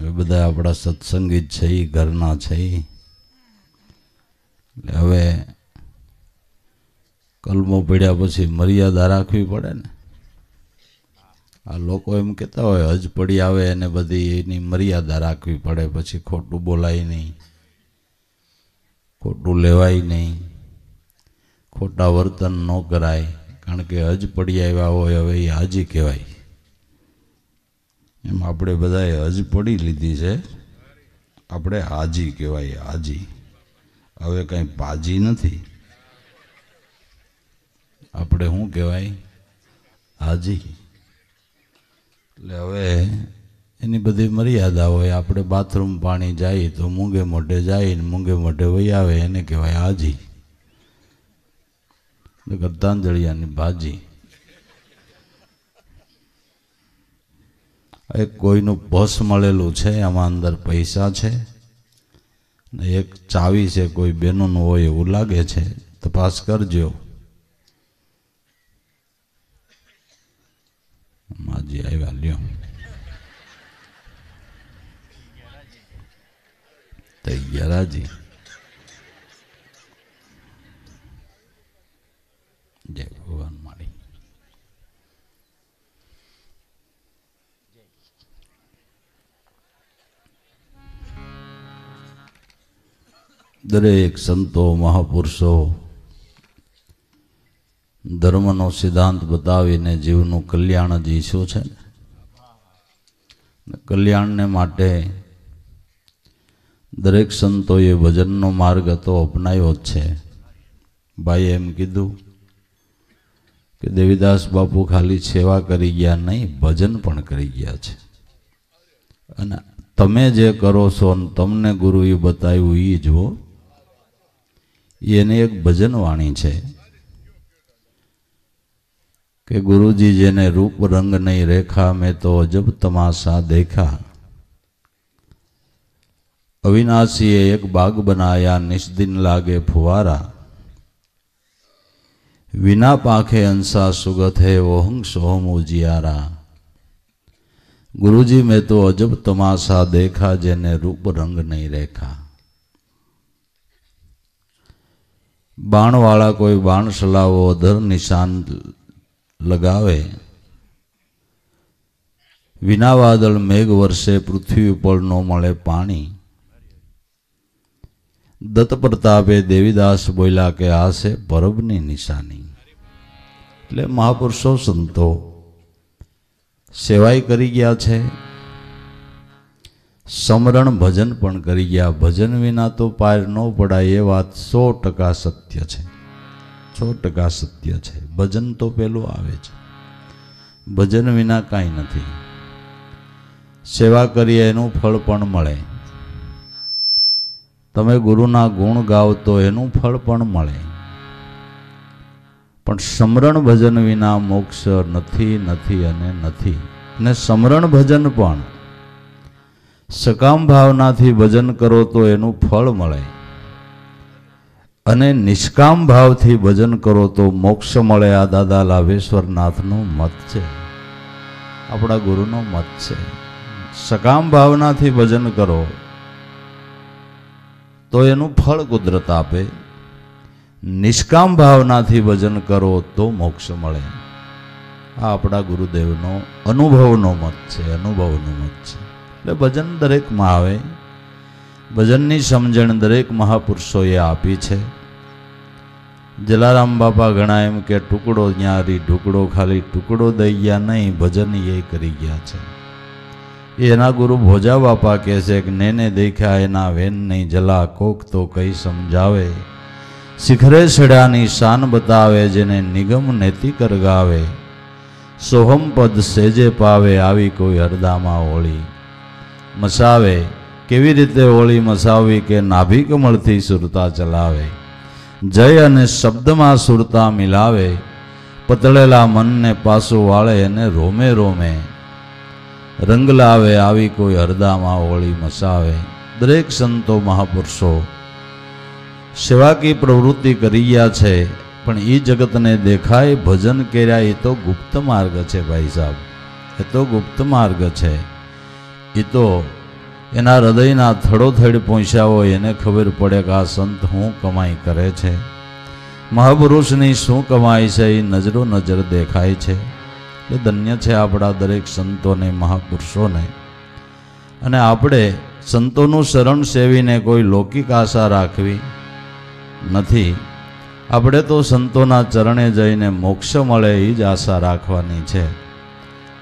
બધા આપણા સત્સંગી છે ઘરના છે. એટલે હવે કલમો પીડ્યા પછી મર્યાદા રાખવી પડે ને. આ લોકો એમ કહેતા હોય, હજ પડી આવે એને બધી એની મર્યાદા રાખવી પડે, પછી ખોટું બોલાય નહીં, ખોટું લેવાય નહીં, ખોટા વર્તન ન કરાય. કારણ કે હજ પડી આવ્યા હોય, હવે એ હાજી કહેવાય. એમ આપણે બધાએ હજ પડી લીધી છે. આપણે હાજી કહેવાય, હાજી. હવે કંઈ પાજી નથી. આપણે શું કહેવાય? હાજી. એટલે હવે એની બધી મર્યાદા હોય, આપણે બાથરૂમ પાણી જાય તો મૂંગે મોઢે જાય ને મૂંગે મોઢે વહી આવે, એને કહેવાય હાજી. ગરદાંજળિયાની ભાજી. એક કોઈનું પર્સ મળેલું છે એમાં અંદર પૈસા છે? ને એક ચાવી છે, કોઈ બેનોનું હોય એવું લાગે છે, તપાસ કરજો. માજી આવ્યા, લ્યો. થઈ ગયા રાજી જય ભગવાન. દરેક સંતો, મહાપુરુષો ધર્મનો સિદ્ધાંત બતાવીને જીવનું કલ્યાણ જ ઈચ્છ્યું છે કલ્યાણને માટે દરેક સંતોએ ભજનનો માર્ગ તો અપનાવ્યો જ છે. ભાઈએ એમ કીધું કે દેવીદાસ બાપુ ખાલી સેવા કરી ગયા નહીં, ભજન પણ કરી ગયા છે. અને તમે જે કરો છો ને, તમને ગુરુએ બતાવ્યું એ જુઓ એની એક ભજન વાણી છે કે ગુરુજી જેને રૂપ, રંગ નહીં, રેખા મેં તો અજબ તમાશા દેખા. અવિનાશીએ એક બાગ બનાયા નિષ્દિન લાગે ફુવારા. વિના પાંખે અંસા સુગત હે ઓહંગ સોહમ ઉજિયારા. ગુરુજી મેં તો અજબ તમાશા દેખા, જેને રૂપ, રંગ નહીં, રેખા. બાણવાળા કોઈ બાણ સલાવો અધર નિશાન લગાવે વિના વાદળ મેઘ વર્ષે પૃથ્વી ઉપર ન મળે પાણી. દત્ત પ્રતાપે દેવીદાસ બોલ્યા કે આ છે પરબની નિશાની. એટલે મહાપુરુષો સંતો સેવાય કરી ગયા છે. સમરણ ભજન પણ કરી ગયા. ભજન વિના તો પાર ન પડાય એ વાત સો ટકા સત્ય છે. સો ટકા સત્ય છે. ભજન તો પેલું આવે છે ભજન વિના કાંઈ નથી. સેવા કરીએ એનું ફળ પણ મળે. તમે ગુરુના ગુણ ગાવ તો એનું ફળ પણ મળે. પણ સમરણ ભજન વિના મોક્ષ નથી નથી અને નથી. ને સમરણ ભજન પણ સકામ ભાવનાથી ભજન કરો તો એનું ફળ મળે. અને નિષ્કામ ભાવથી ભજન કરો તો મોક્ષ મળે. આ દાદા લાભેશ્વરનાથનો મત છે. આપણા ગુરુનો મત છે. સકામ ભાવનાથી ભજન કરો તો એનું ફળ કુદરત આપે. નિષ્કામ ભાવનાથી ભજન કરો તો મોક્ષ મળે. આ આપણા ગુરુદેવનો અનુભવનો મત છે, અનુભવનો મત છે. એટલે ભજન દરેકમાં આવે. ભજનની સમજણ દરેક મહાપુરુષોએ આપી છે. જલારામ બાપા ઘણા એમ કે, ટુકડો ન્યારી, ટુકડો ખાલી, ટુકડો દઈ ગયા નહીં, ભજન એ કરી ગયા છે. એના ગુરુ ભોજા બાપા કહે છે કે, નેને દેખ્યા એના વેન નહીં, જલા કોક તો કઈ સમજાવે. શિખરે છેડાની શાન બતાવે, જેને નિગમ નેતિ કર ગાવે સોહમ પદ સેજે પાવે, આવી કોઈ હરદામાં હોળી મસાવે, કેવી રીતે હોળી મસાવવી કે નાભી કમળથી સુરતા ચલાવે? જય અને શબ્દમાં સુરતા મિલાવે, પતળેલા મનને પાસું વાળે અને રોમે રોમે. રંગ લાવે આવી કોઈ હરદામાં હોળી મસાવે. દરેક સંતો મહાપુરુષો સેવાકી પ્રવૃત્તિ કરી ગયા છે, પણ એ જગતને દેખાય ભજન કર્યા એ તો ગુપ્ત માર્ગ છે ભાઈ સાહેબ. એ તો ગુપ્ત માર્ગ છે. એ તો એના હૃદયના થડોથડ પહોંચ્યા હોય એને ખબર પડે કે આ સંત શું કમાઈ કરે છે. મહાપુરુષની શું કમાઈ છે એ નજરો નજર દેખાય છે. એ ધન્ય છે આપણા દરેક સંતોને, મહાપુરુષોને. અને આપણે સંતોનું શરણ સેવીને કોઈ લૌકિક આશા રાખવી નથી. આપણે તો સંતોના ચરણે જઈને મોક્ષ મળે એ જ આશા રાખવાની છે.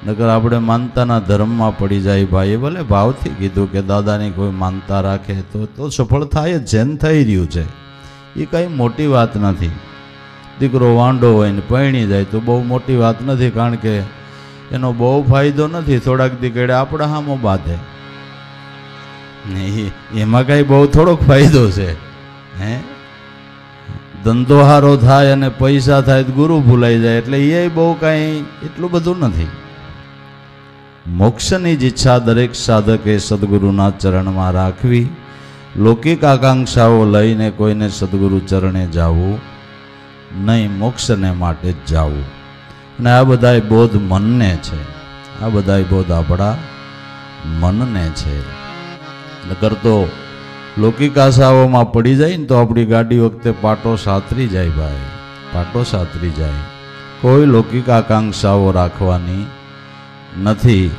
નકર આપણે માનતાના ધર્મમાં પડી જાય ભાઈએ ભલે ભાવથી કીધું કે દાદાની કોઈ માનતા રાખે તો તો સફળ થાય, જેન થઈ રહ્યું છે. એ કંઈ મોટી વાત નથી. દીકરો વાંડો હોય ને પરણી જાય તો બહુ મોટી વાત નથી, કારણ કે એનો બહુ ફાયદો નથી. થોડાક દીકડે આપણા હામો બાંધે. એમાં કાંઈ બહુ થોડોક ફાયદો છે. હે? ધંધો હારો થાય અને પૈસા થાય ગુરુ ભૂલાઈ જાય, એટલે એ બહુ કાંઈ એટલું બધું નથી. મોક્ષની જ ઈચ્છા દરેક સાધકે સદગુરુના ચરણમાં રાખવી. લૌકિક આકાંક્ષાઓ લઈને કોઈને સદગુરુ ચરણે જવું. નહીં, મોક્ષને માટે જ જવું. અને આ બધાય બોધ મનને છે. આ બધાય બોધ આપણા મનને છે. નકર તો લૌકિક આશાઓમાં પડી જાય ને તો આપણી ગાડી વખતે પાટો સાતરી જાય ભાઈ. પાટો સાતરી જાય. કોઈ લૌકિક આકાંક્ષાઓ રાખવાની નથી.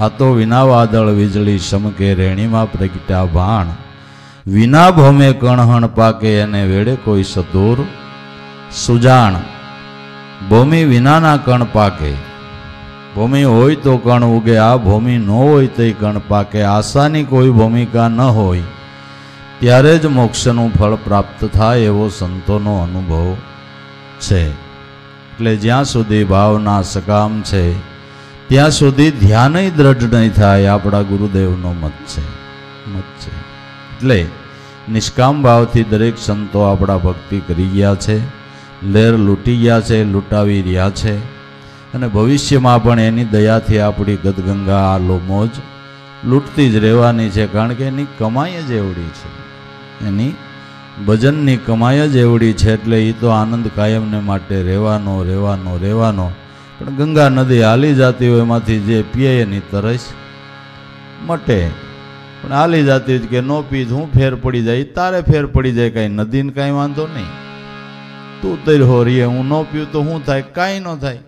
આ તો વિના વાદળ વીજળી સમકે રેણીમાં પ્રગટ્યા ભાણ. વિના ભમે કણહણ પાકે અને વેડે કોઈ સદૂર સુજાણ, ભૂમિ વિનાના કણ પાકે. ભૂમિ હોય તો કણ ઉગે, આ ભૂમિ ન હોય તો કણ પાકે. આશાની કોઈ ભૂમિકા ન હોય. ત્યારે જ મોક્ષનું ફળ પ્રાપ્ત થાય એવો સંતોનો અનુભવ છે. એટલે જ્યાં સુધી ભાવના સકામ છે ત્યાં સુધી ધ્યાનય દ્રઢ નહીં થાય, આપણા ગુરુદેવનો મત છે. મત છે. એટલે નિષ્કામ ભાવથી દરેક સંતો આપણા ભક્તિ કરી ગયા છે, લેર લૂંટી ગયા છે, લૂંટાવી રહ્યા છે. અને ભવિષ્યમાં પણ એની દયાથી આપણી ગદગંગા આ લોમોજ લૂંટતી જ રહેવાની છે, કારણ કે એની કમાઈ જ એવડી છે. એની ભજનની કમાઈ જ એવડી છે, એટલે એ તો આનંદ કાયમને માટે રહેવાનો રહેવાનો રહેવાનો પણ ગંગા નદી હાલી જતી હોય, એમાંથી જે પીએ એની તરસ મટે. પણ હાલી જતી હોય કે નો પી હું ફેર પડી જાય તારે ફેર પડી જાય, કાંઈ નદીને કાંઈ વાંધો નહીં. તું તૈરહો રે, હું ન પીવું તો શું થાય, કાંઈ ન થાય.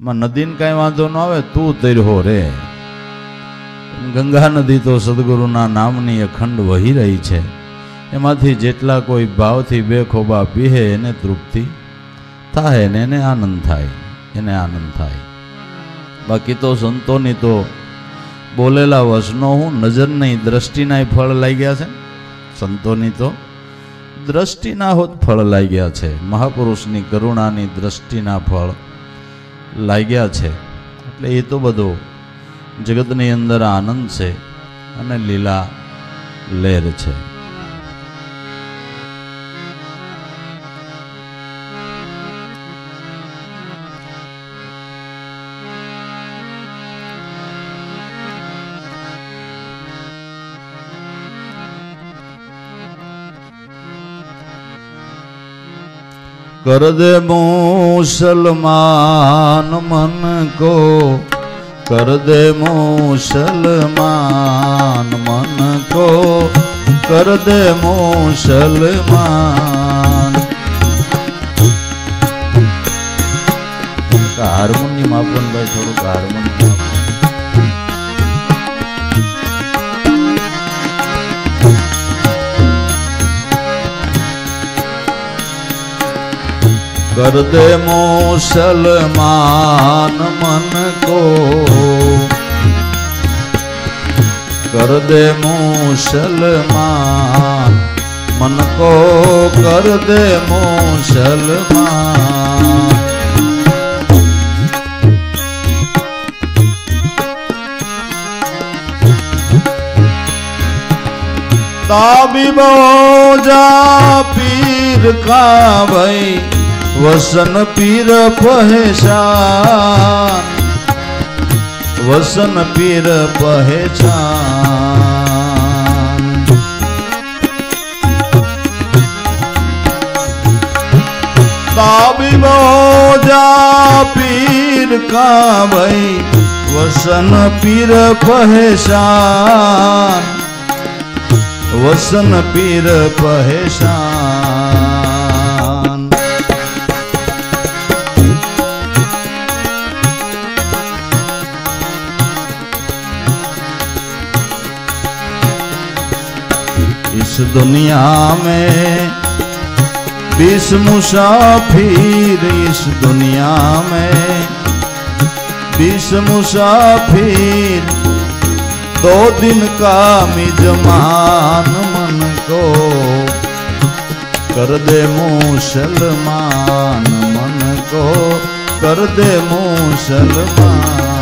એમાં નદીને કાંઈ વાંધો ન આવે, તું તૈરહો રે. ગંગા નદી તો સદગુરુના નામની અખંડ વહી રહી છે. એમાંથી જેટલા કોઈ ભાવથી બે ખોબા પીહે, એને તૃપ્તિ થાય ને એને આનંદ થાય. એને આનંદ થાય. બાકી તો સંતોની તો બોલેલા વચનો હું નજર નહીં દ્રષ્ટિના ફળ લાગ્યા છે. સંતોની તો દ્રષ્ટિના હોત ફળ લાગ્યા છે. મહાપુરુષની કરુણાની દ્રષ્ટિના ફળ લાગ્યા છે. એટલે એ તો બધો જગતની અંદર આનંદ છે અને લીલા લહેર છે. कर दे मुसलमान मन को कर दे मुसलमान मन को कर दे मुसलमान હાર્મોનિયમ આપો ને ભાઈ થોડુંક હાર્મોનિયમ कर दे मुसलमान मन को कर दे मुसलमान मन को कर दे मुसलमान ताबी बोजा पीर का भाई વસન પીર પહેચાન વસન પીર પહેચાન તાબીબ જા પીર કા ભાઈ વસન પીર પહેશાન વસન પીર પહેશાન इस दुनिया में बीस मुसाफिर इस दुनिया में बीस मुसाफिर दो दिन का मिजमान मन को कर दे मुसलमान मन को कर दे मुसलमान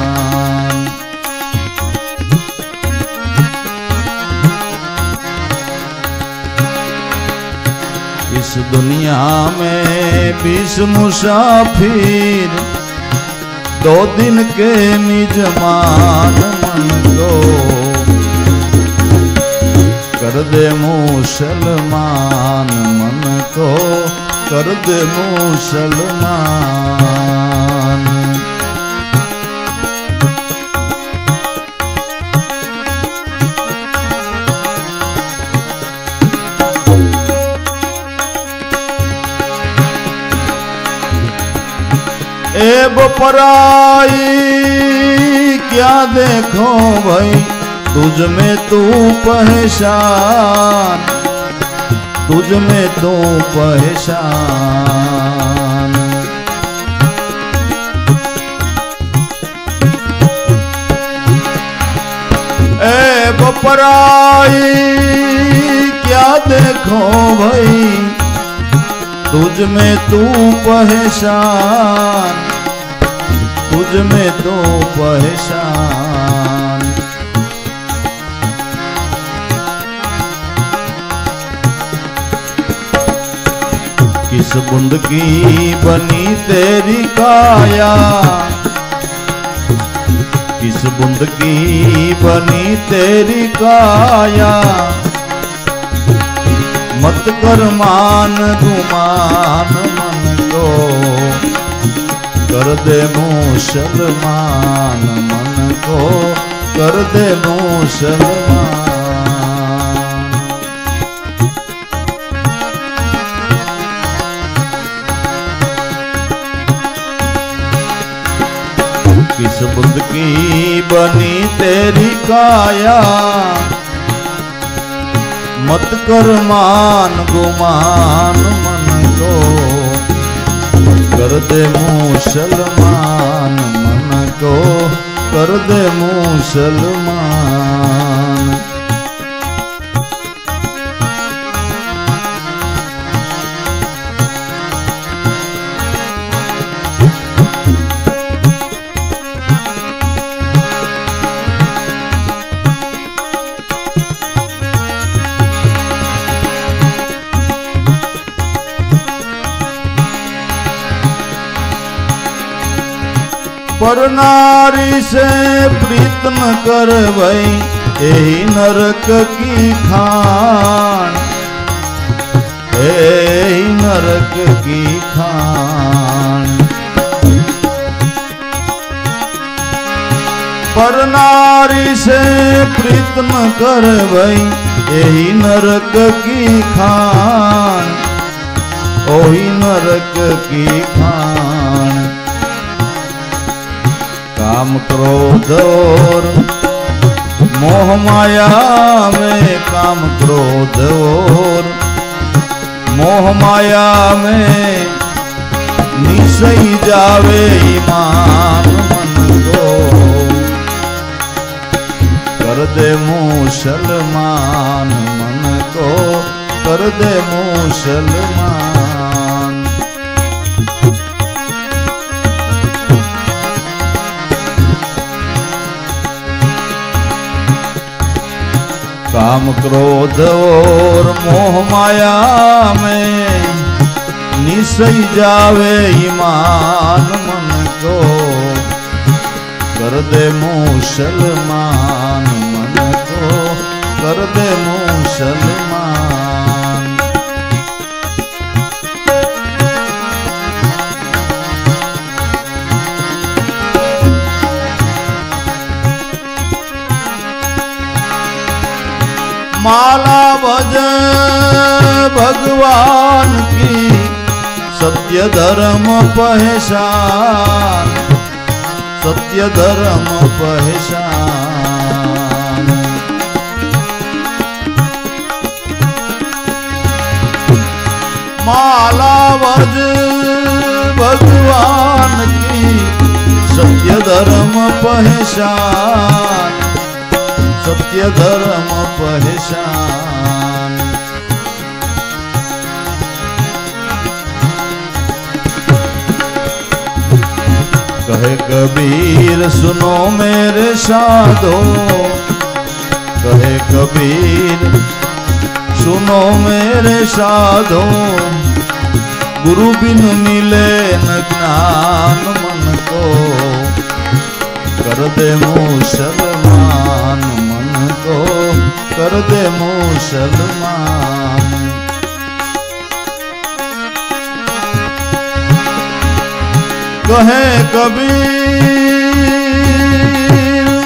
इस दुनिया में बीस मुसाफिर दो दिन के मिजमान मन को कर दे मुसलमान मन को कर दे मुसलमान ए बपराई क्या देखो भाई? तुझ में तू पहचान, तुझ में तू पहचान। ए बपराई क्या देखो भाई? तुझ में तू पहचान तुझ में तू पहचान किस बुंद की बनी तेरी काया? किस बुंद की बनी तेरी काया? मत कर मान गुमान मन को कर दे मुसलमान मन को, कर दे मुसलमान किस बुद्ध की बनी तेरी काया? मत कर मान गुमान मन को। કર દે મુસલમાન મન કો કર દે મુસલમાન पर नारी से प्रीत न कर भई यही नरक की खान। यही नरक की खान। पर नारी से प्रीत न कर भई यही नरक की खान। ओही नरक की खान। काम क्रोध और मोह माया में काम क्रोध और मोह माया में निसई जावे ईमान मन को कर दे मुसलमान मन को कर दे मुसलमान काम क्रोध और मोह माया में निसई जावे ईमान मन को कर दे मुसलमान मन को कर दे मुसलमान भगवान की सत्य धर्म पहचान सत्य धर्म पहचान। माला वज भगवान की सत्य धर्म पहचान सत्य धर्म पहचान। कहे कबीर, सुनो मेरे साधो। कहे कबीर, सुनो मेरे साधो। गुरु बिन मिले न ज्ञान मन को। कर दे मुसलमान मन को। कर दे मुसलमान कहे कबीर।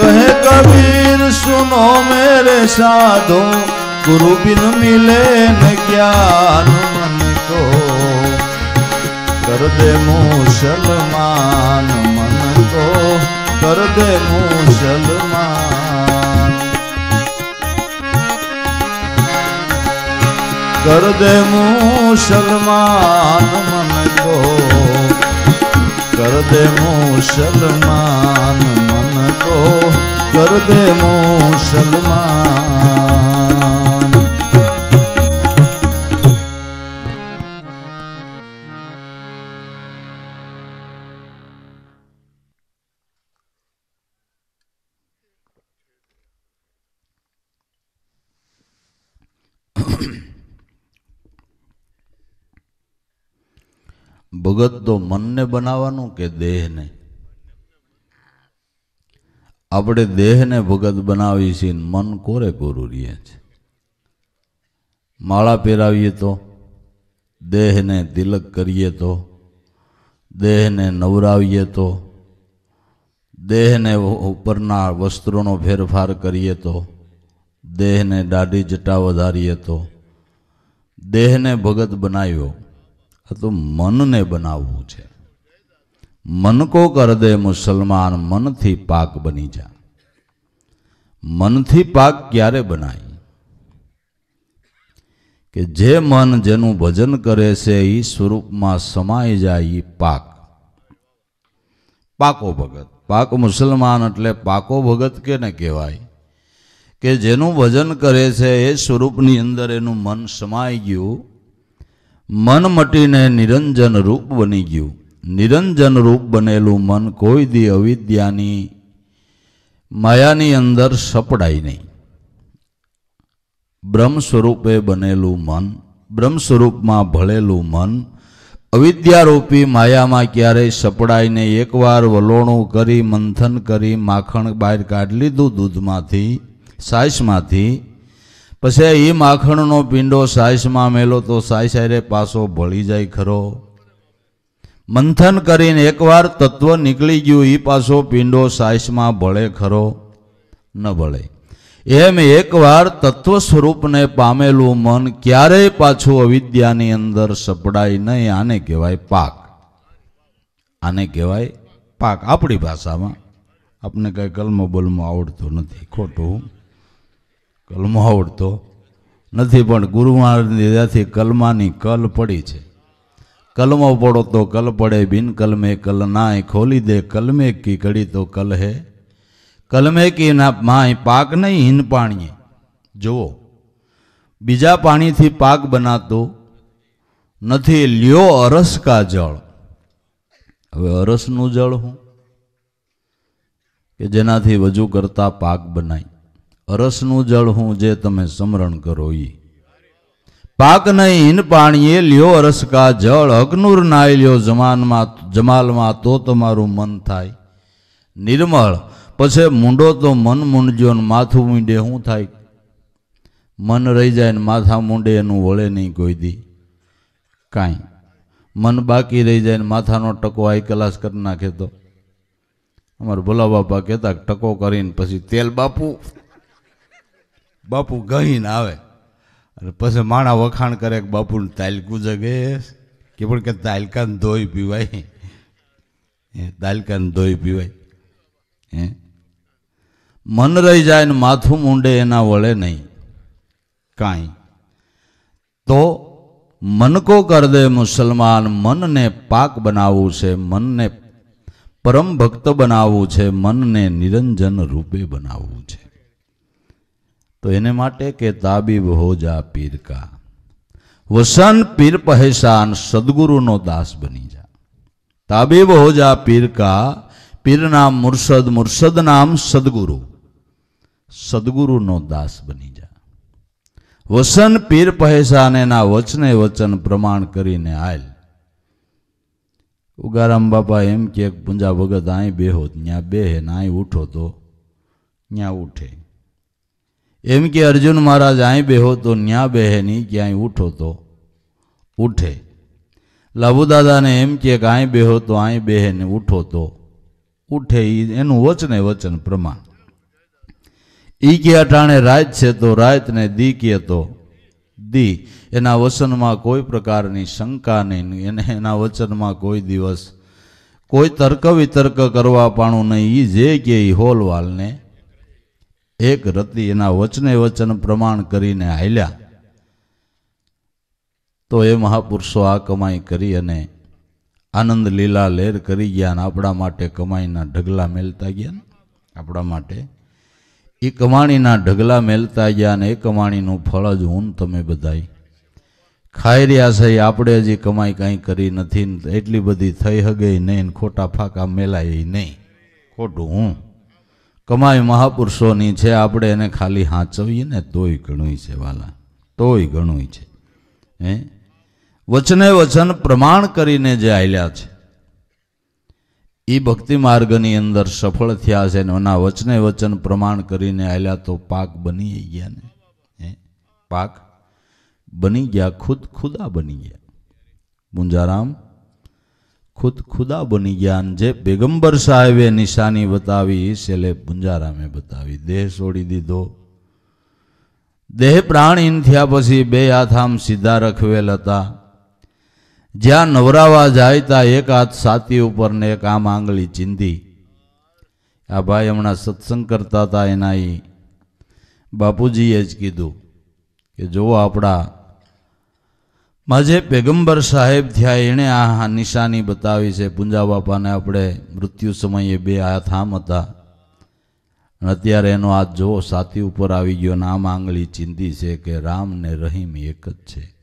कहे, कबीर, सुनो मेरे साधो, गुरु बिन मिले न ज्ञान मन को। कर दे मुसलमान मन को, कर दे मुसलमान। कर दे मुसलमान કર દે મુસલમાન મન કો કર દે મુસલમાન ભગત તો મનને બનાવવાનું કે દેહને? આપણે દેહને ભગત બનાવી છીએ મન કોરે કોરું રહીએ છે? માળા પહેરાવીએ તો? દેહને તિલક કરીએ તો? દેહને નવરાવીએ તો? દેહને ઉપરના વસ્ત્રોનો ફેરફાર કરીએ તો? દેહને દાઢી જટા વધારીએ તો? દેહને ભગત બનાવ્યો? તો મનને બનાવવું છે. મન કો કર દે મુસલમાન, મનથી પાક બની જા. મનથી પાક ક્યારે બનાય? કે જે મન જેનું ભજન કરે છે એ સ્વરૂપમાં સમાઈ જાય એ પાક. પાકો ભગત. પાક મુસલમાન એટલે પાકો ભગત કેને કહેવાય? કે જેનું ભજન કરે છે, એ સ્વરૂપની અંદર એનું મન સમાઈ ગયું મન મટીને નિરંજન રૂપ બની ગયું. નિરંજન રૂપ બનેલું મન કોઈ દી અવિદ્યાની માયાની અંદર સપડાય નહીં. બ્રહ્મ સ્વરૂપે બનેલું મન, બ્રહ્મ સ્વરૂપમાં ભળેલું મન, અવિદ્યારૂપી માયામાં ક્યારેય સપડાઈને એકવાર વલોણું કરી, મંથન કરી, માખણ બહાર કાઢી લીધું દૂધમાંથી, સાઈસમાંથી પછી એ માખણનો પિંડો સાયસમાં મેલો તો સાઈસ હારે પાછો ભળી જાય ખરો. મંથન કરીને એકવાર તત્વ નીકળી ગયું એ પાછો પિંડો સાયસમાં ભળે ખરો. ન ભળે. એમ એકવાર તત્વ સ્વરૂપને પામેલું મન ક્યારેય પાછું અવિદ્યાની અંદર સપડાય નહીં, આને કહેવાય પાક. આને કહેવાય પાક. આપણી ભાષામાં. આપને કંઈ કલમો બલમો આવડતું નથી, ખોટું. કલમો આવડતો નથી, પણ ગુરુ મહારાજની દયાથી કલમાની કલ પડી છે. કલમો પડો તો કલ પડે, બિન કલમે કલ નાય ખોલી દે, કલમે કી કડી તો કલ હે. કલમે કી ના માય પાક નહીં હિન પાણીએ. જુઓ, બીજા પાણીથી પાક બનાતો નથી, લ્યો અરસ કા જળ. હવે અરસનું જળ હું? કે જેનાથી વજુ કરતા પાક બનાય? અરસનું જળ હું જે તમે સમરણ કરો ઈ. પાક નહીં હિન પાણીએ લ્યો અરસ કા જળ, અગ્નુર નાય લ્યો જમાનમાં, જમાલમાં તો તમારું મન થાય. નિર્મળ, પછી મૂંડો તો મન મૂંડજો ને માથું મૂંડે શું થાય? મન રહી જાય ને માથા મૂંડે એનું વળે નહીં કોઈ દી. કાંઈ. મન બાકી રહી જાય ને માથાનો ટકો આઈ કલાસ કરી નાખે તો. અમારા ભોલા બાપા કહેતા ટકો કરીને પછી તેલ બાપુ. બાપુ ગહીને આવે. અને પછી માણા વખાણ કરે કે બાપુને તાલકું જગે. કે પણ કે તાલકાને ધોઈ પીવાય. હે, તાલકાને ધોઈ પીવાય. હે? મન રહી જાય ને માથું મૂંડે એના વળે નહીં. કાંઈ. તો મન કો કર દે મુસલમાન, મનને પાક બનાવવું છે, મનને પરમ ભક્ત બનાવવું છે, મનને નિરંજન રૂપે બનાવવું છે. તો એને માટે કે તાબીબ હો જા પીર કા વસન પીર પહેશાન સદગુરુનો દાસ બની જા તાબીબ હો જા પીર કા પીર નામ મુર્શદ મુર્શદ નામ સદગુરુ સદગુરુનો દાસ બની જા વસન પીર પહેશાન એના વચને વચન પ્રમાણ કરીને આયલ ઉગારામ બાપા એમ કે પૂંજા ભગત અહીં બેહો ત્યાં બેહે ને અહીં ઉઠો તો ત્યાં ઉઠે એમ કે અર્જુન મહારાજ અહીં બેહો તો ન્યા બેહે નહીં ક્યાંય ઉઠો તો. ઉઠે. લાભુ દાદાને એમ કે અહીં બેહો તો અહીં બેહે ને ઉઠો તો. ઉઠે. એ એનું વચને વચન પ્રમાણ. ઈ કે, અટાણે રાત છે તો રાત ને દી કે તો દી. એના વચનમાં કોઈ પ્રકારની શંકા નહીં. એને એના વચનમાં કોઈ દિવસ કોઈ તર્ક વિતર્ક કરવા પાણું નહીં. એ જે કે એ હોલવાલને એક રતિ એના વચને વચન પ્રમાણ કરીને હાલ્યા. તો એ મહાપુરુષો આ કમાઈ કરી અને આનંદ લીલા લેર કરી ગયા અને આપણા માટે કમાઈના ઢગલા મેલતા ગયા ને. આપણા માટે. એ કમાણીના ઢગલા મેલતા ગયા અને એ કમાણીનું ફળ જ ઊન તમે બધાય. ખાઈ રહ્યા છે, આપણે હજી કમાઈ કાંઈ કરી નથી એટલી બધી થઈ હગે નહીં ખોટા ફાકા મેલાય નહીં. ખોટું હું. કમાઈ મહાપુરુષોની છે, આપણે એને ખાલી હાંચવીએ ને તોય ઘણું છે, વાલા. તોય ઘણું છે. હે? વચને વચન પ્રમાણ કરીને જે આવ્યા છે એ ભક્તિ માર્ગની અંદર સફળ થયા છે ને એના વચને વચન પ્રમાણ કરીને આવ્યા તો પાક બની ગયા ને. હે? પાક બની ગયા, ખુદ ખુદા બની ગયા. મુંજારામ ખુદ ખુદા બની ગયા જે પેગંબર સાહેબે નિશાની બતાવી, છેલ્લે પુંજારામે બતાવી, દેહ છોડી દીધો. દેહ પ્રાણીન થયા પછી બે હાથ આમ સીધા રખવેલ હતા. જ્યાં નવરાવા જાય ત્યાં એક હાથ સાતી ઉપર ને એક આમ આંગળી ચીંધી. આ ભાઈ હમણાં સત્સંગ કરતા હતા એના બાપુજીએ જ કીધું કે, જુઓ આપણા માજે પેગંબર સાહેબ થયા એણે આ નિશાની બતાવી છે. પુંજા બાપાને આપણે મૃત્યુ સમયે બે હાથ આમ હતા. અત્યારે એનો હાથ જો સાથી ઉપર આવી ગયો નામ આંગળી ચિંધી છે કે રામ ને રહીમ એક જ છે.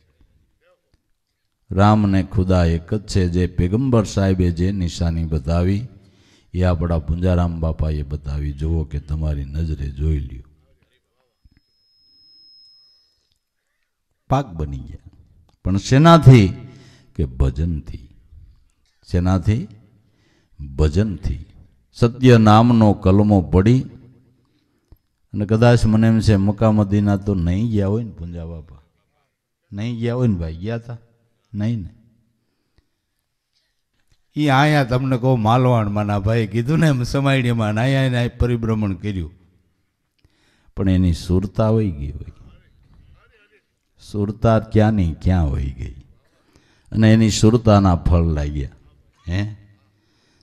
રામ ને ખુદા એક જ છે. જે પેગંબર સાહેબે જે નિશાની બતાવી, એ આપણા પુંજારામ બાપાએ બતાવી. જુઓ કે તમારી નજરે જોઈ લ્યો. પાક બની ગયા. પણ શેનાથી કે ભજનથી? શેનાથી ભજનથી. સત્ય નામનો કલમો પડી અને કદાચ મને એમ છે મક્કા તો નહીં ગયા હોય ને પૂંજા બાપા? નહીં ગયા હોય ને ભાઈ? ગયા હતા નહીં ને? એ આયા તમને કહું માલવાણમાંના ભાઈ કીધું ને એમ સમાયડીમાં આયા એને પરિભ્રમણ કર્યું. પણ એની સુરતા વહી ગઈ હોય. સુરતા ક્યાંની ક્યાં હોઈ ગઈ? અને એની સુરતાના ફળ લાગ્યા. હે?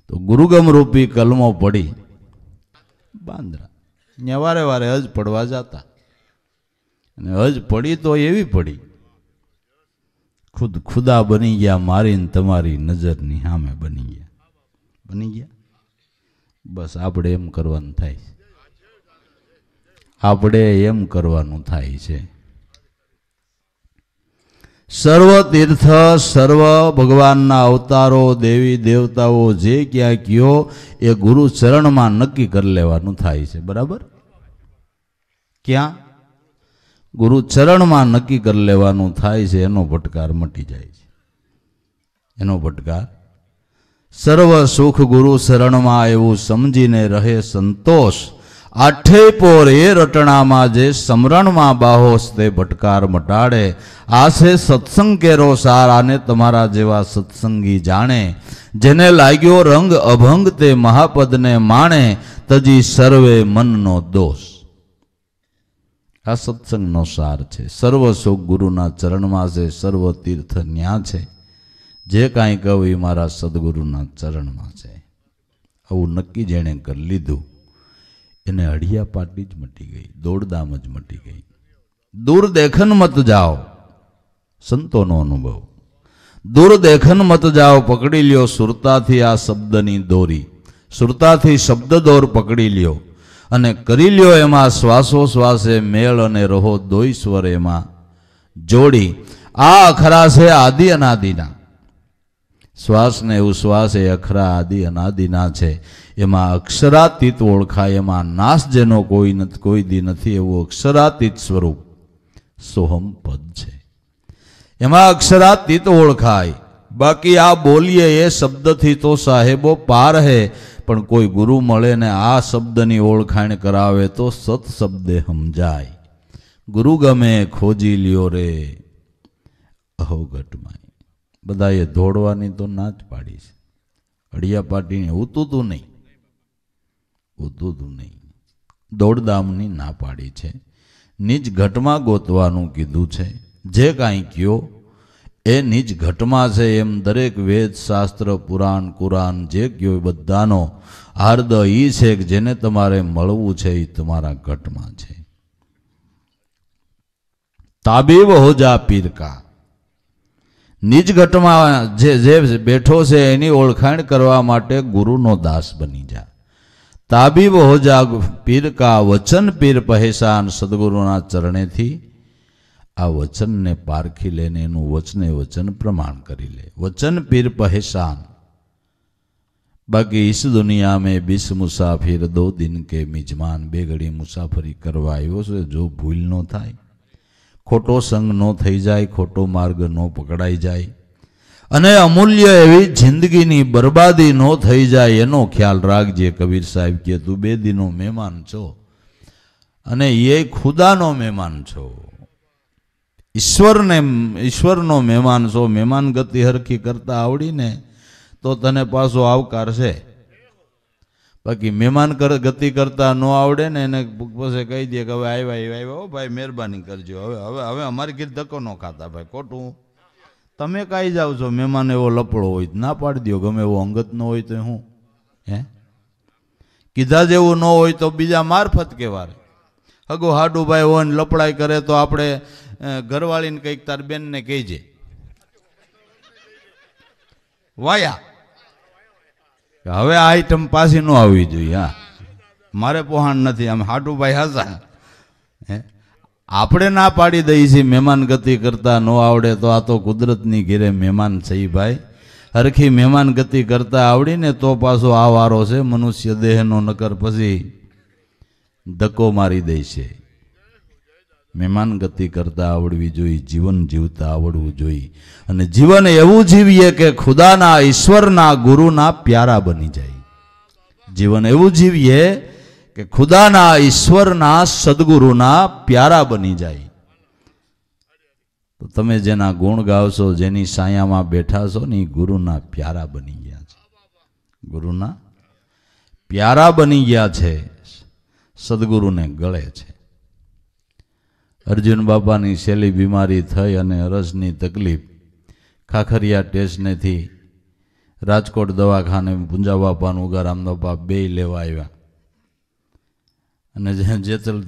તો ગુરુગમ રૂપી કલમો પડી. બાંદ્રા. ત્યાં વારે વારે હજ પડવા જતા. અને હજ પડી તો એવી પડી. ખુદ ખુદા બની ગયા, મારીને તમારી નજરની સામે બની ગયા. બની ગયા? બસ આપણે એમ કરવાનું થાય આપણે એમ કરવાનું થાય છે. સર્વ તીર્થ, સર્વ ભગવાનના અવતારો, દેવી દેવતાઓ જે ક્યાં કયો, એ ગુરુ ચરણમાં નક્કી કરી લેવાનું થાય છે. બરાબર? ક્યાં? ગુરુ ચરણમાં નક્કી કરી લેવાનું થાય છે, એનો ભટકાર મટી જાય છે. એનો ભટકાર. સર્વ સુખ ગુરુ શરણમાં એવું સમજીને રહે સંતોષ. આઠે પોરે રટણામાં જે સમરણમાં બાહોશ તે ભટકાર મટાડે, આશે સત્સંગ કેરો સાર આને તમારા જેવા સત્સંગી જાણે. જેને લાગ્યો રંગ અભંગ તે મહાપદને માણે, તજી સર્વે મનનો દોષ. આ સત્સંગનો સાર છે. સર્વ સુખ ગુરુના ચરણમાં છે, સર્વ તીર્થ ન્યા છે. જે કાંઈ કહું એ મારા સદગુરુના ચરણમાં છે. આવું નક્કી જેણે કરી લીધું. એને અઢિયા પાટી જ મટી ગઈ દોડદામ જ મટી ગઈ. દૂર દેખન મત જાઓ, સંતોનો અનુભવ. દૂર દેખન મત જાઓ, પકડી લ્યો સુરતાથી આ શબ્દની દોરી. સુરતાથી શબ્દ દોર પકડી લ્યો અને કરી લ્યો એમાં શ્વાસો શ્વાસે મેળ અને રહો દોઈ સ્વર એમાં. જોડી, આ અખરા છે આદિ અનાદિના. શ્વાસ ને ઉશ્વાસ એ અખરા આદિ અનાદિના છે. એમાં અક્ષરાતીત ઓળખાય, એમાં નાશ જેનો કોઈ કોઈ દી નથી, એવું અક્ષરાતીત સ્વરૂપ સોહમ પદ છે. એમાં અક્ષરાતીત ઓળખાય. બાકી આ બોલીએ એ શબ્દથી તો સાહેબો પાર હે, પણ કોઈ ગુરુ મળે ને આ શબ્દની ઓળખાણ કરાવે તો સત શબ્દે સમજાય. ગુરુ ગમે ખોજી લ્યો રે, અહોગટમાં. બધાએ દોડવાની તો ના જ પાડી છે. અડિયા પાટીને ઉતું તું નહીં. ઉતું તું નહીં. દોડદામની ના પાડી છે. નિજ ઘટમાં ગોતવાનું કીધું છે. જે કાંઈ કયો, એ નિજ ઘટમાં છે એમ દરેક વેદ શાસ્ત્ર પુરાણ, કુરાન, જે કયો બધાનો હાર્દ એ છે કે જેને તમારે મળવું છે એ તમારા ઘટમાં છે. તાબીબ હોજા પીર કા નિજ ઘટમાં જે જે બેઠો છે એની ઓળખાણ કરવા માટે ગુરુનો દાસ બની જા. તાબીબ હોજા પીર કા વચન પીર પહેશાન સદગુરુના ચરણેથી આ વચનને પારખી લઈને એનું વચને વચન પ્રમાણ કરી લે. વચન પીર પહેશાન બાકી ઇસ દુનિયા મેં બીસ મુસાફિર દો દિન કે મિજમાન બે ઘડી મુસાફરી કરવા આવ્યો છે. જો ભૂલ ન થાય ખોટો સંગ ન થઈ જાય, ખોટો માર્ગ ન પકડાઈ જાય. અને અમૂલ્ય એવી જિંદગીની બરબાદી ન થઈ જાય એનો ખ્યાલ રાખજે, કબીર સાહેબ કે તું બે દીનો મહેમાન છો અને એ ખુદાનો મહેમાન છો. ઈશ્વરને, ઈશ્વરનો મહેમાન છો મહેમાન ગતિ હરખી કરતા આવડીને તો તને પાછો આવકાર છે. બાકી મહેમાન કર, ગતિ કરતા ન આવડે ને એને પાસે કહી દે કે હવે આવ્યા આવ્યા હો ભાઈ, મહેરબાની કરજો. હવે હવે હવે અમારી ગીર ધક્કો ન ખાતા ભાઈ. ખોટું. તમે કાંઈ જાઓ છો? મહેમાન એવો લપડો હોય ના પાડી દો ગમે એવો અંગત ન હોય તો હું. હે? કીધા જેવું ન હોય તો બીજા મારફત કહેવાય. હગો હાડુભાઈ હોય ને લપડાઈ કરે તો આપણે ઘરવાળીને કંઈક તાર બેનને કહેજે. વાયા. હવે આ આઈટમ પાછી ન આવવી જોઈએ, હા. મારે પોહાણ નથી આમ હાટુભાઈ હાસા. હે? આપણે ના પાડી દઈએ છીએ મહેમાન ગતિ કરતા, ન આવડે તો આ તો કુદરતની ઘેરે મહેમાન છે ભાઈ. હરખી મહેમાન ગતિ કરતા આવડીને તો પાછો આ વારો છે, મનુષ્ય દેહનો નકર પછી ધક્કો મારી દે છે. મહેમાન ગતિ કરતા આવડવી જોઈએ, જીવન જીવતા આવડવું જોઈએ. અને જીવન એવું જીવીએ કે ખુદાના, ઈશ્વરના, ગુરુના પ્યારા બની જાય. જીવન એવું જીવીએ કે ખુદાના, ઈશ્વરના, સદગુરુના પ્યારા બની જાય. તો તમે જેના ગુણ ગાવશો, જેની સાયામાં બેઠા છો ને એ ગુરુના પ્યારા બની ગયા છે. ગુરુના પ્યારા બની ગયા છે. સદગુરુને ગળે છે. અર્જુન બાપાની શેલી બીમારી થઈ અને અરસની તકલીફ. ખાખરિયા ટેસ્ટનેથી રાજકોટ દવાખાને પૂંજા બાપાનું ઉગારામ બાપા બે લેવા આવ્યા. અને જેતલ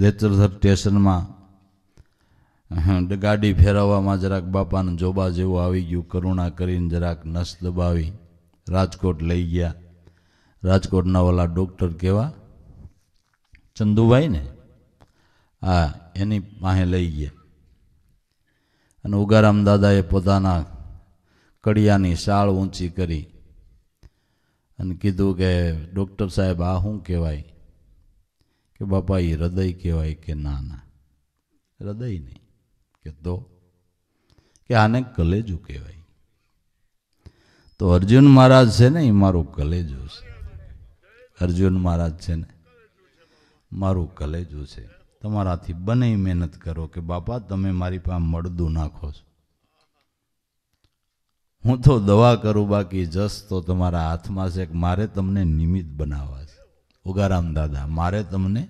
જેતલ સ્ટેશનમાં ગાડી ફેરવવામાં જરાક બાપાને જોબા જેવું આવી ગયું. કરુણા કરીને જરાક નસ દબાવી રાજકોટ લઈ ગયા. રાજકોટના ઓલા ડૉક્ટર કેવા? ચંદુભાઈ ને હા, એની પાસે લઈ ગયા. અને ઉગારામ દાદાએ પોતાના કડિયાની શાળ ઊંચી કરી અને કીધું કે, ડૉક્ટર સાહેબ, આ શું કહેવાય? કે બાપા એ હૃદય કહેવાય કે ના ના હૃદય નહીં કે તો કે, આને કલેજું કહેવાય. તો અર્જુન મહારાજ છે ને એ મારું કલેજું છે. અર્જુન મહારાજ છે ને, મારું કલેજું છે. તમારાથી બને મહેનત કરો કે બાપા, તમે મારી પાસે મળદું નાખો છો. હું તો દવા કરું, બાકી જસ તો તમારા હાથમાં છે કે મારે તમને નિમિત્ત બનાવવા છે. ઉગારામ દાદા, મારે તમને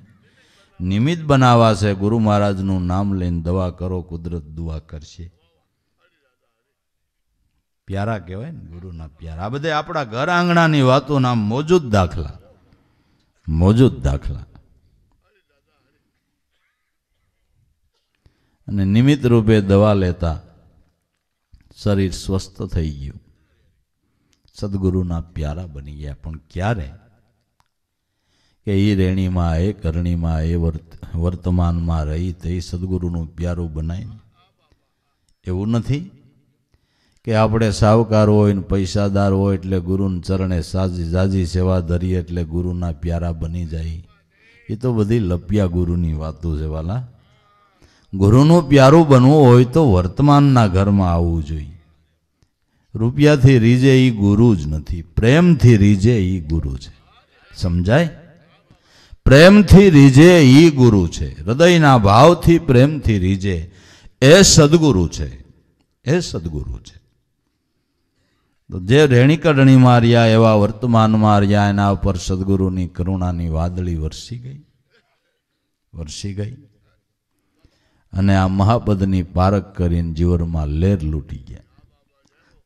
નિમિત્ત બનાવવા છે. ગુરુ મહારાજનું નામ લઈને દવા કરો, કુદરત દુઆ કરશે. પ્યારા કહેવાય ને ગુરુના પ્યારા. આ બધે આપણા ઘર આંગણાની વાતોના મોજૂદ દાખલા. મોજૂદ દાખલા. અને નિમિત્ત રૂપે દવા લેતા શરીર સ્વસ્થ થઈ ગયું. સદગુરુના પ્યારા બની ગયા. પણ ક્યારે? કે એ રેણીમાં એ કરણીમાં એ વર્ત, વર્તમાનમાં રહી તે સદગુરુનું પ્યારું બનાવીને એવું નથી? કે આપણે સાવકાર હોય ને પૈસાદાર હોય એટલે ગુરુના ચરણે સાજી જાજી સેવા ધરીએ એટલે ગુરુના પ્યારા બની જાય. એ તો બધી લપિયા ગુરુની વાતો છે વાલા. ગુરુનું પ્યારું બનવું હોય તો વર્તમાનના ઘરમાં આવવું જોઈએ. રૂપિયાથી રીજે એ ગુરુ જ નથી, પ્રેમથી રીજે એ ગુરુ છે. સમજાય? પ્રેમથી રીજે એ ગુરુ છે. હૃદયના ભાવથી પ્રેમથી રીજે એ સદગુરુ છે. એ સદગુરુ છે. તો જે રેણીકડણી માર્યા, એવા વર્તમાન માર્યા, એના ઉપર સદગુરુની કરુણાની વાદળી વરસી ગઈ. વરસી ગઈ. અને આ મહાપદની પારખ કરીને જીવનમાં લેર લૂંટી ગયા.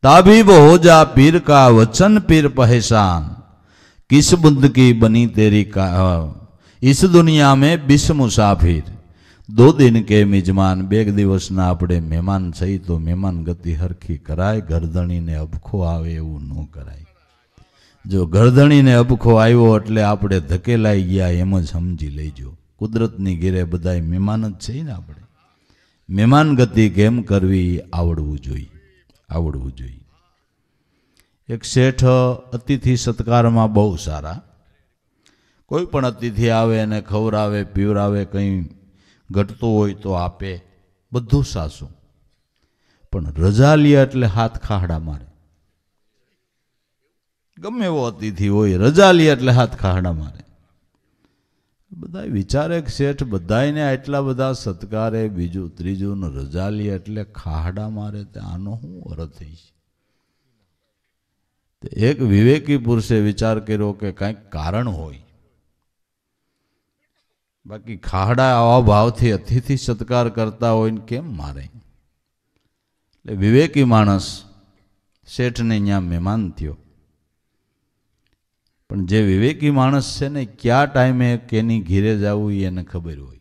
તાબીબ હોજા પીર કા વચન પીર પહેશાન કિસબુંદ કી બની તેરી કા ઇસ દુનિયા મેં બિસ મુસાફિર. દો દિન કે મિજમાન બે દિવસના આપણે મહેમાન થઈ તો મહેમાન ગતિ હરખી કરાય. ગરદણીને અબખો આવે એવું ન કરાય. જો ગરદણીને અબખો આવ્યો એટલે આપણે ધકેલાઈ ગયા એમ જ સમજી લેજો. કુદરતની ઘેરે બધાય મહેમાન જ છે ને આપણે મહેમાન ગતિ કેમ કરવી આવડવું જોઈએ? આવડવું જોઈએ. એક શેઠ અતિથિ સત્કારમાં બહુ સારા. કોઈ પણ અતિથિ આવે અને ખવડાવે પીવરાવે કંઈ ઘટતું હોય તો આપે. બધું સાસું. પણ રજા લે એટલે હાથ ખાહડા મારે. ગમે એવો અતિથિ હોય, રજા લે એટલે હાથ ખાહડા મારે. બધા વિચારે શેઠ બધાને આટલા બધા સત્કારે બીજું ત્રીજું ને રજા લે એટલે ખાહડા મારે તે આનો શું અર્થ છે એક વિવેકી પુરુષે વિચાર કર્યો કે કંઈક કારણ હોય. બાકી ખાહડા આવા ભાવથી અતિથિ સત્કાર કરતા હોય ને કેમ મારે? એટલે વિવેકી માણસ શેઠને ત્યાં મહેમાન થયો. પણ જે વિવેકી માણસ છે ને, કયા ટાઈમે કેની ઘીરે જવું એને ખબર હોય.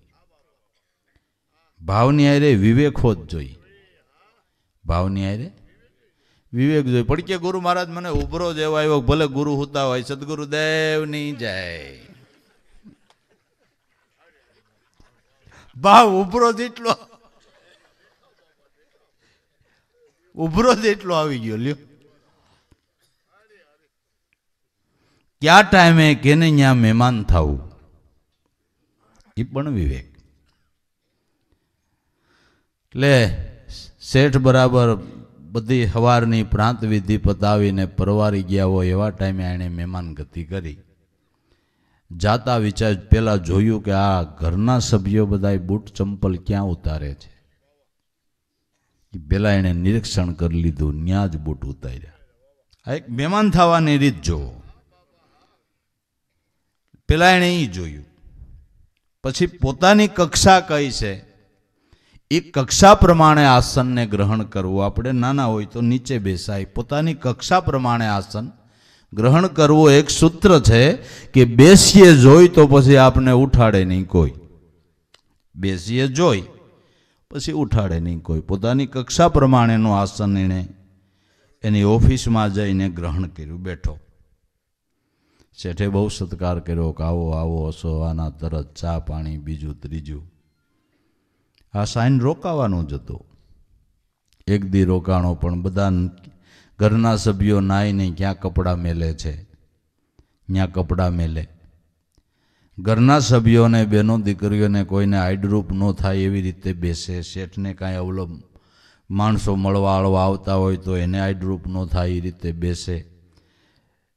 ભાવની આરે વિવેકો જ જોઈ. ભાવની આરે વિવેક જોઈ. પડકે ગુરુ મહારાજ, મને ઉભરો જેવો આવ્યો, ભલે ગુરુ હોતા હોય, સદગુરુ દેવની જય. ભાવ ઉભરો જેટલો ઉભરો જેટલો આવી ગયો, લ્યો. કયા ટાઈમે કેને ત્યાં મહેમાન થવું? એ પણ વિવેક. એટલે શેઠ બરાબર બધી હવારની પ્રાંત વિધિ પતાવીને પરવારી ગયા હોય એવા ટાઈમે એણે મહેમાન ગતિ કરી. જાતા વિચાર પહેલાં જોયું કે આ ઘરના સભ્યો બધા બૂટ ચંપલ ક્યાં ઉતારે છે? પહેલાં એણે નિરીક્ષણ કરી લીધું ત્યાં જ બૂટ ઉતાર્યા. આ એક મહેમાન થવાની રીત જોવો. પેલા એણે એ જોયું. પછી પોતાની કક્ષા કઈ છે? એ કક્ષા પ્રમાણે આસનને ગ્રહણ કરવું. આપણે નાના હોય તો નીચે બેસાય. પોતાની કક્ષા પ્રમાણે આસન ગ્રહણ કરવું એક સૂત્ર છે કે બેસીએ જોઈ તો પછી આપને ઉઠાડે નહીં કોઈ. બેસીએ જોઈ, પછી ઉઠાડે નહીં કોઈ. પોતાની કક્ષા પ્રમાણેનું આસન એણે એની ઓફિસમાં જઈને ગ્રહણ કર્યું. બેઠો. શેઠે બહુ સત્કાર કર્યો કે આવો આવો હસો, આના તરત ચા પાણી, બીજું, ત્રીજું. આ સાઈન રોકાવાનું જ હતો. એક દી રોકાણો પણ બધા ઘરના સભ્યો નાઈને ક્યાં કપડાં મેલે છે? ત્યાં કપડાં મેલે? ઘરના સભ્યોને બહેનો દીકરીઓને કોઈને આઈડરૂપ ન થાય એવી રીતે બેસે. શેઠને કાંઈ અવલંબ માણસો મળવા આવતા હોય તો એને આઈડરૂપ ન થાય એ રીતે બેસે.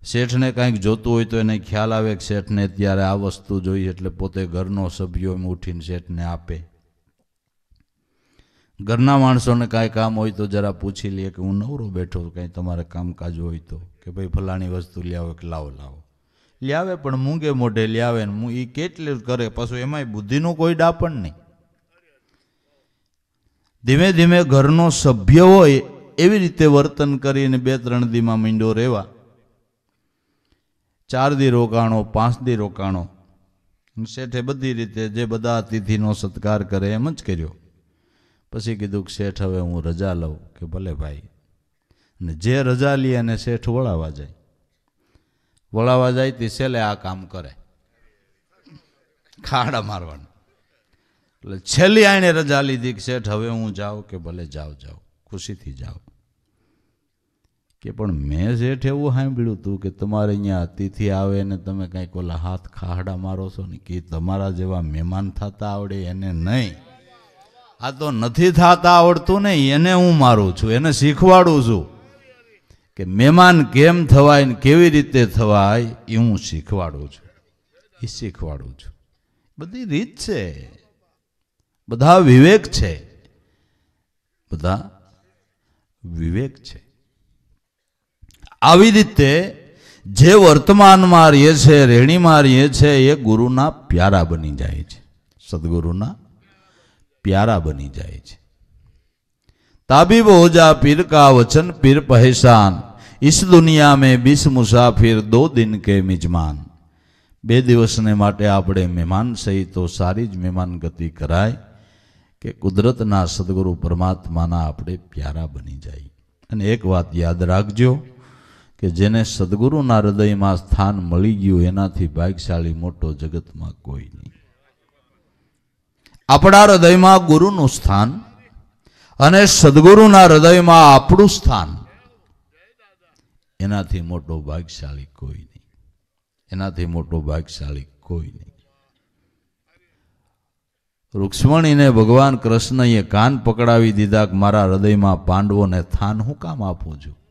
શેઠને કાંઈક જોતું હોય તો એને ખ્યાલ આવે કે શેઠને ત્યારે આ વસ્તુ જોઈએ એટલે પોતે ઘરનો સભ્યો એમ ઉઠીને શેઠને આપે. ઘરના માણસોને કાંઈ કામ હોય તો જરા પૂછી લે કે હું નવરો બેઠો કાંઈ તમારે કામકાજ હોય તો કે ભાઈ ફલાણી વસ્તુ લ્યાવે કે લાવો લાવો. લ્યાવે પણ મૂંગે મોઢે લ્યાવે ને હું એ કેટલું કરે, પાછું એમાંય બુદ્ધિનું કોઈ ડાપણ નહીં. ધીમે ધીમે ઘરનો સભ્ય હોય એવી રીતે વર્તન કરીને બે ત્રણ દીમાં મીંડો રહેવા ચાર દી રોકાણો પાંચ દી રોકાણો શેઠે બધી રીતે જે બધા અતિથિનો સત્કાર કરે એમ જ કર્યો. પછી કીધું કે શેઠ, હવે હું રજા લઉં કે ભલે ભાઈ. ને જે રજા લે અને શેઠ વળાવા જાય. વળાવા જાય તે છેલ્લે આ કામ કરે. ખાડા મારવાનું. એટલે છેલ્લી આણે રજા લીધી કે શેઠ, હવે હું જાઉં કે ભલે જાઓ જાઓ. ખુશીથી જાઓ. કે પણ મેં જેઠ એવું સાંભળ્યું હતું કે તમારે અહીંયા અતિથિ આવે ને તમે કંઈક ઓલા હાથ ખાહડા મારો છો ને કે તમારા જેવા મહેમાન થતા આવડે એને નહીં. આ તો નથી થતા આવડતું ને એને હું મારું છું, એને શીખવાડું છું. કે મહેમાન કેમ થવાય ને કેવી રીતે થવાય એ હું શીખવાડું છું. એ શીખવાડું છું. બધી રીત છે. બધા વિવેક છે. બધા વિવેક છે. આવી રીતે જે વર્તમાનમાં રહીએ છે રેણીમાં રહીએ છે, એ ગુરુના પ્યારા બની જાય છે. સદગુરુના પ્યારા બની જાય છે. તાબીબ ઓજા પીર કા વચન પીર પહેશાન ઈસ દુનિયા મેં બીસ મુસાફિર દો દિન કે મિજમાન. બે દિવસને માટે આપણે મહેમાન સહી તો સારી જ મહેમાન ગતિ કરાય કે કુદરતના સદગુરુ પરમાત્માના આપણે પ્યારા બની જાય. અને એક વાત યાદ રાખજો કે જેને સદગુરુના હૃદયમાં સ્થાન મળી ગયું એનાથી ભાગ્યશાળી મોટો જગતમાં કોઈ નહીં. આપણા હૃદયમાં ગુરુનું સ્થાન અને સદગુરુના હૃદયમાં આપણું સ્થાન એનાથી મોટો ભાગ્યશાળી કોઈ નહીં. એનાથી મોટો ભાગ્યશાળી કોઈ નહીં. રૂક્ષ્મણીને ભગવાન કૃષ્ણએ કાન પકડાવી દીધા કે મારા હૃદયમાં પાંડવોને થાન હું કામ આપું છું?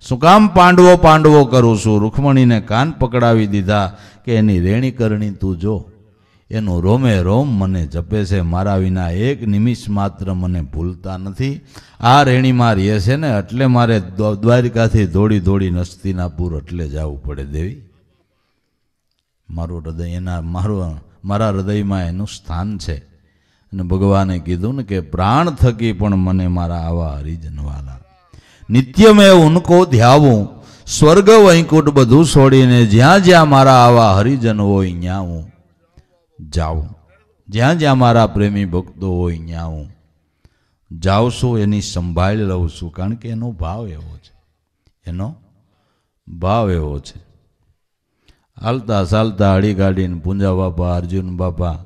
શું કામ પાંડવો પાંડવો કરું છું? રૂક્ષ્મણીને કાન પકડાવી દીધા કે એની રેણી કરણી તું જો. એનું રોમે રોમ મને જપે છે. મારા વિના એક નિમિષ માત્ર મને ભૂલતા નથી. આ રેણીમાં રહે છે ને એટલે મારે દ્વ- દ્વારિકાથી દોડી દોડી નસ્તિનાપુર એટલે જવું પડે દેવી. મારું હૃદય એના, મારું, મારા હૃદયમાં એનું સ્થાન છે. અને ભગવાને કીધું ને કે પ્રાણ થકી પણ મને મારા આવા હરિજનવાલા નિત્ય મેં ઉનકો ધ્યાવું. સ્વર્ગ વૈકુંઠ બધું છોડીને જ્યાં જ્યાં મારા આવા હરિજન હોય ત્યાં હું જાઉં. જ્યાં જ્યાં મારા પ્રેમી ભક્તો હોય ત્યાં હું જાઉં છું, એની સંભાળ લઉં છું, કારણ કે એનો ભાવ એવો છે. એનો ભાવ એવો છે. હાલતા ચાલતા હળી ગાડીને પૂંજા બાપા, અર્જુન બાપા,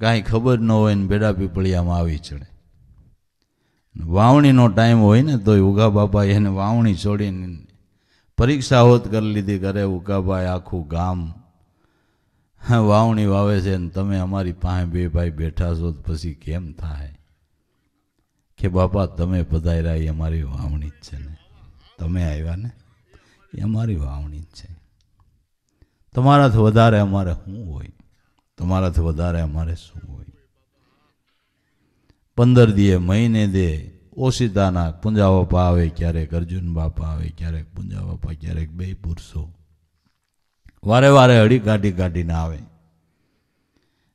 કાંઈ ખબર ન હોય ને બેડા પીપળિયામાં આવી ચડે. વાવણીનો ટાઈમ હોય ને તોય ઉગા બાપા એને વાવણી છોડીને પરીક્ષા હોત કરી લીધી કરે ઉગાભાઈ આખું ગામ વાવણી વાવે છે ને તમે અમારી પાસે બે ભાઈ બેઠા છો પછી કેમ થાય? કે બાપા, તમે પધાર્યા એ અમારી વાવણી જ છે ને. તમે આવ્યા ને? એ અમારી વાવણી જ છે. તમારાથી વધારે અમારે શું હોય? તમારાથી વધારે અમારે શું હોય? પંદર દીએ, મહિને દે ઓશિતાના પૂંજા બાપા આવે ક્યારેક અર્જુન બાપા આવે ક્યારેક પૂંજા બાપા ક્યારેક બે પુરુષો. વારે વારે હળી કાઢી કાઢીને આવે.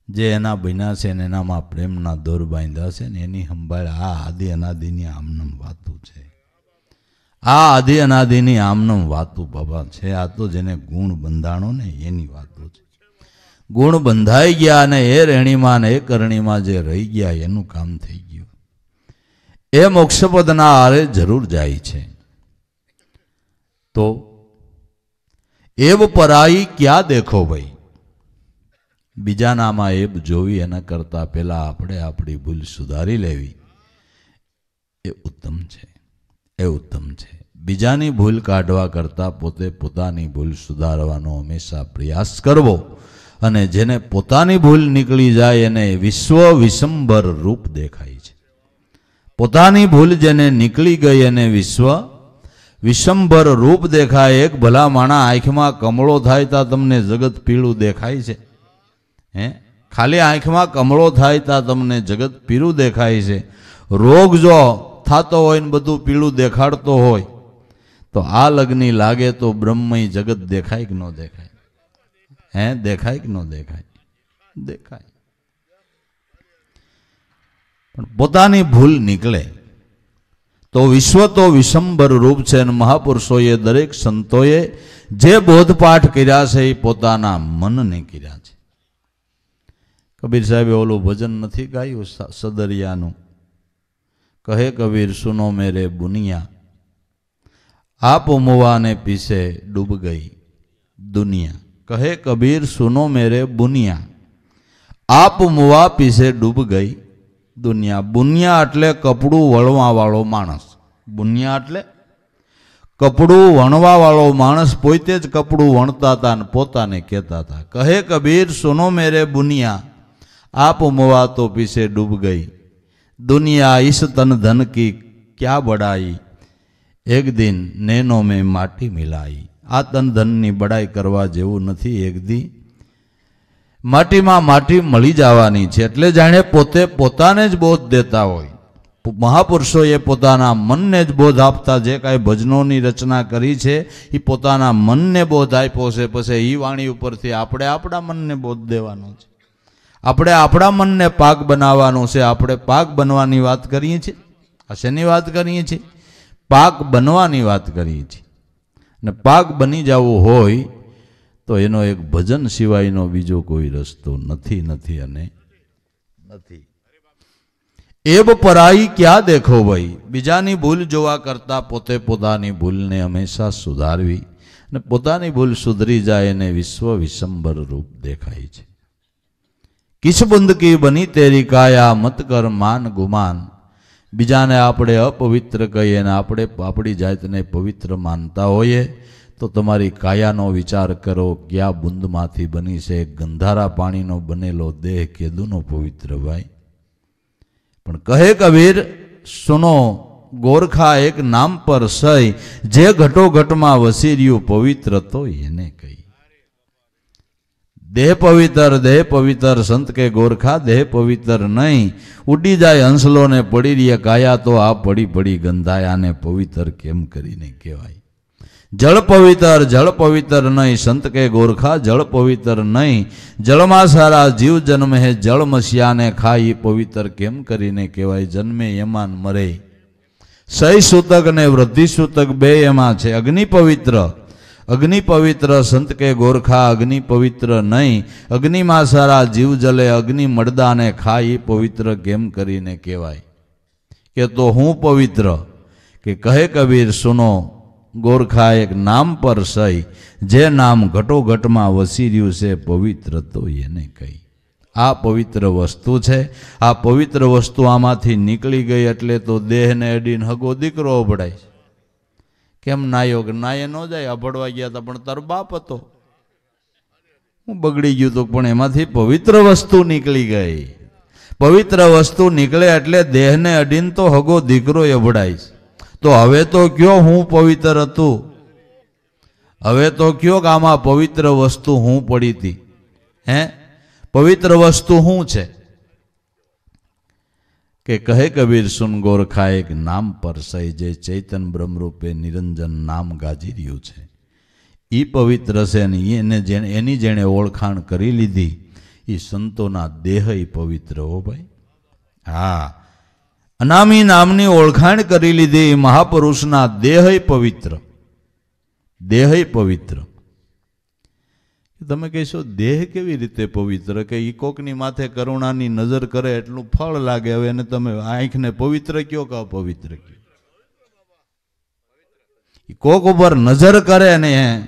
જે એના બન્યા છે ને એનામાં પ્રેમના દોર બાંધ્યા છે ને એની સંભાળ આ આદિ અનાદિની આમનમ વાતું છે. આ આદિ અનાદિની આમનમ વાતું બાબા છે. આ તો જેને ગુણ બંધાણો ને એની વાતો છે. ગુણ બંધાઈ ગયા અને એ રેણીમાં ને એ કરણીમાં જે રહી ગયા, એનું કામ થઈ ગયું. એ મોક્ષપદના આરે જરૂર જાય છે. તો એબ પરાઈ ક્યાં દેખો ભાઈ? બીજાનામાં એબ જોવી, એના કરતાં પહેલાં આપણે આપણી ભૂલ સુધારી લેવી. એ ઉત્તમ છે. એ ઉત્તમ છે. બીજાની ભૂલ કાઢવા કરતાં પોતે પોતાની ભૂલ સુધારવાનો હંમેશા પ્રયાસ કરવો. અને જેને પોતાની ભૂલ નીકળી જાય એને વિશ્વ વિષંભર રૂપ દેખાય છે. પોતાની ભૂલ જેને નીકળી ગઈ એને વિશ્વ વિષંભર રૂપ દેખાય. એક ભલા માણા આંખમાં કમળો થાય તા તમને જગત પીળું દેખાય છે. હે? ખાલી આંખમાં કમળો થાય તા તમને જગત પીળું દેખાય છે. રોગ જો થતો હોય ને બધું પીળું દેખાડતો હોય, તો આ લગ્ની લાગે તો બ્રહ્મય જગત દેખાય કે ન દેખાય? હે, દેખાય કે ન દેખાય? દેખાય. પણ પોતાની ભૂલ નીકળે. તો વિશ્વ તો વિશંબર રૂપ છે અને મહાપુરુષોએ દરેક સંતોએ જે બોધપાઠ કર્યા છે એ પોતાના મનને કર્યા છે. કબીર સાહેબે ઓલું ભજન નથી ગાયું સદરિયાનું? કહે કબીર, સુનો મેરે બુનિયા. આપ મુવાને પીસે ડૂબ ગઈ દુનિયા. કહે, કબીર, સુનો મેરે બુનિયા. આપ મુવા પીસે ડૂબ ગઈ દુનિયા. બુનિયા એટલે કપડું વળવાવાળો માણસ. બુનિયા એટલે કપડું વણવાવાળો માણસ પોતે જ કપડું વણતા હતા અને પોતાને કહેતા હતા કહે, કબીર, સુનો મેરે બુનિયા. આપ મુવા તો પીસે ડૂબ ગઈ દુનિયા. ઈસ તન ધન કી ક્યાં બડાઈ? એક દિન નેનો મેં માટી મિલાઈ. આ તન ધનની બડાઈ કરવા જેવું નથી એક દી. માટીમાં માટી મળી જવાની છે એટલે જાણે પોતે પોતાને જ બોધ દેતા હોય. મહાપુરુષોએ પોતાના મનને જ બોધ આપતા જે કાંઈ ભજનોની રચના કરી છે, એ પોતાના મનને બોધ આપ્યો છે, પછી એ વાણી ઉપરથી આપણે આપણા મનને બોધ દેવાનો છે. આપણે આપણા મનને પાક બનાવવાનો છે, આપણે પાક બનવાની વાત કરીએ છીએ. આ શેની વાત કરીએ છીએ? પાક બનવાની વાત કરીએ છીએ. ને પાક બની જવું હોય, તો એનો એક ભજન સિવાયનો બીજો કોઈ રસ્તો નથી નથી અને નથી. એબ પરાઈ ક્યાં દેખો ભાઈ? બીજાની ભૂલ જોવા કરતાં પોતે પોતાની ભૂલને હંમેશા સુધારવી અને પોતાની ભૂલ સુધરી જાય એને વિશ્વ વિશંબર રૂપ દેખાય છે. કિસ કી બની તેરી કાયા મત કર માન ગુમાન. બીજાને આપણે અપવિત્ર કહીએ અને આપણે આપણી જાતને પવિત્ર માનતા હોઈએ, તો તમારી કાયાનો વિચાર કરો, ક્યાં બુંદમાંથી બની છે, ગંધારા પાણીનો બનેલો દેહ કેદુનો પવિત્ર ભાઈ? પણ કહે કબીર, સુનો, ગોરખા એક નામ પર સય જે ઘટોઘટમાં વસી રહ્યું પવિત્ર તો એને કહી. દેહ પવિત્ર દેહ પવિત્ર, સંત કે ગોરખા દેહ પવિત્ર નહીં. ઉડી જાય હંસલો ને પડી રહીએ કાયા તો આ પડી પડી ગંધાય, આને પવિત્ર કેમ કરીને કહેવાય? જળ પવિત્ર જળ પવિત્ર નહીં, સંત કે ગોરખા, જળ પવિત્ર નહીં. જળમાં સારા જીવ જન્મે હે, જળ મસિયાને ખાઈ પવિત્ર કેમ કરીને કહેવાય? જન્મે એમાન મરે. સહી સૂતક ને વૃદ્ધિ સૂતક બે એમાં છે. અગ્નિ પવિત્ર અગ્નિ પવિત્ર સંત કે ગોરખા, અગ્નિ પવિત્ર નહીં. અગ્નિમાં સારા જીવ જલે, અગ્નિ મળદાને ખાઈ, પવિત્ર કેમ કરીને કહેવાય? કે તો હું પવિત્ર? કે કહે કબીર, સુનો, ગોરખા એક નામ પર સહી. જે નામ ઘટોઘટમાં વસી રહ્યું છે, પવિત્ર તો એને કહી. આ પવિત્ર વસ્તુ છે. આ પવિત્ર વસ્તુ આમાંથી નીકળી ગઈ એટલે તો દેહને અડીને હગો દીકરો છે. કેમ નાયો કે નાય ન જાય? અભડવા ગયા હતા પણ તારો બાપ હતો. હું બગડી ગયું તો, પણ એમાંથી પવિત્ર વસ્તુ નીકળી ગઈ. પવિત્ર વસ્તુ નીકળે એટલે દેહને અડીને તો હગો દીકરો અભડાઈશ તો હવે તો કયો હું પવિત્ર હતું હવે તો કયો કે આમાં પવિત્ર વસ્તુ હું પડી હતી? હે? પવિત્ર વસ્તુ શું છે? કે કહે કબીર સુન ગોરખા એક નામ પર સહી જે ચૈતન બ્રહ્મરૂપે નિરંજન નામ ગાજી રહ્યું છે. એ પવિત્ર છે અને એને જેણે એની જેણે ઓળખાણ કરી લીધી એ સંતોના દેહ એ પવિત્ર હો ભાઈ. હા. અનામી નામની ઓળખાણ કરી લીધી એ મહાપુરુષના દેહ પવિત્ર. દેહ પવિત્ર. તમે કહેશો, દેહ કેવી રીતે પવિત્ર? કે ઈ કોકની માથે કરુણાની નજર કરે એટલું ફળ લાગે, હવે એને તમે આંખને પવિત્ર કયો કે અપવિત્ર કયો? કોક ઉપર નજર કરે ને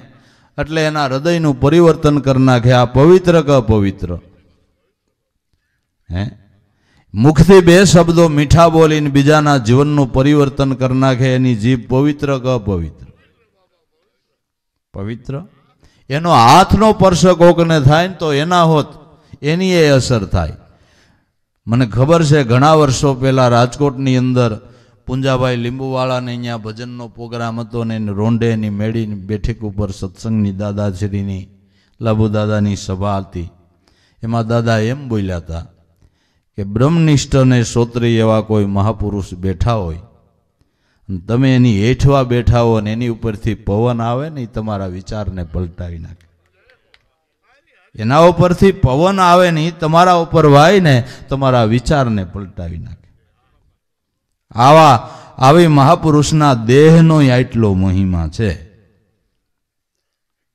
એટલે એના હૃદયનું પરિવર્તન કરી નાખે, આ પવિત્ર કે અપવિત્ર? હે? મુખથી બે શબ્દો મીઠા બોલીને બીજાના જીવનનું પરિવર્તન કરી નાખે, એની જીભ પવિત્ર કે અપવિત્ર? પવિત્ર? એનો હાથનો સ્પર્શ કોકને થાય ને તો એના હોત, એની એ અસર થાય. મને ખબર છે, ઘણા વર્ષો પહેલાં રાજકોટની અંદર પુંજાભાઈ લીંબુવાળાને અહીંયા ભજનનો પ્રોગ્રામ હતો ને એને રોંઢેની મેળીની બેઠક ઉપર સત્સંગની દાદાશ્રીની લાભુ દાદાની સભા હતી. એમાં દાદા એમ બોલ્યા હતા કે બ્રહ્મનિષ્ઠ અને શ્રોત્રી એવા કોઈ મહાપુરુષ બેઠા હોય તમે એની હેઠવા બેઠા હો ને એની ઉપરથી પવન આવે ને એ તમારા વિચારને પલટાવી નાખે. એના ઉપરથી પવન આવે ને તમારા ઉપર વાય ને તમારા વિચારને પલટાવી નાખે. આવા, આવી મહાપુરુષના દેહનો આટલો મહિમા છે.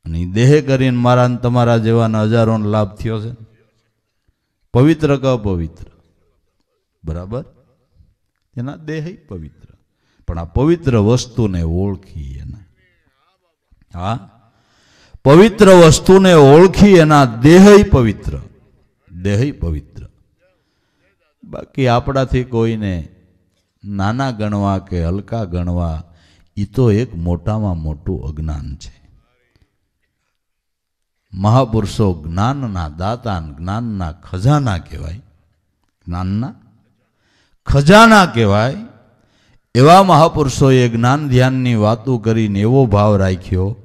અને દેહ કરીને મારા તમારા જેવાના હજારોનો લાભ થયો છે પવિત્ર કે અપવિત્ર? બરાબર? એના દેહ પવિત્ર. પણ આ પવિત્ર વસ્તુને ઓળખી એના. હા? પવિત્ર વસ્તુને ઓળખી એના દેહ પવિત્ર. દેહ પવિત્ર. બાકી આપણાથી કોઈને નાના ગણવા કે હલકા ગણવા એ તો એક મોટામાં મોટું અજ્ઞાન છે. મહાપુરુષો જ્ઞાનના દાતા જ્ઞાનના ખજાના કહેવાય. જ્ઞાનના ખજાના કહેવાય. એવા મહાપુરુષોએ જ્ઞાન ધ્યાનની વાતો કરીને એવો ભાવ રાખ્યો,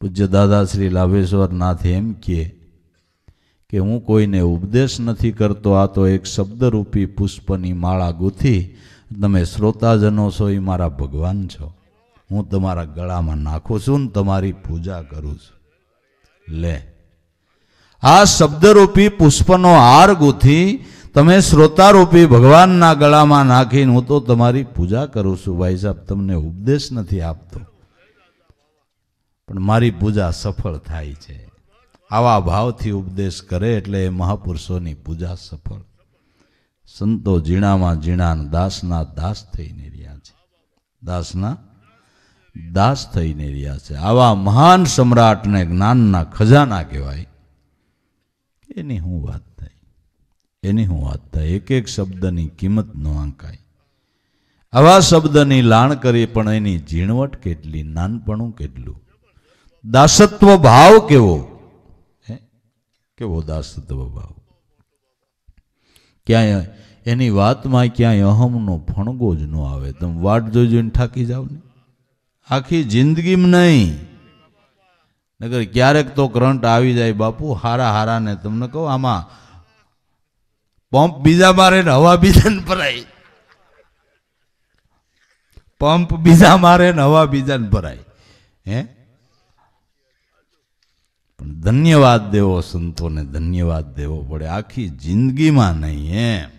પૂજ્ય દાદા શ્રી લાભેશ્વરનાથ એમ કહે કે હું કોઈને ઉપદેશ નથી કરતો, આ તો એક શબ્દરૂપી પુષ્પની માળા ગૂંથી તમે શ્રોતાજનો છો, એ મારા ભગવાન છો. હું તમારા ગળામાં નાખું છું ને તમારી પૂજા કરું છું. લે. આ શબ્દરૂપી પુષ્પનો હાર ગૂંથી તમે શ્રોતારૂપી ભગવાનના ગળામાં નાખીને હું તો તમારી પૂજા કરું છું, ભાઈ સાહેબ. તમને ઉપદેશ નથી આપતો. પણ મારી પૂજા સફળ થાય છે. આવા ભાવથી ઉપદેશ કરે એટલે એ મહાપુરુષોની પૂજા સફળ. સંતો ઝીણામાં ઝીણા દાસના દાસ થઈને રહ્યા છે. દાસના દાસ થઈને રહ્યા છે. આવા મહાન સમ્રાટને જ્ઞાનના ખજાના કહેવાય. એની હું વાત એની હું વાત થાય. એક એક શબ્દની કિંમત ન આંકાય. આવા શબ્દની લાણ કરી પણ એની ઝીણવટ કેટલી, નાનપણું કેટલું? દાસત્વ ભાવ કેવો? કેવો દાસત્વ ભાવ? ક્યાંય એની વાતમાં ક્યાંય અહમનો ફણગો જ ન આવે. તમે વાટ જોઈ જોઈને થાકી જાવ ને? આખી જિંદગીમાં નહીં. નગર ક્યારેક તો કરંટ આવી જાય બાપુ, હારા હારા ને તમને કહું, આમાં પંપ બીજા મારે ને હવા બીજાને ભરાય. પંપ બીજા મારે ને હવા બીજાને ભરાય. હે? પણ ધન્યવાદ દેવો સંતોને, ધન્યવાદ દેવો પડે. આખી જિંદગીમાં નહીં એમ.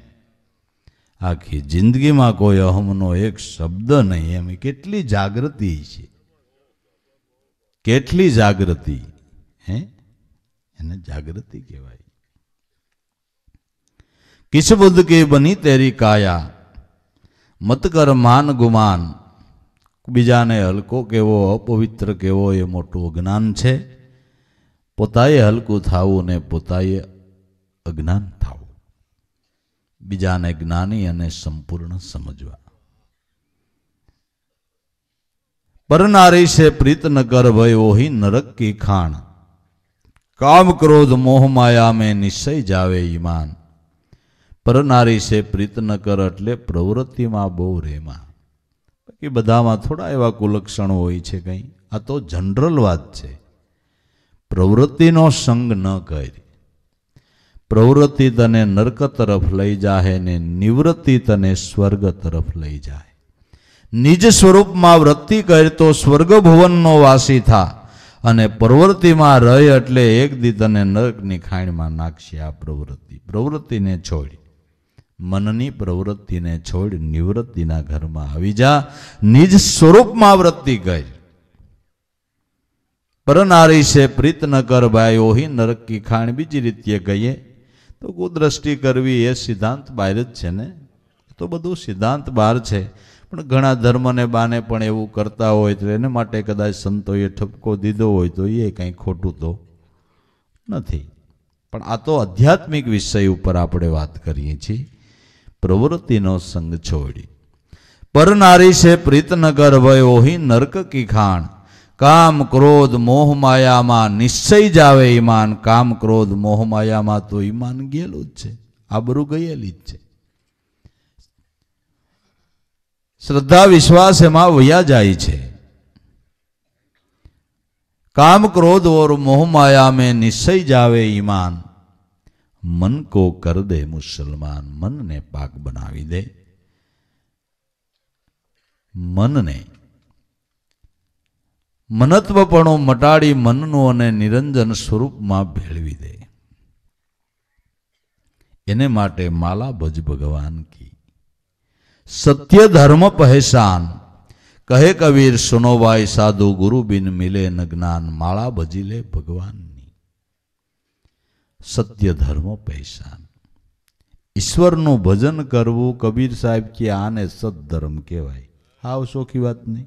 આખી જિંદગીમાં કોઈ અહમનો એક શબ્દ નહીં એમ. કેટલી જાગૃતિ છે. કેટલી જાગૃતિ. હે? એને જાગૃતિ કહેવાય. કિસ બુદ્ધ કે બની તેરી કાયા મત કર માન ગુમાન બીજાને હલકો કેવો અપવિત્ર કેવો એ મોટું જ્ઞાન છે પોતાએ હલકું થવું ને પોતાએ અજ્ઞાન થવું બીજાને જ્ઞાની અને સંપૂર્ણ સમજવા પરનારી છે પ્રીત ન કર ભય ઓહી નરક કી ખાણ કામ ક્રોધ મોહ માયા મેં નિશ્ચય જાવે ઈમાન પરનારી છે, પ્રીત ન કર એટલે પ્રવૃત્તિમાં બહુ રેમાં. બાકી બધામાં થોડા એવા કુલક્ષણો હોય છે કંઈ. આ તો જનરલ વાત છે. પ્રવૃત્તિનો સંગ ન કરી. પ્રવૃત્તિ તને નર્ક તરફ લઈ જાહે ને નિવૃત્તિ તને સ્વર્ગ તરફ લઈ જાય નિજ સ્વરૂપમાં વૃત્તિ કરે તો સ્વર્ગ ભુવનનો વાસી થા અને પ્રવૃત્તિમાં રહે એટલે એક દી તને નર્કની ખાણીમાં નાખશે આ પ્રવૃત્તિ. પ્રવૃત્તિને છોડ. મનની પ્રવૃત્તિને છોડ નિવૃત્તિના ઘરમાં આવી જા. નિજ સ્વરૂપમાં વૃત્તિ ગઈ. પરનારી છે પ્રીત ન કર ભાઈ, ઓહી નરક ખાણ બીજી રીતે કહીએ તો કુદ્રષ્ટિ કરવી એ સિદ્ધાંત બહાર જ છે ને? તો બધું સિદ્ધાંત બહાર છે. પણ ઘણા ધર્મને બાને પણ એવું કરતા હોય તો એને માટે કદાચ સંતોએ ઠપકો દીધો હોય તો એ કંઈ ખોટું તો નથી. પણ આ તો આધ્યાત્મિક વિષય ઉપર આપણે વાત કરીએ છીએ. પ્રવૃત્તિનો સંગ છોડી. પરનારી છે પ્રીતનગર ભય નર્ક કી ખાણ. કામ ક્રોધ મોહ માયામાં નિશ્ચય જાવે ઈમાન. કામ ક્રોધ મોહ માયામાં તો ઈમાન ગયેલું જ છે. આબરૂ ગયેલી જ છે. શ્રદ્ધા, વિશ્વાસ એમાં વયા જાય છે. કામ ક્રોધ ઓર મોહ માયા મેં નિશ્ચય જાવે ઈમાન. મન કો કર દે મુસલમાન, મનને પાક બનાવી દે. મનને મનત્વપણો મટાડી મનનું અને નિરંજન સ્વરૂપમાં ભેળવી દે. એને માટે માલા ભજ ભગવાન કી. સત્ય ધર્મ પહેશાન કહે કબીર સુનોભાઈ સાધુ ગુરુ બિન મિલે ન જ્ઞાન, માળા ભજી લે ભગવાનની સત્ય ધર્મ પહેશાન ઈશ્વરનું ભજન કરવું કબીર સાહેબ કે આને સદધર્મ કહેવાય. હાવ સોખી વાત નહીં.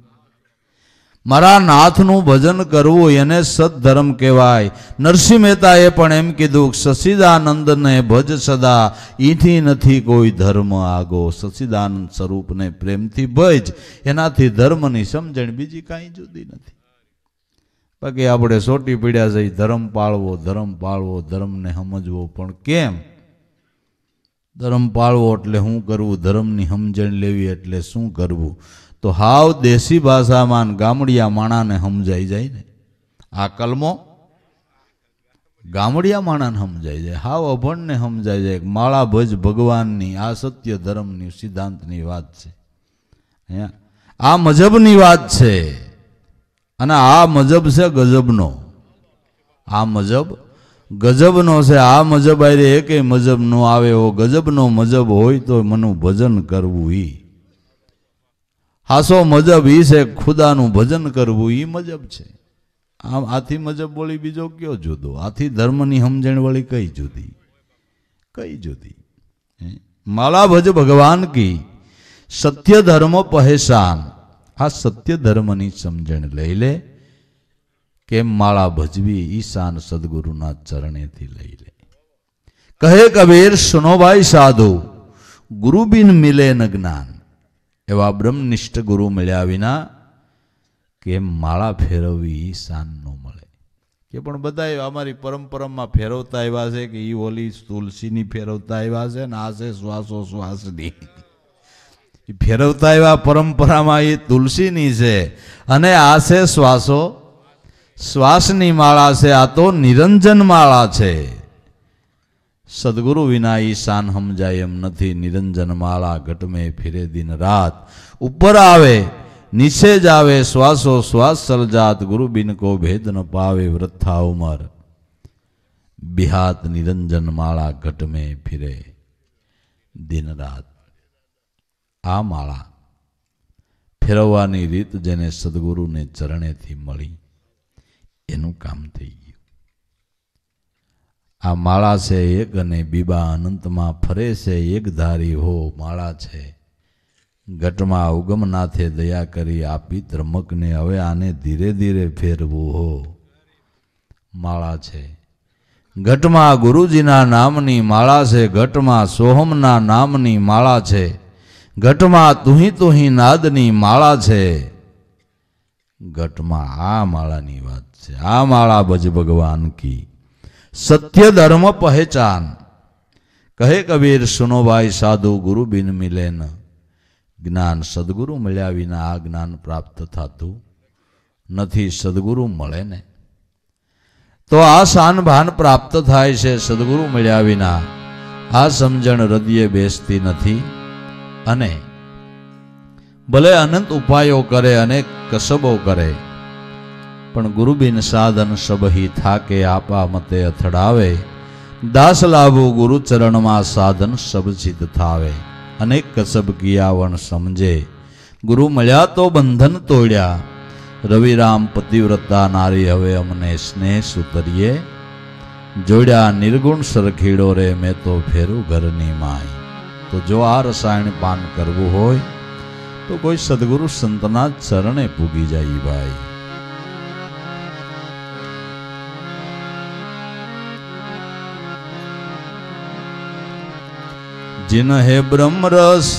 મારા નાથનું ભજન કરવું એને સદધર્મ કહેવાય. નરસિંહ મહેતાએ પણ એમ કીધું સચિદાનંદને ભજ સદા, ઈથી નથી કોઈ ધર્મ આગો. સચિદાનંદ સ્વરૂપને પ્રેમથી ભજ, એનાથી ધર્મની સમજણ બીજી કાંઈ જુદી નથી. બાકી આપણે સોટી પીડ્યા છે ધર્મ પાળવો ધર્મ પાળવો, ધર્મને સમજવો. પણ કેમ? ધર્મ પાળવો એટલે શું કરવું, ધર્મની સમજણ લેવી એટલે શું કરવું? તો હાવ દેશી ભાષામાં ગામડિયા માણાને સમજાઈ જાય ને. આ કલમો ગામડિયા માણાને સમજાઈ જાય. હાવ અભણને સમજાઈ જાય માળા ભજ ભગવાનની, આ સત્ય ધર્મની સિદ્ધાંતની વાત છે. આ મજબની વાત છે. અને આ મજબ છે ગજબનો. આ મજબ ગજબનો છે. આ મજબ આરે એકે મજબ નો આવે. એવો ગજબનો મજબ હોય તો મનું ભજન કરવું ઈ. હાસો મજબ ઈ છે, ખુદાનું ભજન કરવું ઈ મજબ છે. આમ આથી મજબ બોલી બીજો કયો જુદો? આથી ધર્મની સમજણ વળી કઈ જુદી? કઈ જુદી? માલા ભજ ભગવાન કી, સત્ય ધર્મ પહેશાન આ સત્ય ધર્મની સમજણ લઈ લે કેમ માળા ભજવી ઈશાન સદગુરુના ચરણેથી લઈ લે. કહે કબીર સુનોભાઈ સાધુ ગુરુ બિન મિલે ન જ્ઞાન. એવા બ્રહ્મનિષ્ઠ ગુરુ મળ્યા વિના કેમ માળા ફેરવવી ઈશાન ન મળે. કે પણ બધા અમારી પરંપરામાં ફેરવતા આવ્યા છે કે ઈ ઓલી તુલસીની ફેરવતા આવ્યા છે ને આ છે શ્વાસો શ્વાસની. ફેરવતા એવા પરંપરામાં એ તુલસીની છે. અને આ છે શ્વાસો. શ્વાસની માળા છે, આ તો નિરંજન માળા છે. સદગુરુ વિના ઈ સમજાય એમ નથી. નિરંજન માળા ઘટમે ફિરે દિન રાત. ઉપર આવે, નીચે જ આવે શ્વાસો, શ્વાસ સર્જાત, ગુરુ બિન કો ભેદ ન પાવે વૃથા ઉમર. બિહાત નિરંજન માળા ઘટમે ફિરે દિન રાત. આ માળા ફેરવવાની રીત જેને સદગુરુને ચરણેથી મળી એનું કામ થઈ ગયું. આ માળા છે એક અને બીબા અનંતમાં ફરે છે એક ધારી, હો, માળા છે. ઘટમાં ઉગમનાથે દયા કરી આપી ત્રમકને હવે આને ધીરે ધીરે ફેરવું, હો, માળા છે. ઘટમાં ગુરુજીના નામની માળા છે, ઘટમાં સોહમના નામની માળા છે. ઘટમાં તુહી તુહી નાદની માળા છે. ઘટમાં આ માળાની વાત છે. આ માળા ભજ ભગવાન કી. સત્ય ધર્મ પહેચાન. કહે કબીર, સુનો ભાઈ, સાધુ ગુરુ બિન મિલે જ્ઞાન સદગુરુ મળ્યા વિના આ જ્ઞાન પ્રાપ્ત થતું નથી. સદગુરુ મળે ને. તો આ સાન ભાન પ્રાપ્ત થાય છે. સદગુરુ મળ્યા વિના આ સમજણ હૃદયે બેસતી નથી. અને ભલે અનંત ઉપાયો કરે, અનેક કસબો કરે, પણ ગુરુબિન સાધન સબહી થાકે, આપા મતે અથડાવે. દાસ લાભો ગુરુ ચરણમાં સાધન સબજિત થાવે. અનેક કસબ કિયાવણ સમજે. ગુરુ મળ્યા તો બંધન તોડ્યા. રવિરામ પતિવ્રતા નારી, હવે અમને સ્નેહ સુતરીએ જોડ્યા નિર્ગુણ સરખીડો રે, મેં તો ફેરું ઘરની માય. તો જો આ રસાયણ પાન કરવું હોય તો કોઈ સદગુરુ સંતના ચરણે પૂગી જાય ભાઈ जिन है ब्रह्म रस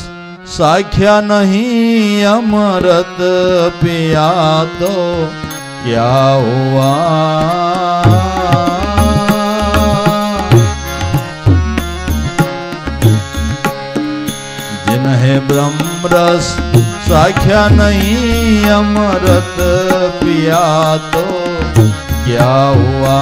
साख्या नहीं अमृत पिया तो क्या हुआ साख्या नहीं, अमृत पिया तो क्या हुआ?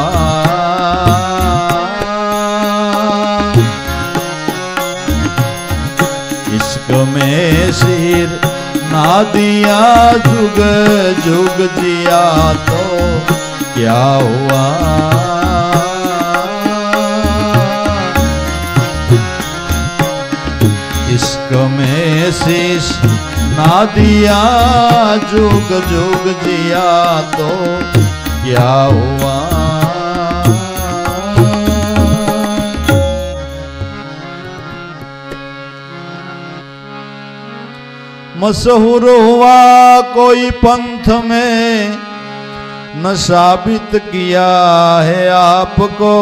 इश्क में सिर ना दिया, जुग जुग जिया तो क्या हुआ? इश्क में शीश ना दिया, जुग जुग जिया तो क्या हुआ? मशहूर हुआ कोई पंथ में न साबित किया है आपको।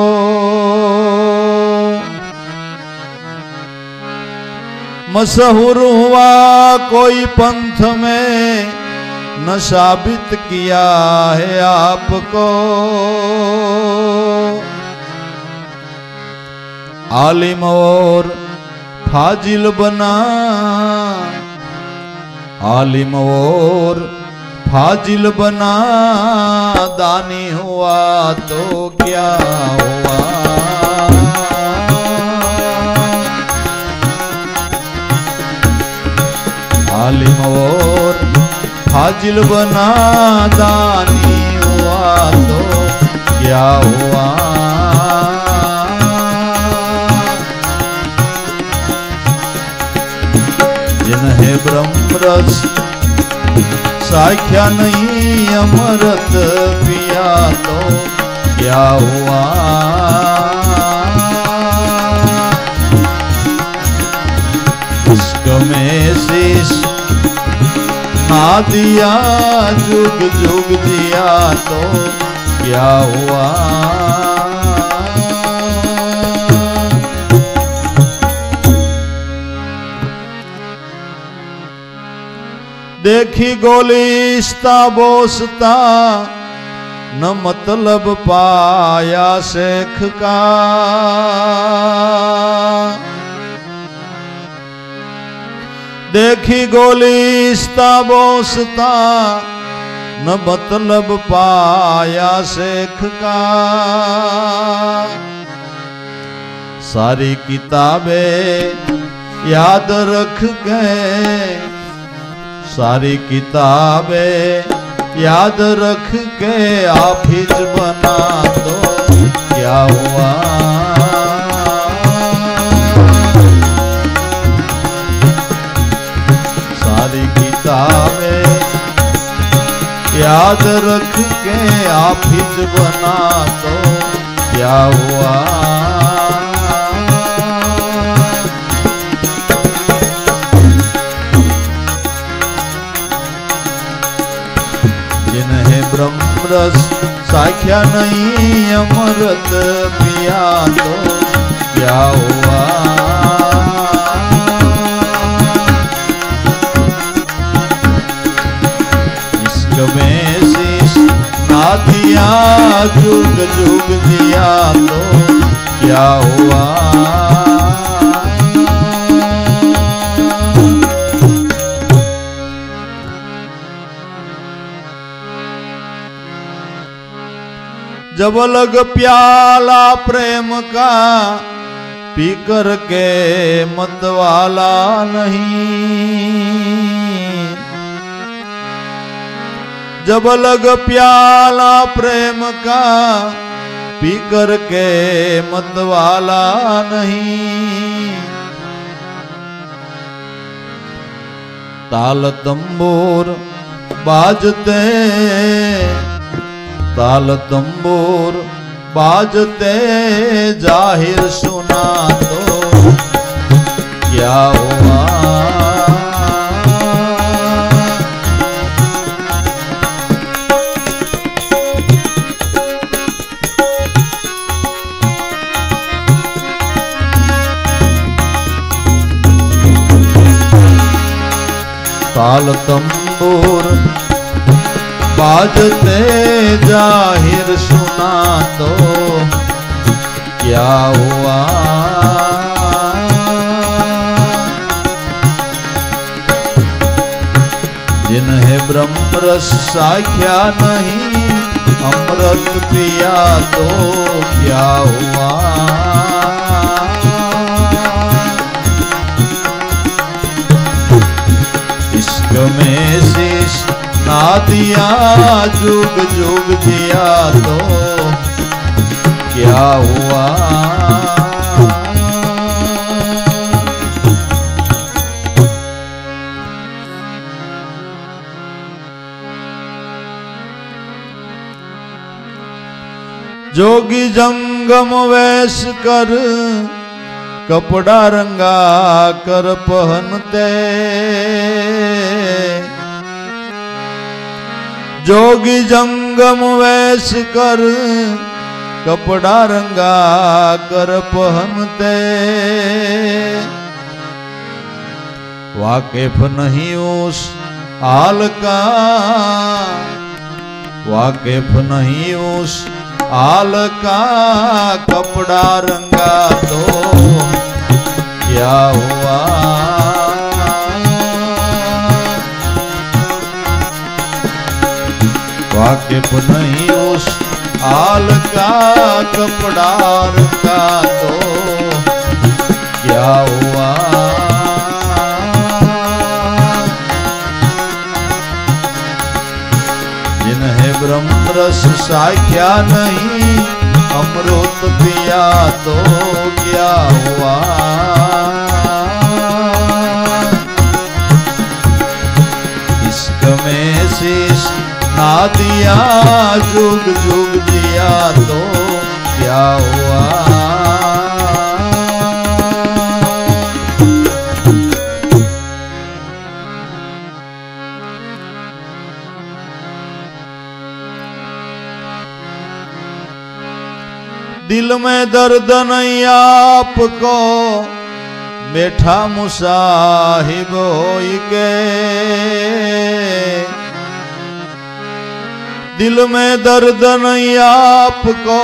मशहूर हुआ, कोई पंथ में न साबित किया है आपको। आलिम और फाजिल बना, आलिम और फाजिल बना, दानी हुआ तो क्या हुआ? आलिम और फाजिल बना दानी हुआ तो क्या हुआ? जिन्हें ब्रह्म रस, साख्या नहीं अमृत पिया तो क्या हुआ? दिया, जुग जुग दिया तो क्या हुआ? देखी गोलिस्ता, बोसता, न मतलब पाया शेख का। देखी गोलिस्ता बोसता, न मतलब पाया शेख का। सारी किताबें याद रख गए, सारी किताबें याद रख के आफिज बना दो क्या हुआ? याद रख के हाफिज बना दो। क्या हुआ? जिन्हें ब्रह्म रस साख्या नहीं, अमृत पिया तो क्या हुआ? दिया जुग जुग दिया तो क्या हुआ? जब लग प्याला प्रेम का पी कर के मत वाला नहीं। जब लग प्याला प्रेम का पी कर के मत वाला नहीं। ताल तंबूर बाजते ताल तंबूर बाजते ज़ाहिर सुना तो। क्या हुआ? ताल तंबूर। बाजते ज़ाहिर सुना तो क्या हुआ? जिन्हें ब्रह्म रस साख्या नहीं, अमृत पिया तो क्या हुआ? इश्क में दिया जुग जुग दिया तो क्या हुआ? जोगी जंगम वेश कर, कपड़ा रंगा कर पहनते। जोगी जंगम वेश कर, कपड़ा रंगा कर पहनते वाकिफ नहीं उस हाल का, वाकिफ नहीं उस हाल का, कपड़ा रंगा तो क्या हुआ? वाकिफ नहीं उस आल का कपड़ा रंगा तो क्या हुआ? जिन्हें ब्रह्म रस साख्या नहीं, अमृत पिया तो क्या हुआ? इश्क में शीश ना दिया, जुग जुग दिया तो क्या हुआ? दिल में दर्द नहीं आपको बैठा मुसाहिब होई के दिल में दर्द नहीं आपको।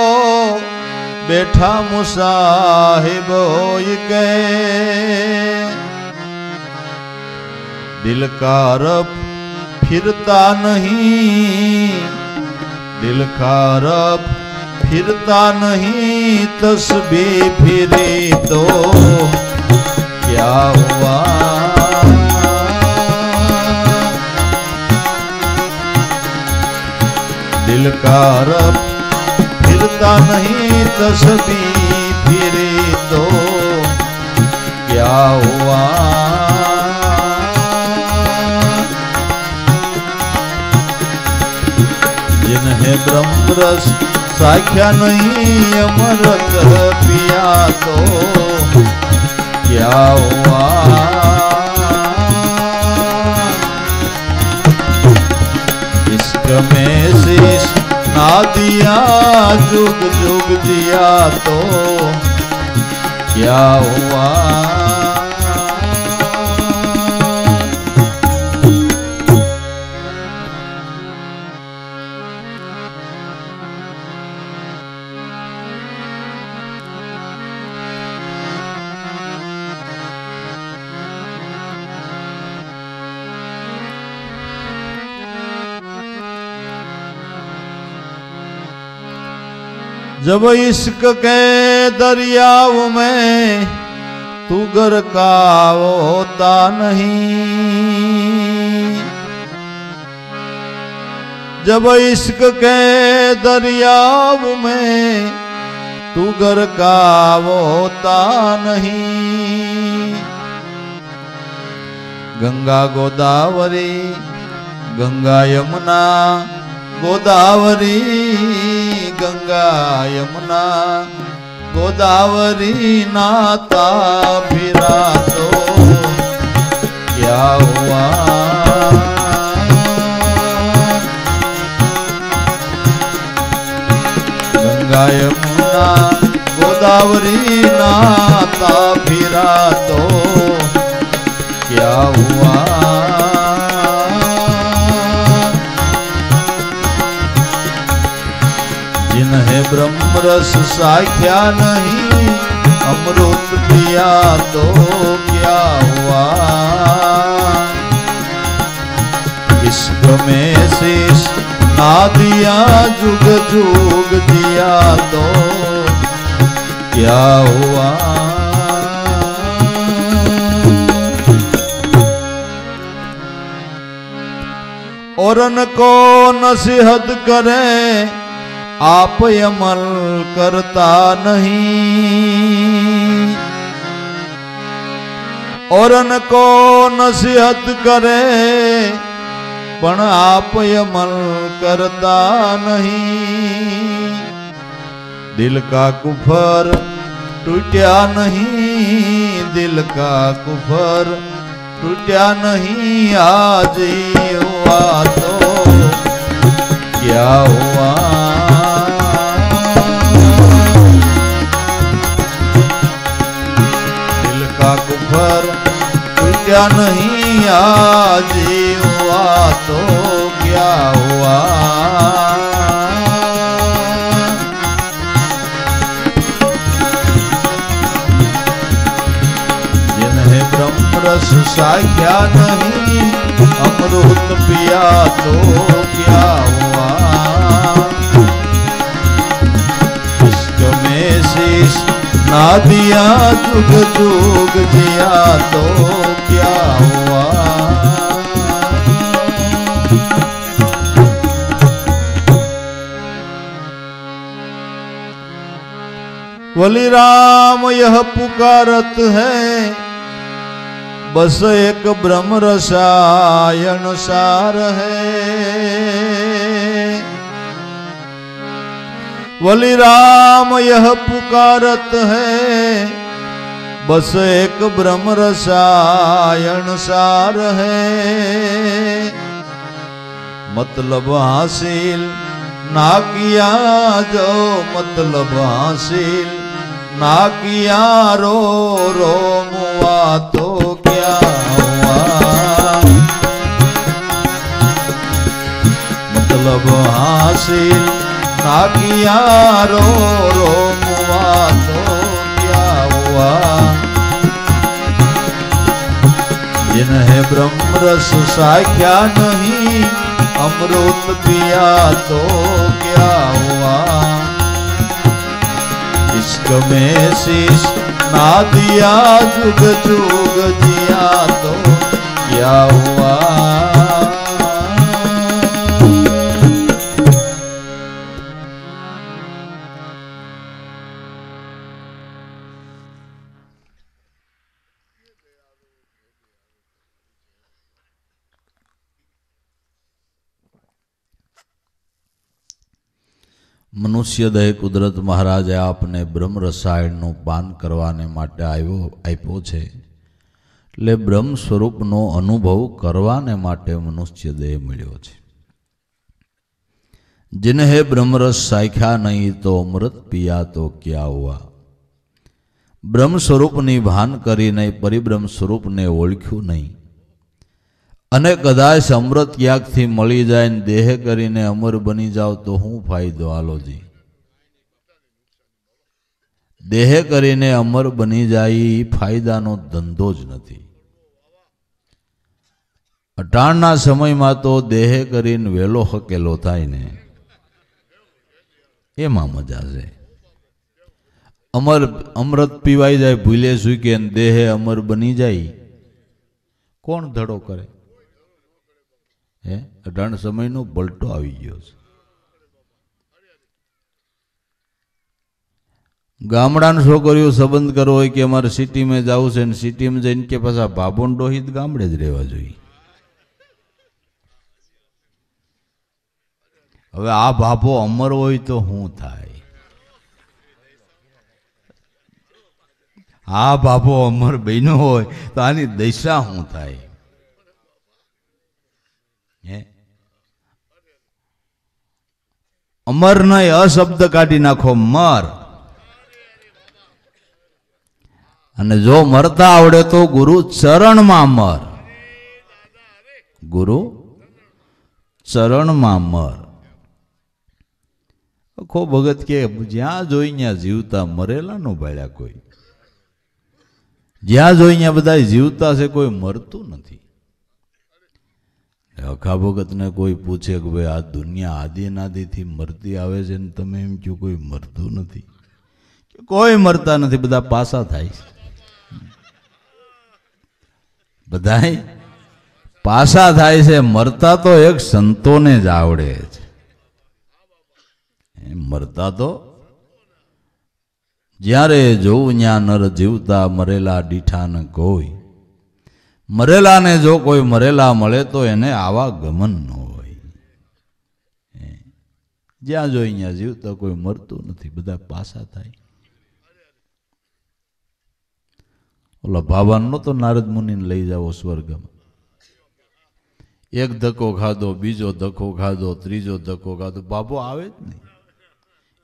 बैठा मुसाहिब के। दिल का रब फिरता नहीं। दिल का रब फिरता नहीं। तस्बी फिरी तो क्या हुआ? दिल फिरता नहीं तस्बी फिरी तो। क्या हुआ? जिन्हें ब्रह्म रस साख्या नहीं अमृत पिया तो। क्या हुआ? इश्क में शीश ના દિયા જુગ જુગ દિયા તો ક્યાં હુઆ जब इश्क के दरियाओं में तू का होता नहीं जब इश्क के दरियाओं में तू का होता नहीं गंगा गोदावरी गंगा यमुना ગોદાવરી ગંગા યમુના, ગોદાવરી ના તાપી રાતો ક્યાં હુઆ ગંગા ગોદાવરી ના તાપી રાતો ક્યાં હુઆ रस साख्या नहीं, अमृत पिया तो क्या हुआ? इश्क में शीश ना दिया जुग जुग दिया तो क्या हुआ? औरन को नसीहत करे આપ અમલ કરતા નહીં. ઓરન કો નસીહત કરે, પણ આપ અમલ કરતા નહીં. દિલ કા કુફર તૂટ્યા નહીં, દિલ કા કુફર તૂટ્યા નહીં. આજ હુઆ તો ક્યા હુઆ टूटा नहीं, आज हुआ तो क्या हुआ? जिन्हें ब्रह्म रस साख्या नहीं, अमृत पिया तो क्या हुआ? ना दिया जुग जुग जिया तो क्या हुआ? बलि राम यह पुकारत है, बस एक ब्रह्म रसायन सार है। बलि राम यह पुकारत है। बस एक ब्रह्म रसायन सार है। मतलब हासिल ना किया जो मतलब हासिल ना किया, रो रो, मुआ तो क्या हुआ? मतलब हासिल ना रो रो मुआ तो क्या हुआ? जिन्हें ब्रह्म रस साख्या नहीं, अमृत पिया तो क्या हुआ? इश्क में शीश ना दिया, जुग जुग जिया तो क्या हुआ? મનુષ્ય દય કુદરત મહારાજે આપને બ્રહ્મ રસાયણનું પાન કરવાને માટે આવ્યો, આપ્યો છે. એટલે બ્રહ્મ સ્વરૂપનો અનુભવ કરવાને માટે મનુષ્ય દેહ મળ્યો છે. જેને હે બ્રહ્મરસ સાખ્યા નહીં તો અમૃત પિયા તો ક્યાં હોવા? બ્રહ્મ સ્વરૂપની ભાન કરીને પરિબ્રહ્મ સ્વરૂપને ઓળખ્યું નહીં. અને કદાચ અમૃત ક્યાંકથી મળી જાય ને દેહ કરીને અમર બની જાવ તો હું ફાયદો? આલોજી દેહ કરીને અમર બની જાય એ ફાયદાનો ધંધો જ નથી. અટાણના સમયમાં તો દેહ કરીને વહેલો હકેલો થાય ને. એમાં મજા છે. અમર અમૃત પીવાઈ જાય, ભૂલે સૂકે દેહ અમર બની જાય. કોણ ધડો કરે? હે? અઢાણ સમયનો પલટો આવી ગયો છે. ગામડાની છોકરીઓ સંબંધ કરવો હોય કે અમારે સિટીમાં જવું છે ને સિટીમાં જઈને કે પાછા ભાભોન ડોહિત ગામડે જ રહેવા જોઈએ. હવે આ ભાભો અમર હોય તો શું થાય? આ ભાભો અમર બહેનો હોય તો આની દશા શું થાય હે અમર નહીં અશબ્દ કાઢી નાખો, મર. અને જો મરતા આવડે તો ગુરુ ચરણમાં મર. ગુરુ ચરણમાં મર. ખો ભગત કે, જ્યાં જોઈ જીવતા મરેલા નો ભાડ્યા કોઈ? જ્યાં જોઈ ત્યાં બધા જીવતા છે, કોઈ મરતું નથી. અખા ભગતને કોઈ પૂછે કે ભાઈ, આ દુનિયા આદિનાદિથી મરતી આવે છે ને તમે એમ કહો કોઈ મરતું નથી. કોઈ મરતા નથી, બધા પાસા થાય. બધા પાસા થાય છે, મરતા તો એક સંતોને જ આવડે છે. મરતા તો જ્યારે જોઉં ત્યાં નર જીવતા, મરેલા દીઠા ન કોઈ મરેલાને જો કોઈ મરેલા મળે તો એને આવા ગમન ન હોય. જ્યાં જોઈ અહીંયા જીવતા કોઈ મરતું નથી, બધા પાસા થાય. ઓલા ભાવાનો તો નારદ મુનિને લઈ જાઓ સ્વર્ગમાં. એક ધક્કો ખાધો, બીજો ધક્કો ખાધો, ત્રીજો ધક્કો ખાધો બાબો આવે જ નહીં.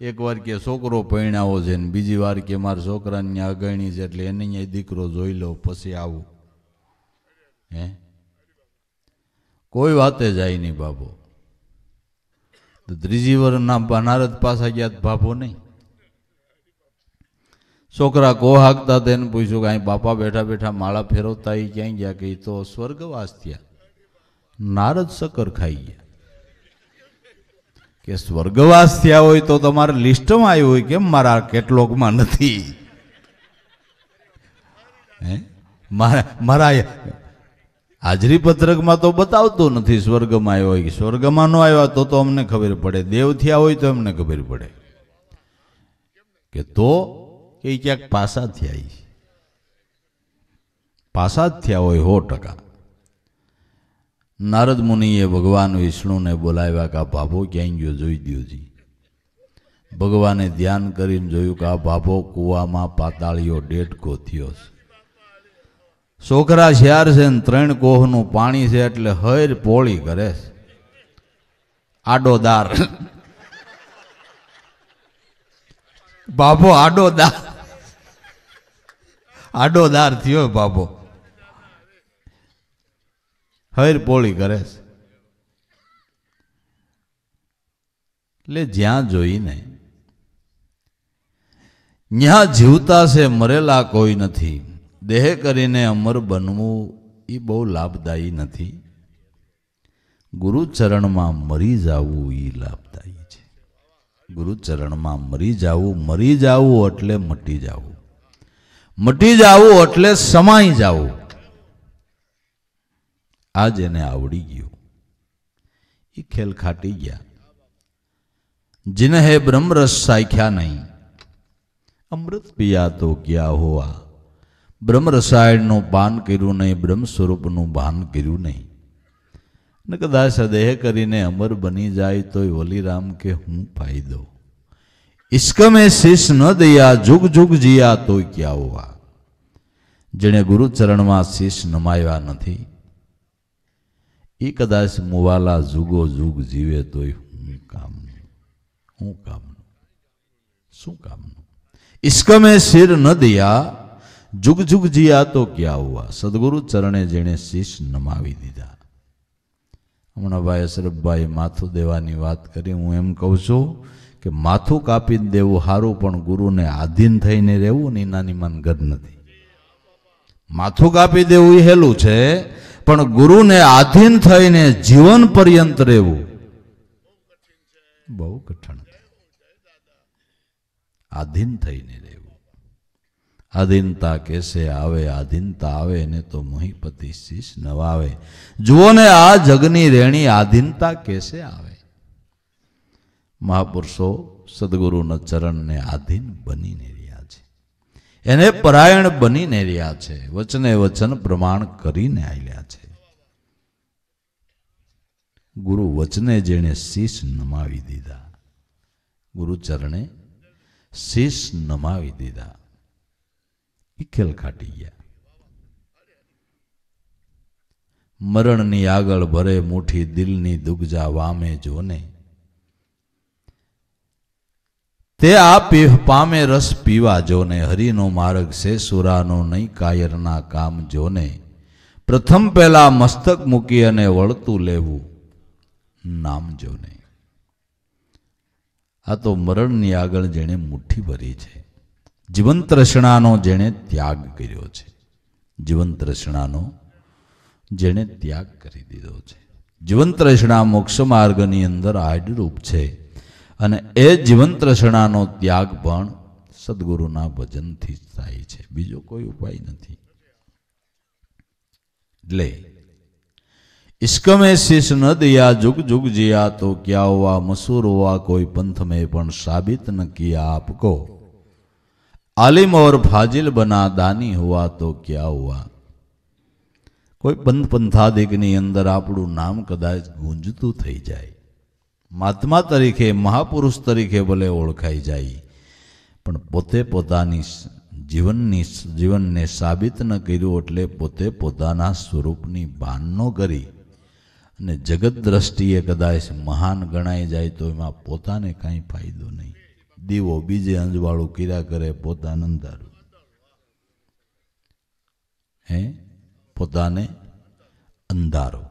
એક વાર કે છોકરો પરણાવો છે ને બીજી વાર કે મારા છોકરાની અગણી છે એટલે એને અહીંયા દીકરો જોઈ લો, પછી આવું. હે? કોઈ વાતે જાય નહીં બાબો તો ત્રીજી વર્ષના નારદ પાસા ગયા તો નહીં. છોકરા કો હાકતા તેને પૂછ્યું કે અહીં બાપા બેઠા બેઠા માળા ફેરવતા એ ક્યાંય ગયા કે તો સ્વર્ગવાસ થયા. નારદ સકર ખાઈ ગયા. કે સ્વર્ગવાસ થયા હોય તો તમારે લિસ્ટમાં આવ્યું હોય કેમ મારા કેટલોગમાં નથી? હે? મારા મારા હાજરી પત્રકમાં તો બતાવતો નથી સ્વર્ગમાં આવ્યો હોય સ્વર્ગમાં ન આવ્યા તો તો અમને ખબર પડે. દેવ થયા હોય તો અમને ખબર પડે. કે તો કે ક્યાંક પાસા થયા. પાસા જ થયા હોય સો ટકા. નારદ મુનિએ ભગવાન વિષ્ણુને બોલાવ્યા કે આ ભાભો ક્યાંય ગયો જોઈ દ્યોજી ભગવાને ધ્યાન કરીને જોયું કે આ ભાભો કૂવામાં પાતાળીઓ ડેટકો થયો છે. છોકરા શિયાર છે ને ત્રણ કોહનું પાણી છે એટલે હર પોળી કરે છે. આડો દાર બાબો આડો દાર આડો દાર થયો બાબો હર પોળી કરે છે. એટલે જ્યાં જોઈને ત્યાં જીવતા છે, મરેલા કોઈ નથી. દેહ કરીને અમર બનવું એ બહુ લાભદાયી નથી. ગુરુચરણમાં મરી જવું એ લાભદાયી છે. ગુરુચરણમાં મરી જવું મરી જવું એટલે મટી જવું. મટી જવું એટલે સમાઈ જવું. આ જેને આવડી ગયું. એ ખેલ ખાટી ગયા. જિનહે બ્રહ્મરસ સાખ્યા નહીં. અમૃત પિયા તો ક્યાં હોવા? બ્રહ્મ રસાયણનું પાન કર્યું નહીં બ્રહ્મ સ્વરૂપનું ભાન કર્યું નહીં. ને કદાચ દેહ કરીને અમર બની જાય તોય વલીરામ કે હું ફાયદો? ઇસ્કમે શીશ ન દયા, જુગ જુગ જીયા તોય ક્યાં હોવા જેણે ગુરુચરણમાં શીશ નમાવ્યા નથી. એ કદાચ મુવાલા જુગો જુગ જીવે તોય હું કામનું? હું કામનું? શું કામનું? ઇસ્કમે શિર ન દિયા જુગ જુગ જીયા તો ક્યાં હુઆ? સદગુરુ ચરણે જેણે શીશ નમાવી દીધા. હમણાં ભાઈ અશરફભાઈ માથું દેવાની વાત કરી. હું એમ કહું છું કે માથું કાપી દેવું સારું પણ ગુરુને આધીન થઈને રહેવું ને નાની મન ગદ નથી. માથું કાપી દેવું એ હેલું છે, પણ ગુરુને આધીન થઈને જીવન પર્યંત રહેવું બહુ કઠણ આધીન થઈને રહેવું. આધીનતા કેસે આવે આધીનતા આવે ને તો મોહિપતિ શીશ નવાવે. જુઓ ને આ જગની રેણી આધીનતા કેસે આવે? મહાપુરુષો સદગુરુના ચરણને આધીન બનીને રહ્યા છે. એને પરાયણ બનીને રહ્યા છે. વચને વચન પ્રમાણ કરીને આવ્યા છે. ગુરુ વચને જેણે શીશ નમાવી દીધા. ગુરુ ચરણે શીશ નમાવી દીધા. ખેલ ખાટી ગયા. મરણની આગળ ભરે મુઠી દિલની દુગજા વામે જોને. તે આ પીહ પામે રસ પીવા જોને, હરિનો માર્ગ છે સુરાનો નહીં કાયરના કામ જોને. પ્રથમ પહેલા મસ્તક મૂકી અને વળતું લેવું નામ જોને. આ તો મરણની આગળ જેણે મુઠ્ઠી ભરી છે. જીવન તૃષ્ણાનો જેણે ત્યાગ કર્યો છે. જીવન તૃષ્ણાનો જેણે ત્યાગ કરી દીધો છે. જીવન તૃષ્ણા મોક્ષ માર્ગની અંદર આડરૂપ છે અને એ જીવન તૃષ્ણાનો ત્યાગ પણ સદગુરુના ભજનથી જ થાય છે. બીજો કોઈ ઉપાય નથી. એટલે ઇસ્કમે શીશ ન દિયા જુગ જુગ જીયા તો ક્યાં હોવા મસૂર હોવા કોઈ પંથ મેં પણ સાબિત ન કિયા આપકો. आलिम और फाजिल बना दानी हुआ तो क्या हुआ કોઈ પંથ પંથાદિકની અંદર આપણું નામ કદાચ ગુંજતું થઈ જાય મહાત્મા તરીકે મહાપુરુષ તરીકે ભલે ઓળખાઈ જાય પણ પોતે પોતાની જીવનની જીવનને સાબિત ન કર્યું એટલે પોતે પોતાના સ્વરૂપની ભાન ન કરી અને જગત દ્રષ્ટિએ કદાચ મહાન ગણાઈ જાય તો એમાં પોતાને કાંઈ ફાયદો નહીં દીવો બીજે અંજવાળું કર્યા કરે, પોતાને અંધારું. હે? પોતાને અંધારો.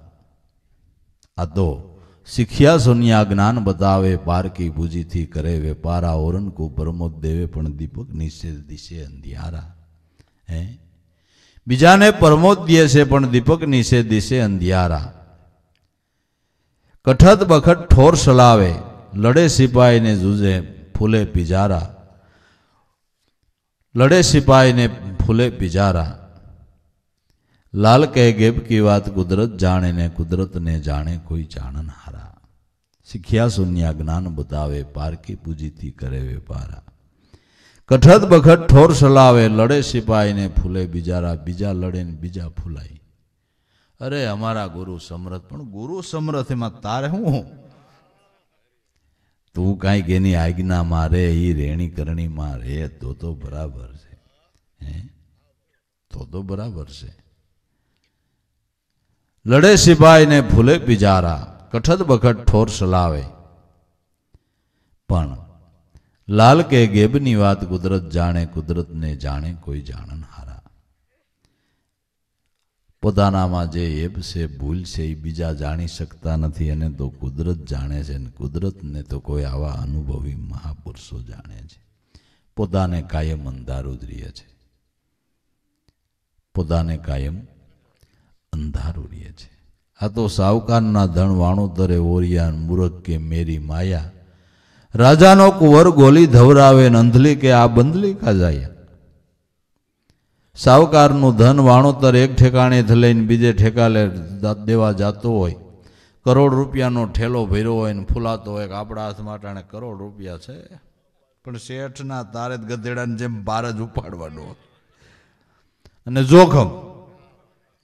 આ તો શીખ્યા સોનિયા જ્ઞાન બતાવે, પારકી પૂજીથી કરે વેપારા ઓરન કો પ્રમોદ દેવે પણ દીપક નિશે દિશે અંધિયારા. હે? બીજાને પ્રમોદ દે છે પણ દીપક નિશે દિશે અંધિયારા. કઠત બખત ઠોર સલાવે, લડે સિપાહીને જુજે ફૂલે પિજારા. લડે સિપાહીને ફૂલે પિજારા. લાલ કહે, ગેબ કી વાત કુદરત જાણે ને કુદરતને જાણે કોઈ જાણનહારા શીખ્યા શૂન્ય જ્ઞાન બતાવે, પારકી પૂજીથી કરે વેપારા. કઠત બખત ઠોર સલાવે, લડે સિપાહીને ફૂલે બિજારા, બીજા લડે ને બીજા ફૂલાય. અરે, અમારા ગુરુ સમરથ, પણ ગુરુ સમરથ એમાં તારે હું? તું કાંઈક એની આજ્ઞામાં રે એ રેણી કરણીમાં રે તો તો બરાબર છે. હે? તો તો બરાબર છે. લડે સિપાહીને ફૂલે બિજારા કઠત બખત ઠોર સલાવે. પણ લાલ કે ગેબની વાત કુદરત જાણે, કુદરતને જાણે કોઈ જાણન હારા પોતાનામાં જે એબ છે, ભૂલ છે, એ બીજા જાણી શકતા નથી અને તો કુદરત જાણે છે અને કુદરતને તો કોઈ આવા અનુભવી મહાપુરુષો જાણે છે. પોતાને કાયમ અંધારું છે. પોતાને કાયમ અંધારું છે. આ તો સાવકારના ધણ વાણોતરે ઓરિયાન મૂરખ કે મેરી માયા. રાજાનો કુંવર ગોલી ધવરાવે, નંધલી કે આ બંધલી કા જાય? સાવકારનું ધન વાણોતર એક ઠેકાણે લઈને બીજે ઠેકાલે દેવા જતો હોય. કરોડ રૂપિયાનો ઠેલો ભર્યો હોય ને ફૂલાતો હોય કે આપણા હાથ માટે કરોડ રૂપિયા છે. પણ શેઠના તારે જ ગધેડાને જેમ ભાર જ ઉપાડવાનો અને જોખમ,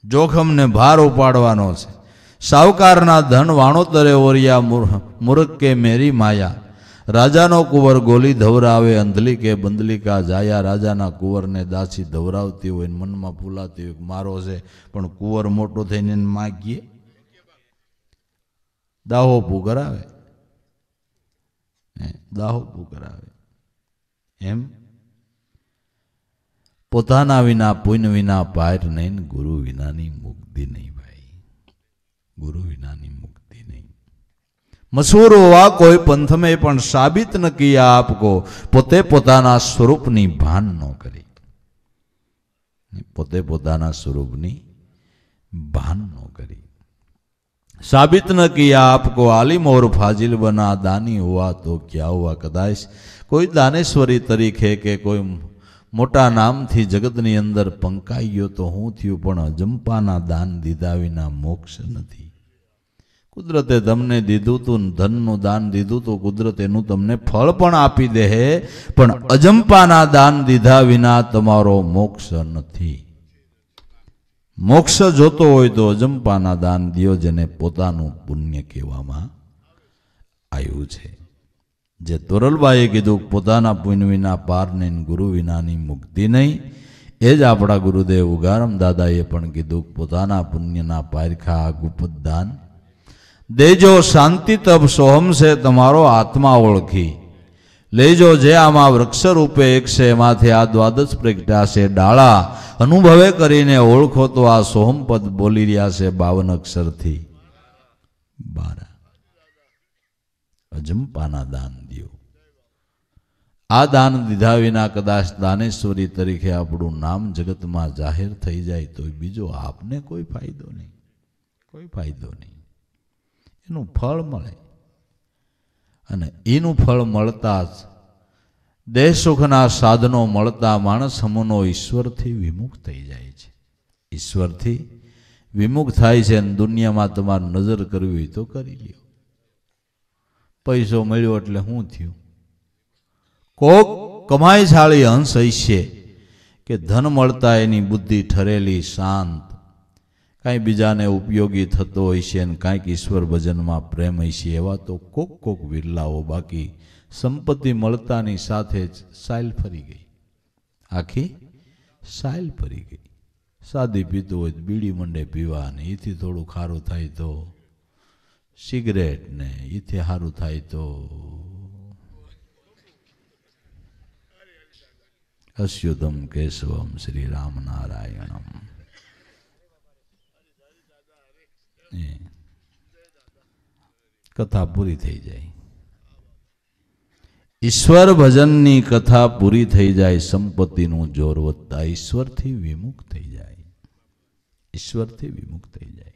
જોખમને ભાર ઉપાડવાનો છે. સાવકારના ધન વાણોતરે ઓરિયા મૂર્ખ કે મેરી માયા. રાજાનો કુંવર ગોલી ધવરાવે અંધલી કે બંદલિકા જાયા, રાજાના કુંવરને દાસી ધવરાવતી હોય મનમાં ફૂલાતી હોય મારો છે, પણ કુંવર મોટો થઈને માગીએ. દાહો પૂ કરાવે. દાહો પૂ કરાવે. એમ? પોતાના વિના પુણ્ય વિના પાર નહીં ગુરુ વિનાની મુક્તિ નહીં ભાઈ. ગુરુ વિનાની મુક્તિ મસૂરોવા કોઈ પંથમે પણ સાબિત ન કિયા આપકો, પોતે પોતાના સ્વરૂપની ભાન ન કરી. પોતે પોતાના સ્વરૂપની ભાન ન કરી. સાબિત ન કિયા આપકો, આલિમ ઓર ફાજિલ બના, દાની હોવા તો ક્યા હોવા કદાચ? કોઈ દાનેશ્વરી તરીકે કે કોઈ મોટા નામથી જગતની અંદર પંકાઈ ગયો તો હું થયું પણ અજંપાના દાન દીધા વિના મોક્ષ નથી. કુદરતે તમને દીધું તું, ધનનું દાન દીધું તો કુદરત એનું તમને ફળ પણ આપી દે પણ અજંપાના દાન દીધા વિના તમારો મોક્ષ નથી. મોક્ષ જોતો હોય તો અજંપાના દાન દિયો જેને પોતાનું પુણ્ય કહેવામાં આવ્યું છે. જે તોરલબાઈએ કીધું, પોતાના પુણ્ય વિના પાર નહીં, ગુરુ વિનાની મુક્તિ નહીં. એ જ આપણા ગુરુદેવ ઉગારમ દાદાએ પણ કીધું, પોતાના પુણ્યના પારખા ગુપ્ત દાન દેજો શાંતિ તપ સોહમ છે તમારો આત્મા ઓળખી. લેજો જે આમાં વૃક્ષ રૂપે એક છે એમાંથી આ દ્વાદશ પ્રગટ્યા છે ડાળા. અનુભવે કરીને ઓળખો તો આ સોહમ પદ બોલી રહ્યા છે બાવન અક્ષરથી બારા. અજંપાના દાન દિયો. આ દાન દીધા વિના કદાચ દાનેશ્વરી તરીકે આપણું નામ જગતમાં જાહેર થઈ જાય તો બીજો આપને કોઈ ફાયદો નહીં. કોઈ ફાયદો નહીં. એનું ફળ મળે. અને એનું ફળ મળતા જ દેહ સુખના સાધનો મળતા માણસ હમુનો ઈશ્વરથી વિમુખ થઈ જાય છે. ઈશ્વરથી વિમુખ થાય છે અને દુનિયામાં તમારે નજર કરવી હોય તો કરી લ્યો. પૈસો મળ્યો એટલે શું થયું? કોક કમાઈ શાળી હંસ હશે કે ધન મળતા એની બુદ્ધિ ઠરેલી શાંત કાંઈ બીજાને ઉપયોગી થતો હોય છે અને કાંઈક ઈશ્વર ભજનમાં પ્રેમ હશે એવા તો કોક કોક વિરલાઓ બાકી સંપત્તિ મળતાની સાથે જ સાયલ ફરી ગઈ. આખી સાયલ ફરી ગઈ. સાદી પીતું હોય બીડી મંડે પીવા ને એથી થોડું ખારું થાય તો સિગરેટ ને એથી સારું થાય તો અસ્યુતમ કેશવમ શ્રી રામ નારાયણમ એ કથા પૂરી થઈ જાય. ઈશ્વર ભજનની કથા પૂરી થઈ જાય, સંપત્તિનું જોર વધતા ઈશ્વરથી વિમુખ થઈ જાય. ઈશ્વરથી વિમુખ થઈ જાય.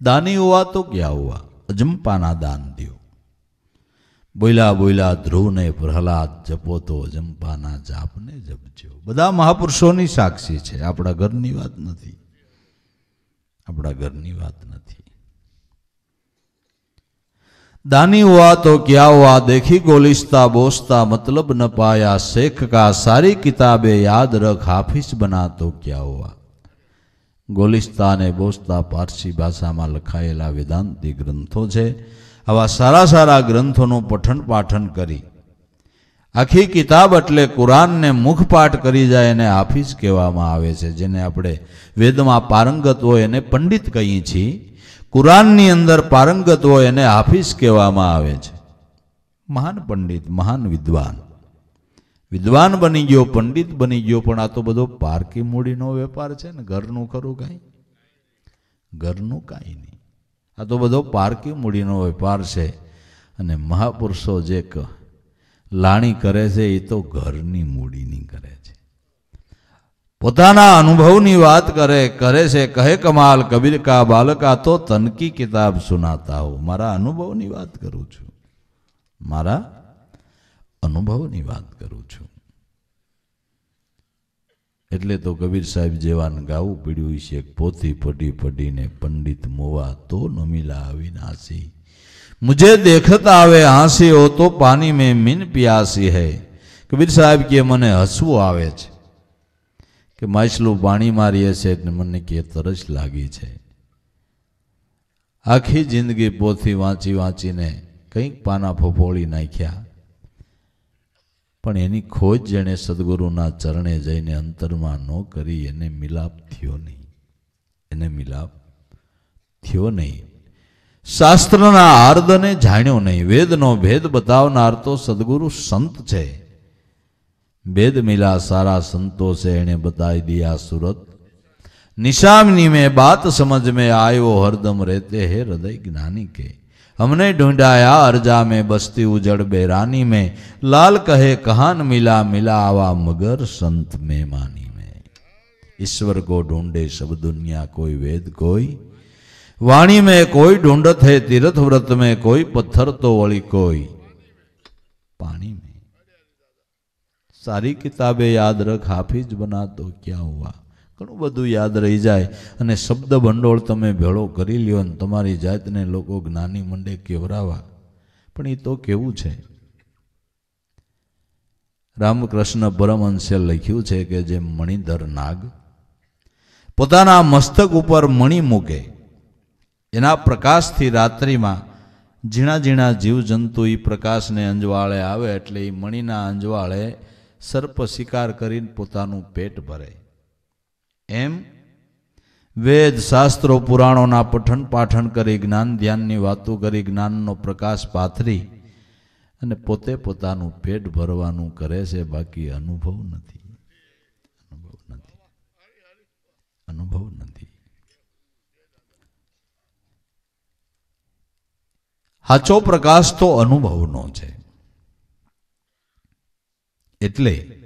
દાની હોવા તો ક્યાં હોવા? અજંપાના દાન દ્યો. બોલ્યા બોલ્યા ધ્રુવને પ્રહલાદ જપો તો અજંપાના જાપને જપજો. બધા મહાપુરુષોની સાક્ષી છે, આપણા ઘરની વાત નથી. આપણા ઘરની વાત નથી दानी हुआ तो क्या हुआ देखी गोलिस्ता बोसता मतलब न पाया शेख का सारी किताबें याद रख हाफिज बना तो क्या हुआ ગોલિસ્તા અને બોસતા પારસી ભાષામાં લખાયેલા વેદાંતિ ગ્રંથો છે આવા સારા સારા ગ્રંથોનું પઠન પાઠન કરી આખી કિતાબ એટલે કુરાનને મુખપાઠ કરી જાય એને હાફિઝ કહેવામાં આવે છે, જેને આપણે વેદમાં પારંગત હોય એને પંડિત કહીએ છીએ. કુરાનની અંદર પારંગત હોય એને હાફિઝ કહેવામાં આવે છે. મહાન પંડિત, મહાન વિદ્વાન. વિદ્વાન બની ગયો, પંડિત બની ગયો, પણ આ તો બધો પારકી મૂડીનો વેપાર છે ને, ઘરનું ખરું કાંઈ? ઘરનું કાંઈ નહીં. આ તો બધો પારકી મૂડીનો વેપાર છે. અને મહાપુરુષો જે લાણી કરે છે, એ તો ઘરની મૂડીની કરે છે. પોતાના અનુભવની વાત કરે કરે છે, કહે કમાલ, કબીર કા બાલકા, તો તનકી કિતાબ સુનાતા હો. મારા અનુભવની વાત કરું છું. મારા અનુભવની વાત કરું છું. એટલે તો કબીર સાહેબ જેવાને ગાવું પડ્યું છે પોથી પડી પડીને પંડિત મોવા તો નમીલા અવિનાશી मुझे देखता આવે હાંસી હો તો પાણી મેં મીન પ્યાસી હૈ કબીર સાહેબ કે મને હસવું આવે છે કે માછલું પાણી મારીએ છે એટલે મને કે તરસ લાગી છે આખી જિંદગી પોથી વાંચી વાંચીને કંઈક પાના ફફોળી નાખ્યા પણ એની ખોજ જેણે સદગુરુના ચરણે જઈને અંતરમાં ન કરી એને મિલાપ થયો નહીં એને મિલાપ થયો નહીં શાસ્ત્રના આર્દને જાણ્યો નહીં વેદનો ભેદ બતાવનાર તો સદગુરુ સંત છે ભેદ મિલા સારા સંતો से એણે બતાવી દિયા સુરત निशामनी में बात समझ में आयो हरदम रहते हैं हृदय ज्ञानी के हमने ढूंढाया अर्जा में बसती उजड़ बेरानी में लाल कहे कहान मिला मिला आवा मगर संत में मानी में ईश्वर को ढूंढे सब दुनिया कोई वेद कोई વાણી મેં કોઈ ઢોંડ હે તીર્થ વ્રત મેં કોઈ પથ્થર તો વળી કોઈ. પાણી મેં સારી કિતાબે યાદ રખ, હાફીજ બના તો ક્યાં હુઆ? ઘણું બધું યાદ રહી જાય અને શબ્દ ભંડોળ તમે ભેળો કરી લ્યો ને તમારી જાતને લોકો જ્ઞાની મંડે કેવરાવા. પણ એ તો કેવું છે? રામકૃષ્ણ પરમહંસે લખ્યું છે કે જે મણિધર નાગ, પોતાના મસ્તક ઉપર મણી મૂકે. એના પ્રકાશથી રાત્રિમાં ઝીણા ઝીણા જીવજંતુ એ પ્રકાશને અંજવાળે આવે એટલે એ મણિના અંજવાળે સર્પ શિકાર કરીને પોતાનું પેટ ભરે. એમ વેદ શાસ્ત્રો પુરાણોના પઠન પાઠન કરી જ્ઞાન ધ્યાનની વાતો કરી જ્ઞાનનો પ્રકાશ પાથરી અને પોતે પોતાનું પેટ ભરવાનું કરે છે, બાકી અનુભવ નથી. અનુભવ નથી. અનુભવ નથી. સાચો પ્રકાશ તો અનુભવનો છે. એટલે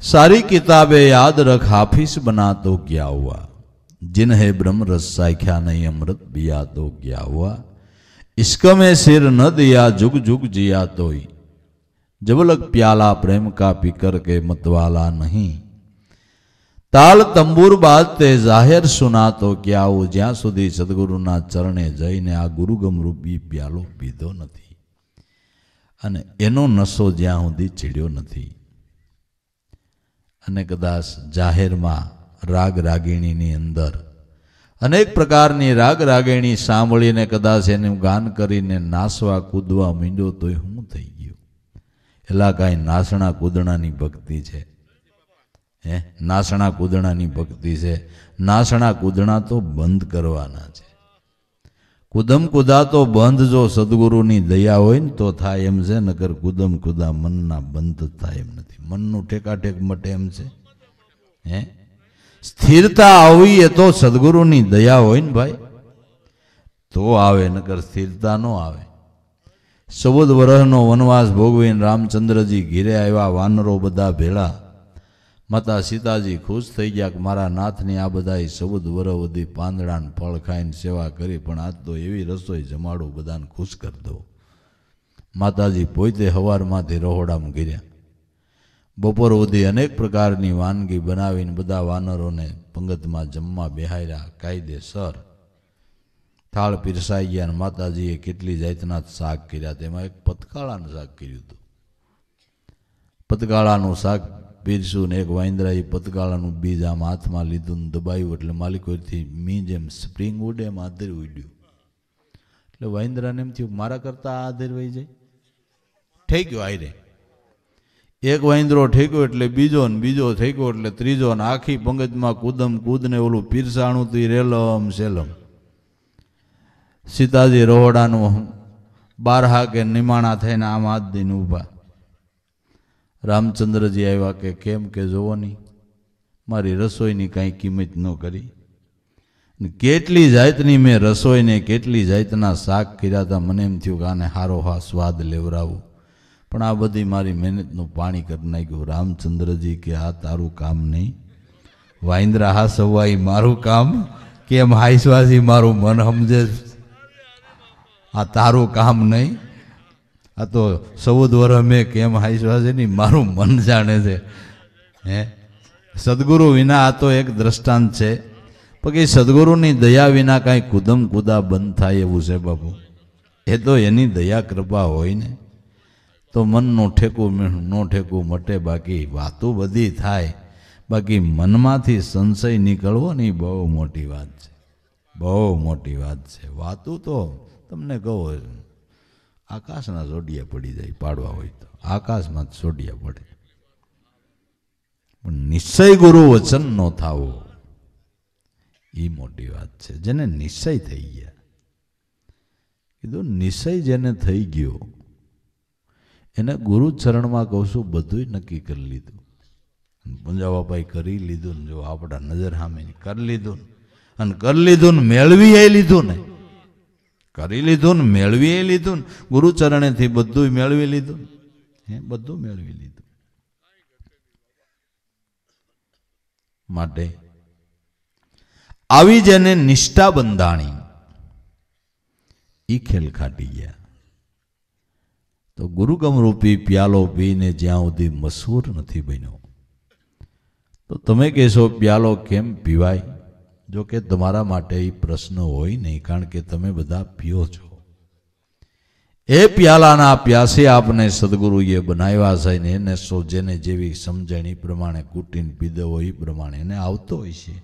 સારી કિતાબે યાદ રખ હાફિસ બના તો ગયા હુઆ. જિન્હે બ્રહ્મ રસ સાખ્યા નહીં, અમૃત બિયા તો ગયા હુઆ. ઇશ્ક સિર ન દિયા, જુગ જુગ જિયા તોય જબલક પ્યાલા પ્રેમ કા પિકર કે મતવાલા નહીં. તાલ તંબુર બાદ તે જાહેર સુનાતો કે આવું જ્યાં સુધી સદગુરુના ચરણે જઈને આ ગુરુગમ રૂપી પ્યાલો પીધો નથી. અને એનો નશો જ્યાં સુધી ચીડ્યો નથી. અને કદાચ જાહેરમાં રાગ રાગીણીની અંદર અનેક પ્રકારની રાગ રાગીણી સાંભળીને કદાચ એનું ગાન કરીને નાસવા, કૂદવા મીંડો તોય શું થઈ ગયું. એલા કાંઈ નાસણા, કૂદણાની ભક્તિ છે. હે? નાસણા કૂદણાની ભક્તિ છે. નાસણા કૂદણા તો બંધ કરવાના છે. કુદમ કુદા તો બંધ, જો સદગુરુની દયા હોય ને તો થાય એમ છે, નકર કુદમ કુદા મનના બંધ થાય એમ નથી. મનનું ઠેકાઠેક મટે એમ છે. હે? સ્થિરતા આવી એ તો સદગુરુની દયા હોય ને ભાઈ. તો આવે, નકર સ્થિરતા ન આવે. ચૌદ વર્ષનો વનવાસ ભોગવીને રામચંદ્રજી ઘીરે આવ્યા, વાનરો બધા ભેળા. માતા સીતાજી ખુશ થઈ ગયા કે મારા નાથની આ બધાય સબુદ વરસ સુધી પાંદડાને ફળ ખાઈને સેવા કરી, પણ આજ તો એવી રસોઈ જમાડું બધાને ખુશ કરી દો માતાજી પોતે હવારમાંથી રહોડામાં ગીર્યા. બપોર સુધી અનેક પ્રકારની વાનગી બનાવીને બધા વાનરોને પંગતમાં જમવા બેહાર્યા કાયદેસર થાળ પીરસાઈ ગયા અને માતાજીએ કેટલી જાતના શાક કર્યા. તેમાં એક પતકાળાનું શાક કર્યું હતું. પતકાળાનું શાક પીરસું ને એક વાંદરાએ પતકાળાનું બીજ આમ હાથમાં લીધું ને દબાયું એટલે માલિકોથી મી જેમ સ્પ્રિંગ ઉડે એમ આધર ઉડ્યું. એટલે વાંદરાને એમ થયું, મારા કરતાં આ આધેર વહી જાય. થઈ ગયો આયરે. એક વાંદરો ઠેક્યો એટલે બીજો ને બીજો ઠેક્યો એટલે ત્રીજો ને આખી પંગજમાં કૂદમ કૂદને ઓલું પીરસાણું તું રેલમ સેલમ. સીતાજી રોહડાનું બારહા કે નિમાણા થઈને આમ હાથ દઈને ઊભા. રામચંદ્રજી આવ્યા કે, કેમ કે જોવો નહીં? મારી રસોઈની કાંઈ કિંમત ન કરી. કેટલી જાતની મેં રસોઈને કેટલી જાતના શાક કર્યા હતા, મને એમ થયું કે આને હારો હા સ્વાદ લેવરાવું. પણ આ બધી મારી મહેનતનું પાણી કરી નાખ્યું. રામચંદ્રજી કે આ તારું કામ નહીં. વાઇન્દ્રા હા, સવાઈ, મારું કામ? કેમ હાઈસવાસી મારું મન સમજે? આ તારું કામ નહીં. આ તો ચૌદ વર્ષ મેં કેમ હાઈસવાસી નહીં મારું મન જાણે છે. હે? સદગુરુ વિના આ તો એક દ્રષ્ટાંત છે. પણ એ સદગુરુની દયા વિના કાંઈ કુદમ કુદા બંધ થાય એવું છે બાપુ. એ તો એની દયા કૃપા હોય ને. તો મનનું ઠેકું નો ઠેકું મટે, બાકી વાતો બધી થાય. બાકી મનમાંથી સંશય નીકળવો ને એ બહુ મોટી વાત છે. બહુ મોટી વાત છે. વાતું તો તમને કહો આકાશના સોડિયા પડી જાય, પાડવા હોય તો. આકાશમાં જ સોડિયા પડે. પણ નિશ્ચય ગુરુ વચન નો થાવો એ મોટી વાત છે. જેને નિશ્ચય થઈ ગયા, કીધું નિશ્ચય જેને થઈ ગયો, એને ગુરુ ચરણમાં કહું છું બધું નક્કી કરી લીધું. પુંજાબાપાએ કરી લીધું ને જો આપણા નજર સામે કરી લીધું અને કરી લીધું ને મેળવી લીધું ને કરી લીધું ને મેળવી લીધું ને. ગુરુચરણેથી બધું મેળવી લીધું હે, બધું મેળવી લીધું. માટે આવી જેને નિષ્ઠા બંધાણી. ઈ ખેલ ખાટી ગયા. તો ગુરુગમ રૂપી પ્યાલો પીને જ્યાં સુધી મશહૂર નથી બન્યો. તો તમે કહેશો, પ્યાલો કેમ પીવાય? જો કે તમારા માટે એ પ્રશ્ન હોય નહીં, કારણ કે તમે બધા પીઓ છો. એ પ્યાલાના પ્યાસે આપને સદગુરુએ બનાવ્યા છે ને એને સો જેને જેવી સમજણ પ્રમાણે કુટીને પીધો હોય એ પ્રમાણે એને આવતો હોય છે.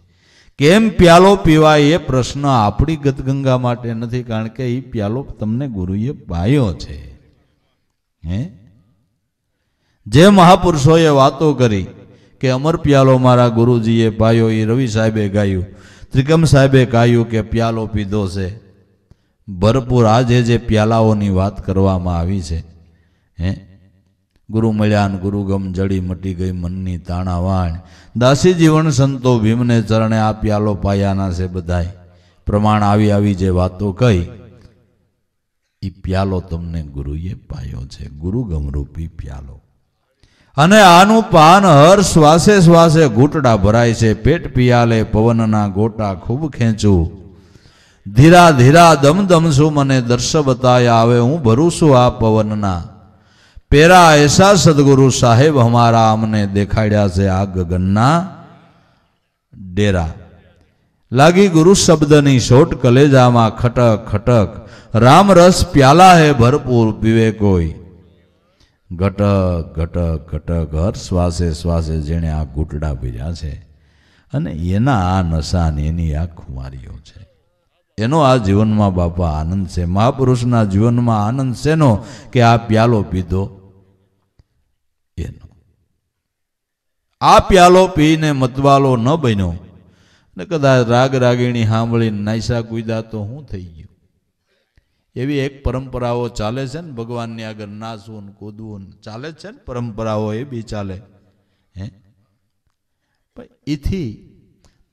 કેમ પ્યાલો પીવાય એ પ્રશ્ન આપણી ગતગંગા માટે નથી, કારણ કે એ પ્યાલો તમને ગુરુએ પાયો છે. હે? જે મહાપુરુષોએ વાતો કરી કે અમર પ્યાલો મારા ગુરુજીએ પાયો, એ રવિ સાહેબે ગાયું ત્રિકમ સાહેબે કહ્યું કે પ્યાલો પીધો છે. ભરપૂર આજે જે પ્યાલાઓની વાત કરવામાં આવી છે, હે? ગુરુ મળ્યાન ગુરુગમ જડી મટી ગઈ મનની તાણા વાણ દાસી જીવન સંતો ભીમને ચરણે આ પ્યાલો પાયાના છે બધાય. પ્રમાણ આવી આવી જે વાતો કહી એ પ્યાલો તમને ગુરુએ પાયો છે. ગુરુ ગમરૂપી પ્યાલો. અને આનું પાન હર શ્વાસે શ્વાસે ઘૂંટડા ભરાય છે. પેટ પિયાલે, પવનના ગોટા ખૂબ ખેંચું. ધીરા ધીરા દમ દમશું મને દર્શ બતાયા આવે, હું ભરું છું આ પવનના. પેરા એસા સદગુરુ સાહેબ અમારા અમને દેખાડ્યા છે આ ગગનના ડેરા. લાગી ગુરુ શબ્દની શોટ કલેજામાં ખટક ખટક. રામ રસ પ્યાલા હે ભરપૂર પીવે કોઈ. ઘટક ઘટક ઘટક હર શ્વાસે શ્વાસે જેણે આ ઘૂંટડા પીર્યા છે. અને એના આ નશા એની આ ખુમારીઓ છે. એનો આ જીવનમાં બાપા આનંદ છે. મહાપુરુષના જીવનમાં આનંદ શેનો કે આ પ્યાલો પીધો? એનો. આ પ્યાલો પીને મતવાલો ન બન્યો. ને કદાચ રાગ રાગીણી સાંભળીને નાયસા કુદા તો શું થઈ ગયું. એવી એક પરંપરાઓ ચાલે છે ને, ભગવાનની આગળ નાચવું ને કૂદવું ને ચાલે છે ને, પરંપરાઓ એ બી ચાલે. હે? એથી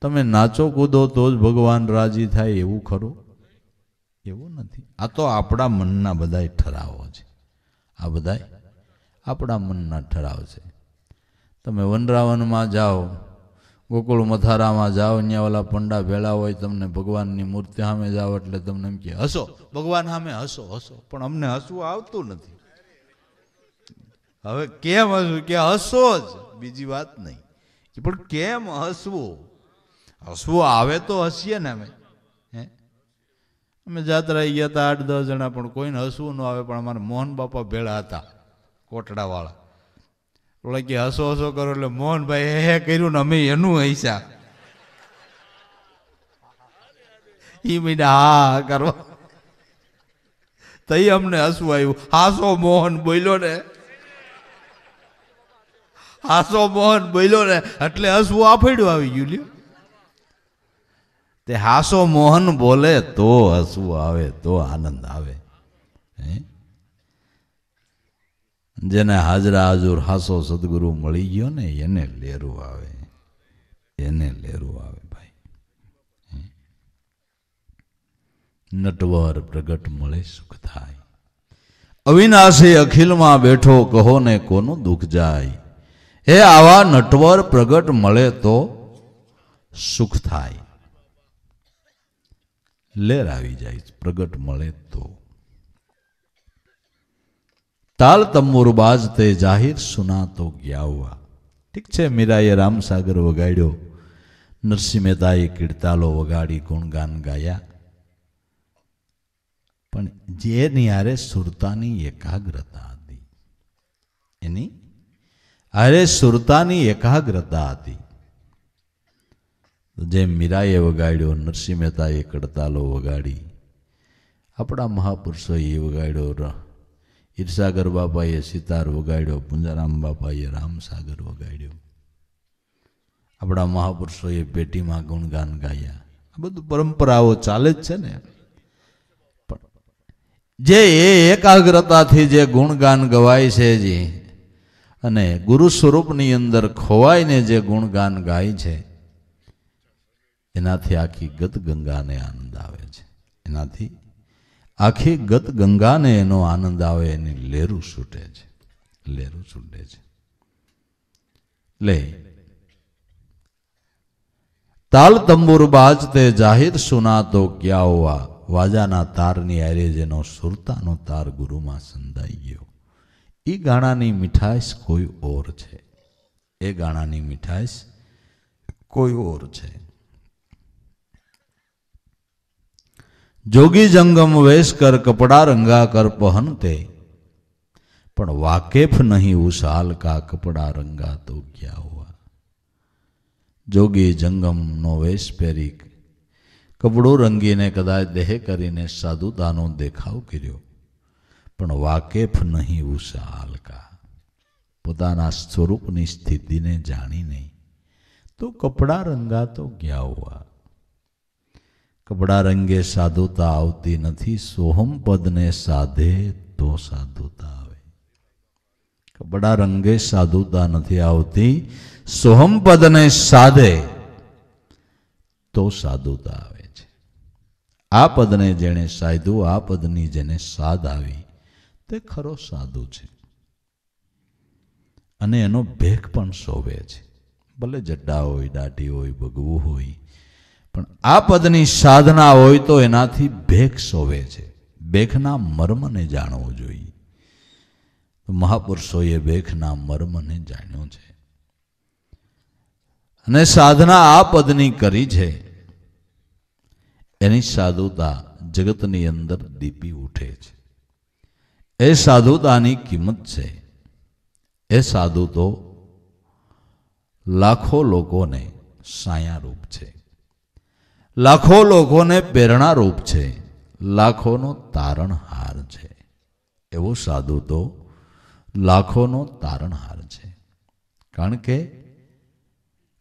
તમે નાચો કૂદો તો જ ભગવાન રાજી થાય એવું ખરું? એવું નથી. આ તો આપણા મનના બધાય ઠરાવો છે. આ બધાય આપણા મનના ઠરાવ છે. તમે વનરાવનમાં જાઓ ગોકુળ મથારામાં જાઓ અહીંયા ઓલા પંડા ભેળા હોય, તમને ભગવાનની મૂર્તિ સામે જાઓ, એટલે તમને એમ કે, હસો, ભગવાન સામે હસો હસો. પણ અમને હસવું આવતું નથી. હવે કેમ હસવું? કે હસો જ, બીજી વાત નહીં. પણ કેમ હસવું? હસવું આવે તો હસીએ ને અમે. હે? અમે જાત્રા ગયા હતા આઠ દસ જણા, પણ કોઈને હસવું ન આવે, પણ અમારા મોહન બાપા ભેળા હતા, કોટડાવાળા. ઓલા હસો હસો કરો એટલે મોહનભાઈ હે કર્યું ને અમે એનું હૈસા એ મહિના હા કરો તઈ અમને હસવું આવ્યું. હાસો મોહન બોલ્યો ને. હાસો મોહન બોલ્યો ને એટલે હસવું આફડ્યું આવી ગયું લ્યો. તે હાસો મોહન બોલે તો હસવું આવે, તો આનંદ આવે હે જેને હાજરા હાજુર હાસો સદગુરુ મળી ગયો ને એને લેરું આવે. એને લેરું આવે ભાઈ. નટવર પ્રગટ મળે સુખ થાય. અવિનાશી અખિલમાં બેઠો કહો ને કોનું દુઃખ જાય? હે આવા નટવર પ્રગટ મળે તો સુખ થાય. લેર આવી જાય, પ્રગટ મળે તો. તાલ તંબુર બાજતે જાહિર સુના તો ગ્યાવા ઠીક છે, મીરાએ રામસાગર વગાડ્યો. નરસિંહ મહેતાએ કીર્તાલો વગાડી ગુણગાન ગાયા. પણ જેની હારે સુરતાની એકાગ્રતા હતી. એની અરે સુરતાની એકાગ્રતા હતી. જેમ મીરાએ વગાડ્યો, નરસિંહ મહેતાએ કડતાલો વગાડી. આપણા મહાપુરુષોએ વગાડ્યો ઈર્ષાગર બાપાએ સિતાર વગાડ્યો પુંજારામ બાપાએ રામસાગર વગાડ્યો આપણા મહાપુરુષોએ પેટીમાં ગુણગાન ગાયા આ બધું પરંપરાઓ ચાલે જ છે ને પણ જે એકાગ્રતાથી જે ગુણગાન ગવાય છે જે અને ગુરુ સ્વરૂપની અંદર ખોવાઈને જે ગુણગાન ગાય છે એનાથી આખી ગત ગંગાને આનંદ આવે છે એનાથી આખી ગત ગંગાને એનો આનંદ આવે, એની લેરું છૂટે છે. લેરું છૂટે છે. લે. તાલ તંબુર બાજતે જાહિર સુનાતો ક્યાં હોવા? વાજાના તારની આરે જેનો સુરતાનો તાર ગુરુમાં સંધાઈ ગયો. એ ગાણાની મીઠાશ કોઈ ઓર છે. એ ગાણાની મીઠાશ કોઈ ઓર છે. જોગી જંગમ વેશ કર કપડા રંગા કર પહનતે પણ વાકેફ નહીં ઉશાલ કા કપડા રંગા તો ક્યાં હુઆ? જોગી જંગમનો વેશ પહેરી કપડું રંગીને કદાચ દેહ કરીને સાધુતાનો દેખાવ કર્યો. પણ વાકેફ નહીં ઉશાલ કા? પોતાના સ્વરૂપની સ્થિતિને જાણી નહીં તો કપડા રંગા તો ગયા હુઆ? કપડા રંગે સાધુતા આવતી નથી, સોહમ પદને સાધે તો સાધુતા આવે. કપડા રંગે સાધુતા નથી આવતી, સોહમ પદને સાધે તો સાધુતા આવે છે. આ પદને જેણે સાધ્યું, આ પદની જેને સાધ આવી, તે ખરો સાધુ છે. અને એનો ભેખ પણ શોભે છે. ભલે જડ્ડા હોય, દાઢી હોય, ભગવું હોય પણ આ પદની સાધના હોય તો એનાથી ભેખ સોવે છે. ભેખના મર્મને જાણવો જોઈએ. મહાપુરુષોએ ભેખના મર્મને જાણ્યો છે. અને સાધના આ પદની કરી છે. એની સાધુતા જગતની અંદર દીપી ઉઠે છે. એ સાધુતાની કિંમત છે. એ સાધુ તો લાખો લોકોને સાયારૂપ છે. લાખો લોકોને પ્રેરણારૂપ છે. લાખોનો તારણહાર છે. એવો સાધુ તો લાખોનો તારણહાર છે. કારણ કે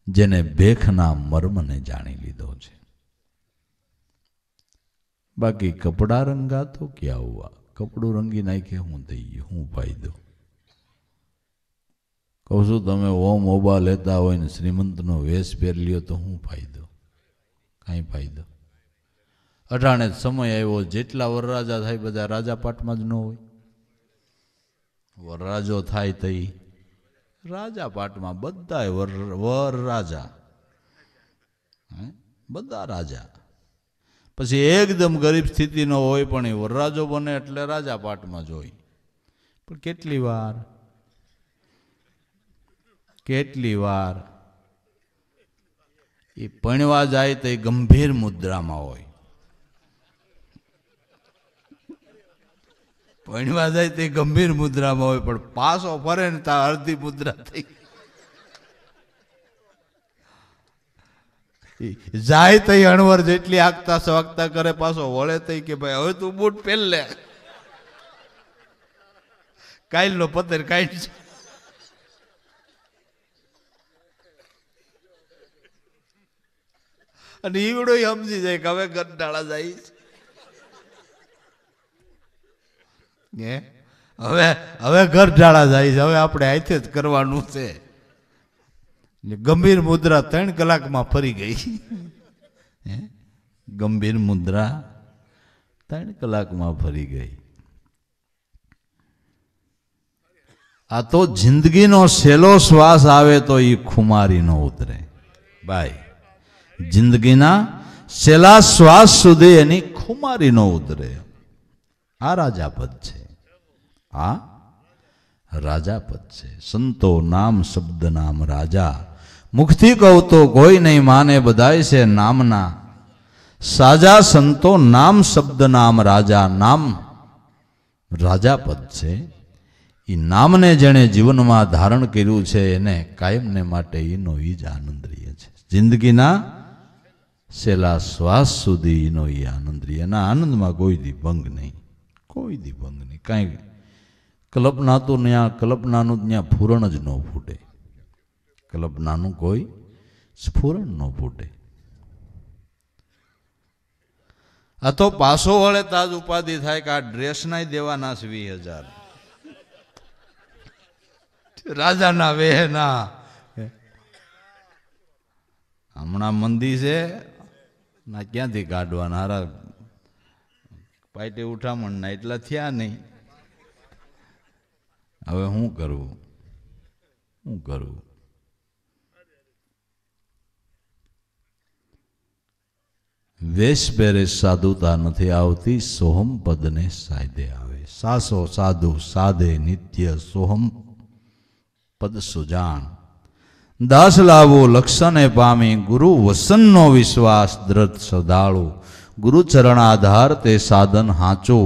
જેને ભેખના મર્મને જાણી લીધો છે. બાકી કપડા રંગા તો ક્યાં હુઆ? કપડું રંગી નાખે હું થઈ ગયું, હું ફાયદો? કહું છું, તમે ઓમ ઓબા લેતા હોય ને શ્રીમંતનો વેશ પહેરી લ્યો તો હું ફાયદો? કાંઈ ફાયદો. અઢાણે સમય આવ્યો, જેટલા વરરાજા થાય બધા રાજા પાટમાં જ ન હોય. વરરાજો થાય તઈ રાજા પાટમાં બધા વર વર રાજા? બધા રાજા. પછી એકદમ ગરીબ સ્થિતિનો હોય પણ એ વરરાજો બને એટલે રાજા પાટમાં જ હોય. પણ કેટલી વાર? કેટલી વાર? એ પણવા જાય તો એ ગંભીર મુદ્રામાં હોય. પણવા જાય તે ગંભીર મુદ્રામાં હોય, પણ પાસો ફરે ને ત્યાં અડધી મુદ્રા થઈ જાય તઈ અણવર જેટલી આગતા સવાગતા કરે, પાછો વળે તઈ કે ભાઈ, હવે તું બૂટ પહેર લે. કાઈલ નો પતર કાઢ અને ઈવડો સમજી જાય કે હવે કંટાળા જાય હે? હવે હવે ઘર ઢાળા જાય છે. હવે આપણે હાથે જ કરવાનું છે. ગંભીર મુદ્રા ત્રણ કલાકમાં ફરી ગઈ. હે? ગંભીર મુદ્રા ત્રણ કલાકમાં ફરી ગઈ. આ તો જિંદગીનો સહેલો શ્વાસ આવે તો એ ખુમારી ન ઉતરે. ભાઈ જિંદગીના છેલ્લા શ્વાસ સુધી એની ખુમારી ન ઉતરે. આ રાજાપદ છે. આ રાજાપદ છે. સંતો નામ, શબ્દ નામ, રાજા. મુખથી કહું તો કોઈ નહીં માને બધાય છે નામના. સાજા સંતો નામ, શબ્દ નામ, રાજા નામ. રાજાપદ છે. એ નામને જેણે જીવનમાં ધારણ કર્યું છે, એને કાયમને માટે એનો ઈ જ આનંદ રહીએ છે જિંદગીના છેલ્લા શ્વાસ સુધી એનો એ આનંદ રહી. એના આનંદમાં કોઈ દી ભંગ નહીં. કોઈ દી ભંગ નહીં. કાંઈ કલ્પના તો ત્યાં કલ્પનાનું ત્યાં ફૂરણ જ ન ફૂટે. કલ્પનાનું કોઈ સ્ફુરણ ન ફૂટે. આ તો પાછો વળે તાજ ઉપાધિ થાય કે આ ડ્રેસના દેવાના છે વીસ હજાર. રાજાના વેહના. હમણાં મંદી છે ના, ક્યાંથી કાઢવાના? હારા પાઇટે ઉઠામણના એટલા થયા નહીં. હવે શું કરવું શું કરવું વેશ પહેરે સાધુતા નથી આવતી, સોહમ પદને સાયદે આવે. સાસો સાધુ, સાધે, નિત્ય સોહમ, પદ સુજાણ. દાસ લાવો લક્ષણે પામી ગુરુ વસનનો વિશ્વાસ દ્રઢ સદાળુ ગુરુ ચરણાધાર તે સાધન હાચો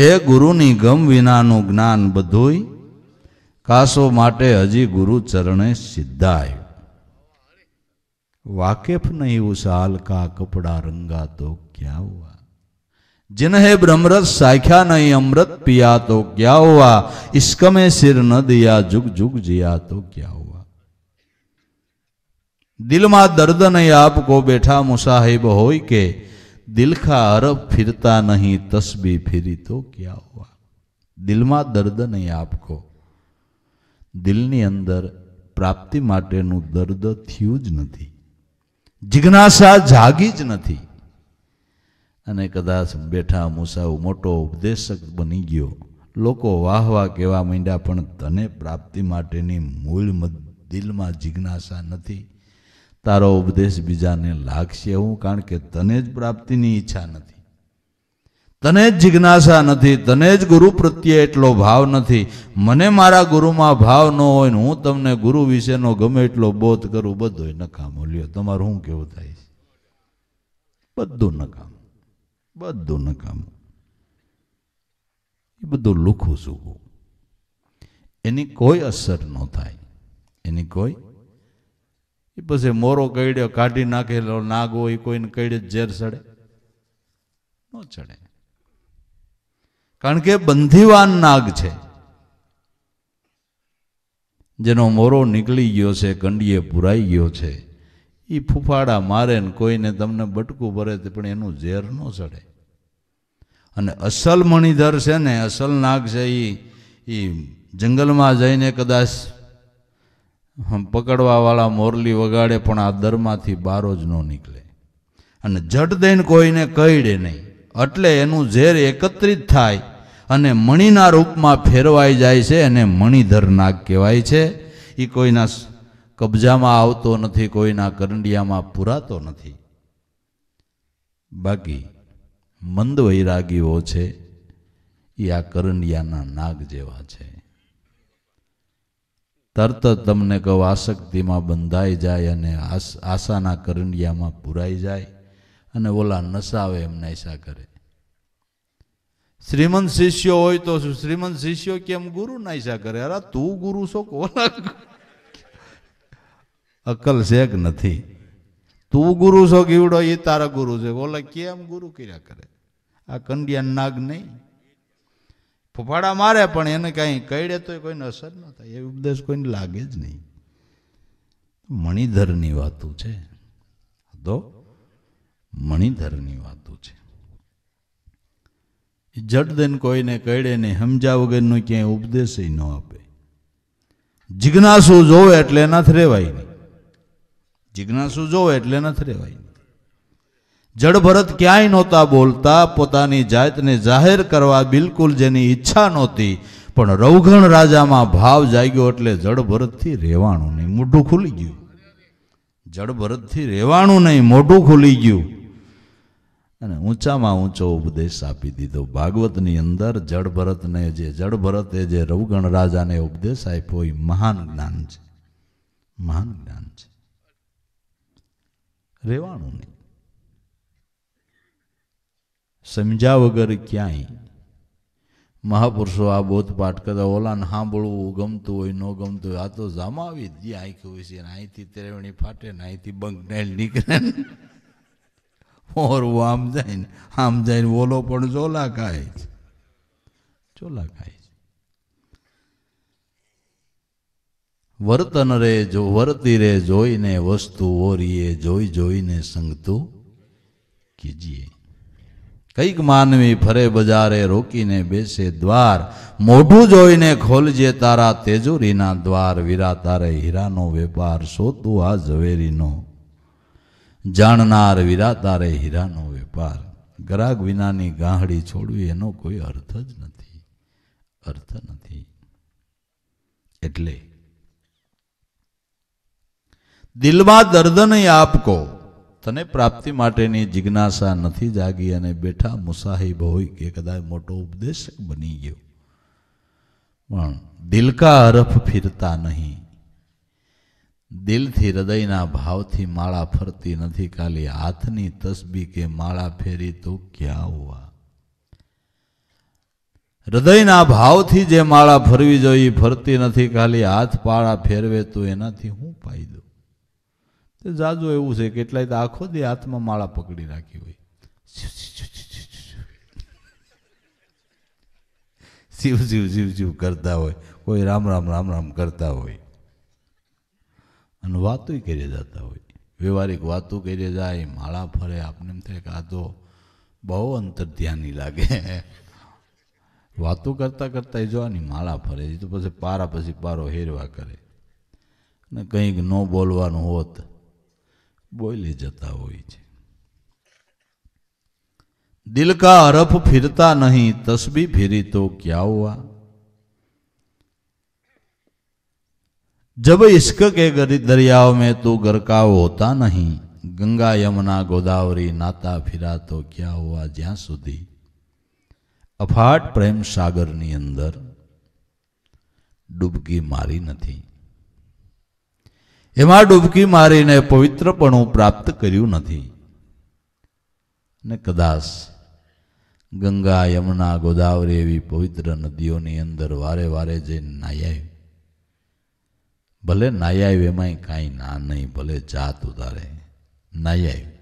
એ ગુરુની ગમ વિનાનું જ્ઞાન બધુંય કાસો માટે હજી ગુરુ ચરણે સિદ્ધાય वाकिफ नहीं उस हाल का कपड़ा रंगा तो क्या हुआ जिन्हें ब्रह्मरस साख्या नहीं अमृत पिया तो क्या हुआ इसका में सिर न दिया जुग जुग जिया तो क्या हुआ દિલમાં દર્દ નહીં આપકો બેઠા મુસાહિબ હોય કે દિલખા અરબ ફિરતા નહીં, તસબી ફિરી તો ક્યાં હોવા દિલમાં દર્દ નહીં આપકો. દિલની અંદર પ્રાપ્તિ માટેનું દર્દ થયું જ નથી. જિજ્ઞાસા જાગી જ નથી. અને કદાચ બેઠા મુસાઉ મોટો ઉપદેશક બની ગયો. લોકો વાહ વાહ કહેવા માંડ્યા, પણ તને પ્રાપ્તિ માટેની મૂળ દિલમાં જિજ્ઞાસા નથી. તારો ઉપદેશ બીજાને લાગશે હું કારણ કે તને જ પ્રાપ્તિની ઈચ્છા નથી. તને જ જિજ્ઞાસા નથી, તને જ ગુરુ પ્રત્યે એટલો ભાવ નથી. મને મારા ગુરુમાં ભાવ ન હોય ને હું તમને ગુરુ વિશેનો ગમે એટલો બોધ કરું બધું નકામો. લ્યો, તમારું શું કેવું થાય છે? બધું નકામું બધું નકામું. એ બધું લુખું સૂકું એની કોઈ અસર ન થાય, એની કોઈ એ પછી મોરો કઈડ્યો, કાઢી નાખેલો, નાગ હોય કોઈને કઈડે ઝેર ચડે. ન ચડે. કારણ કે બંધીવાન નાગ છે. જેનો મોરો નીકળી ગયો છે કંડીએ પુરાઈ ગયો છે એ ફૂફાડા મારે ને કોઈને તમને બટકું ભરે તે પણ એનું ઝેર ન ચડે. અને અસલ મણિધર છે ને, અસલ નાગ છે એ જંગલમાં જઈને કદાચ પકડવાવાળા મોરલી વગાડે પણ આ દરમાંથી બારો જ ન નીકળે. અને જટ દઈને કોઈને કહીડે નહીં. એટલે એનું ઝેર એકત્રિત થાય અને મણીના રૂપમાં ફેરવાઈ જાય છે અને મણિધર નાગ કહેવાય છે. એ કોઈના કબજામાં આવતો નથી, કોઈના કરંડિયામાં પુરાતો નથી. બાકી મંદ વૈરાગીઓ છે એ આ કરંડિયાના નાગ જેવા છે. તરત તમને કહું, આસક્તિમાં બંધાઈ જાય અને આશાના કરંડિયામાં પુરાઈ જાય અને ઓલા નસાવે એમ નૈસા કરે. શ્રીમંત શિષ્યો હોય તો શું? શ્રીમંત શિષ્યો કેમ ગુરુ નાશા કરે? અરે તું ગુરુ છો, કોના અકલ છે કે નથી? તું ગુરુ છો ગીવડો એ તારા ગુરુ છે. ઓલા કેમ ગુરુ કર્યા કરે? આ કંડિયા નાગ નહીં. ફફાડા મારે, પણ એને કાંઈ કહીડે તો કોઈને અસર ન થાય. એ ઉપદેશ કોઈને લાગે જ નહીં. મણિધરની વાતું છે. તો મણિધરની વાતું છે. જટ દેન કોઈને કહેડે નહીં સમજા વગરનો ક્યાંય ઉપદેશ ન આપે. જિજ્ઞાસુ જોવે એટલે એનાથી રેવાય. નહીં જિજ્ઞાસુ જોવે એટલે નથી રેવાય. નહીં જડ ભરત ક્યાંય નહોતા બોલતા, પોતાની જાતને જાહેર કરવા બિલકુલ જેની ઈચ્છા નહોતી. પણ રવઘણ રાજામાં ભાવ જાગ્યો એટલે જડભરતથી રહેવાનું નહીં, મોઢું ખુલી ગયું. જડભરતથી રહેવાનું નહીં, મોઢું ખુલી ગયું. અને ઊંચામાં ઊંચો ઉપદેશ આપી દીધો. ભાગવતની અંદર જડભરતને જે, જડભરતે જે રવગણ રાજાને ઉપદેશ આપ્યો, એ મહાન જ્ઞાન છે. મહાન જ્ઞાન છે. રહેવાનું નહીં. સમજ્યા વગર ક્યાંય? મહાપુરુષો આ બોધપાઠ કરતા ઓલાને સાંભળવું ગમતું હોય, ન ગમતું હોય, આ તો જામાવી જ આંખી હોય છે અહીંથી ત્રેવણી ફાટે ને અહીંથી નાઈલ નીકળે ને. ઓરવું આમ જાય ને, આમ જાય ને ઓલો પણ ચોલા ખાય છે. ચોલા ખાય છે. વર્તન રે જો, વર્તી રે જોઈને વસ્તુ ઓરીએ, જોઈ જોઈને સંગતું કીજીએ. કંઈક માનવી ફરે બજારે રોકીને બેસે દ્વાર. મોઢું જોઈને ખોલજે તારા તેજુરીના દ્વાર. વીરા તારે હીરાનો વેપાર સોતું આ ઝવેરીનો. જાણનાર વીરા તારે હીરાનો વેપાર. ગરાગ વિનાની ગાહડી છોડવી એનો કોઈ અર્થ જ નથી. અર્થ નથી. એટલે. દિલમાં દર્દ નહીં આપકો. તને પ્રાપ્તિ માટેની જિજ્ઞાસા નથી જાગી અને બેઠા મુસાહિબ હોય કે કદાચ મોટો ઉપદેશક બની ગયો. પણ દિલ કા હરફ ફિરતા નહીં. દિલથી હૃદયના ભાવથી માળા ફરતી નથી, ખાલી હાથની તસબી કે માળા ફેરી તો ક્યાં હોવા? હૃદયના ભાવથી જે માળા ફરવી જોઈએ ફરતી નથી, ખાલી હાથ પાળા ફેરવે તો એનાથી હું ફાયદો? તે જાજુ એવું છે, કેટલાય તો આખો દે હાથમાં માળા પકડી રાખી હોય. શિવ શિવ શિવ શિવ કરતા હોય. કોઈ રામ રામ રામ રામ કરતા હોય. અને વાતો કરી જતા હોય. વ્યવહારિક વાતો કરી જાય, માળા ફરે. આપને એમ થાય કે આ તો બહુ અંતર ધ્યાની લાગે. વાતો કરતાં કરતાં એ જોવાની માળા ફરે, એ તો પછી પારા પછી પારો હેરવા કરે. ને કંઈક ન બોલવાનું હોત બોલી જતા હોય છે. દિલ કા અરફ ફિરતા નહીં, તસબી ફેરી તો ક્યા હુઆ जब इश्क के દરિયાઓ મેં तू ગરકાવ હોતા नहीं ગંગા યમુના ગોદાવરી નાતા ફિરા તો ક્યાં હોવા જ્યાં સુધી? અફાટ પ્રેમ સાગરની અંદર ડૂબકી મારી નથી. એમાં ડૂબકી મારીને પવિત્રપણું પ્રાપ્ત કર્યું નથી. ને કદાચ ગંગા, યમુના, ગોદાવરી એવી પવિત્ર નદીઓની અંદર વારે વારે જે નાયાય ભલે નાયાય એમાંય કાંઈ ના, નહીં, ભલે જાત ઉતારે. નાયાય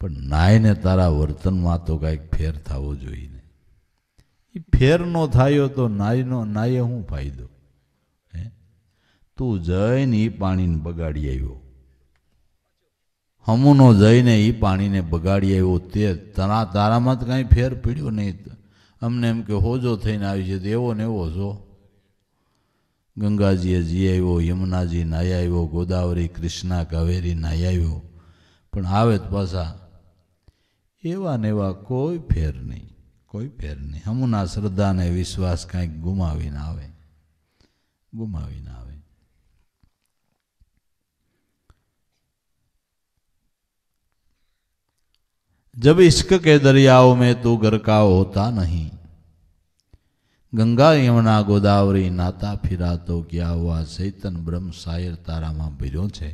પણ નાયને તારા વર્તનમાં તો કાંઈક ફેર થવો જોઈએ એ ફેર નો થાયો તો નાયનો નાયે શું ફાયદો? હે તું જઈને એ પાણીને બગાડી આવ્યો. હમુનો જઈને એ પાણીને બગાડી આવ્યો. તે તારા તારામાં તો કાંઈ ફેર પીડ્યો નહીં. અમને એમ કે હોજો થઈને આવી છે તો એવો ને એવો છો. ગંગાજીએ જી આવ્યો, યમુનાજી નાહી આવ્યો, ગોદાવરી, કૃષ્ણા કાવેરી નાહી આવ્યો. પણ આવે તો પાછા એવા ને એવા કોઈ ફેર નહીં, કોઈ ફેર નહીં. હમુના શ્રદ્ધાને વિશ્વાસ કાંઈક ગુમાવીને આવે. ગુમાવીને આવે. जब इश्क के दरियाओं में तू गरकाव होता नहीं गंगा यमुना गोदावरी नाता फिरा तो क्या हुआ ચૈતન બ્રહ્મ શાયર તારામાં ભર્યો છે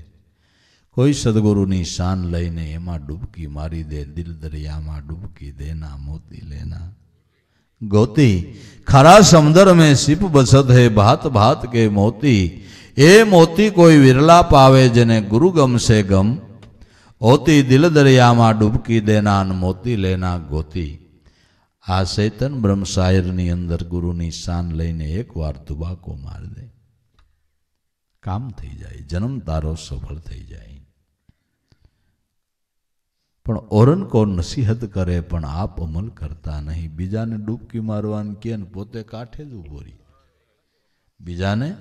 કોઈ સદગુરુની શાન લઈને એમાં ડૂબકી મારી દે દિલ દરિયામાં ડૂબકી દેના મોતી લેના ગોતી ખરા સમંદર में सिप बसत है भात भात के मोती એ મોતી કોઈ વિરલા પાવે જેને ગુરુ ગમશે ગમ ઓતી દિલ દરિયામાં ડૂબકી દેના મોતી લેના ગોતી. આ ચૈતન બ્રહ્મ શાયરની અંદર ગુરુની શાન લઈને એકવાર તુબાકો માર દે. કામ થઈ જાય, જન્મ તારો સફળ થઈ જાય. પણ ઓરનકો નસીહત કરે, પણ આપ અમલ કરતા નહીં. બીજાને ડૂબકી મારવાનું કે પોતે કાંઠે જ ઊભો રહી બીજાને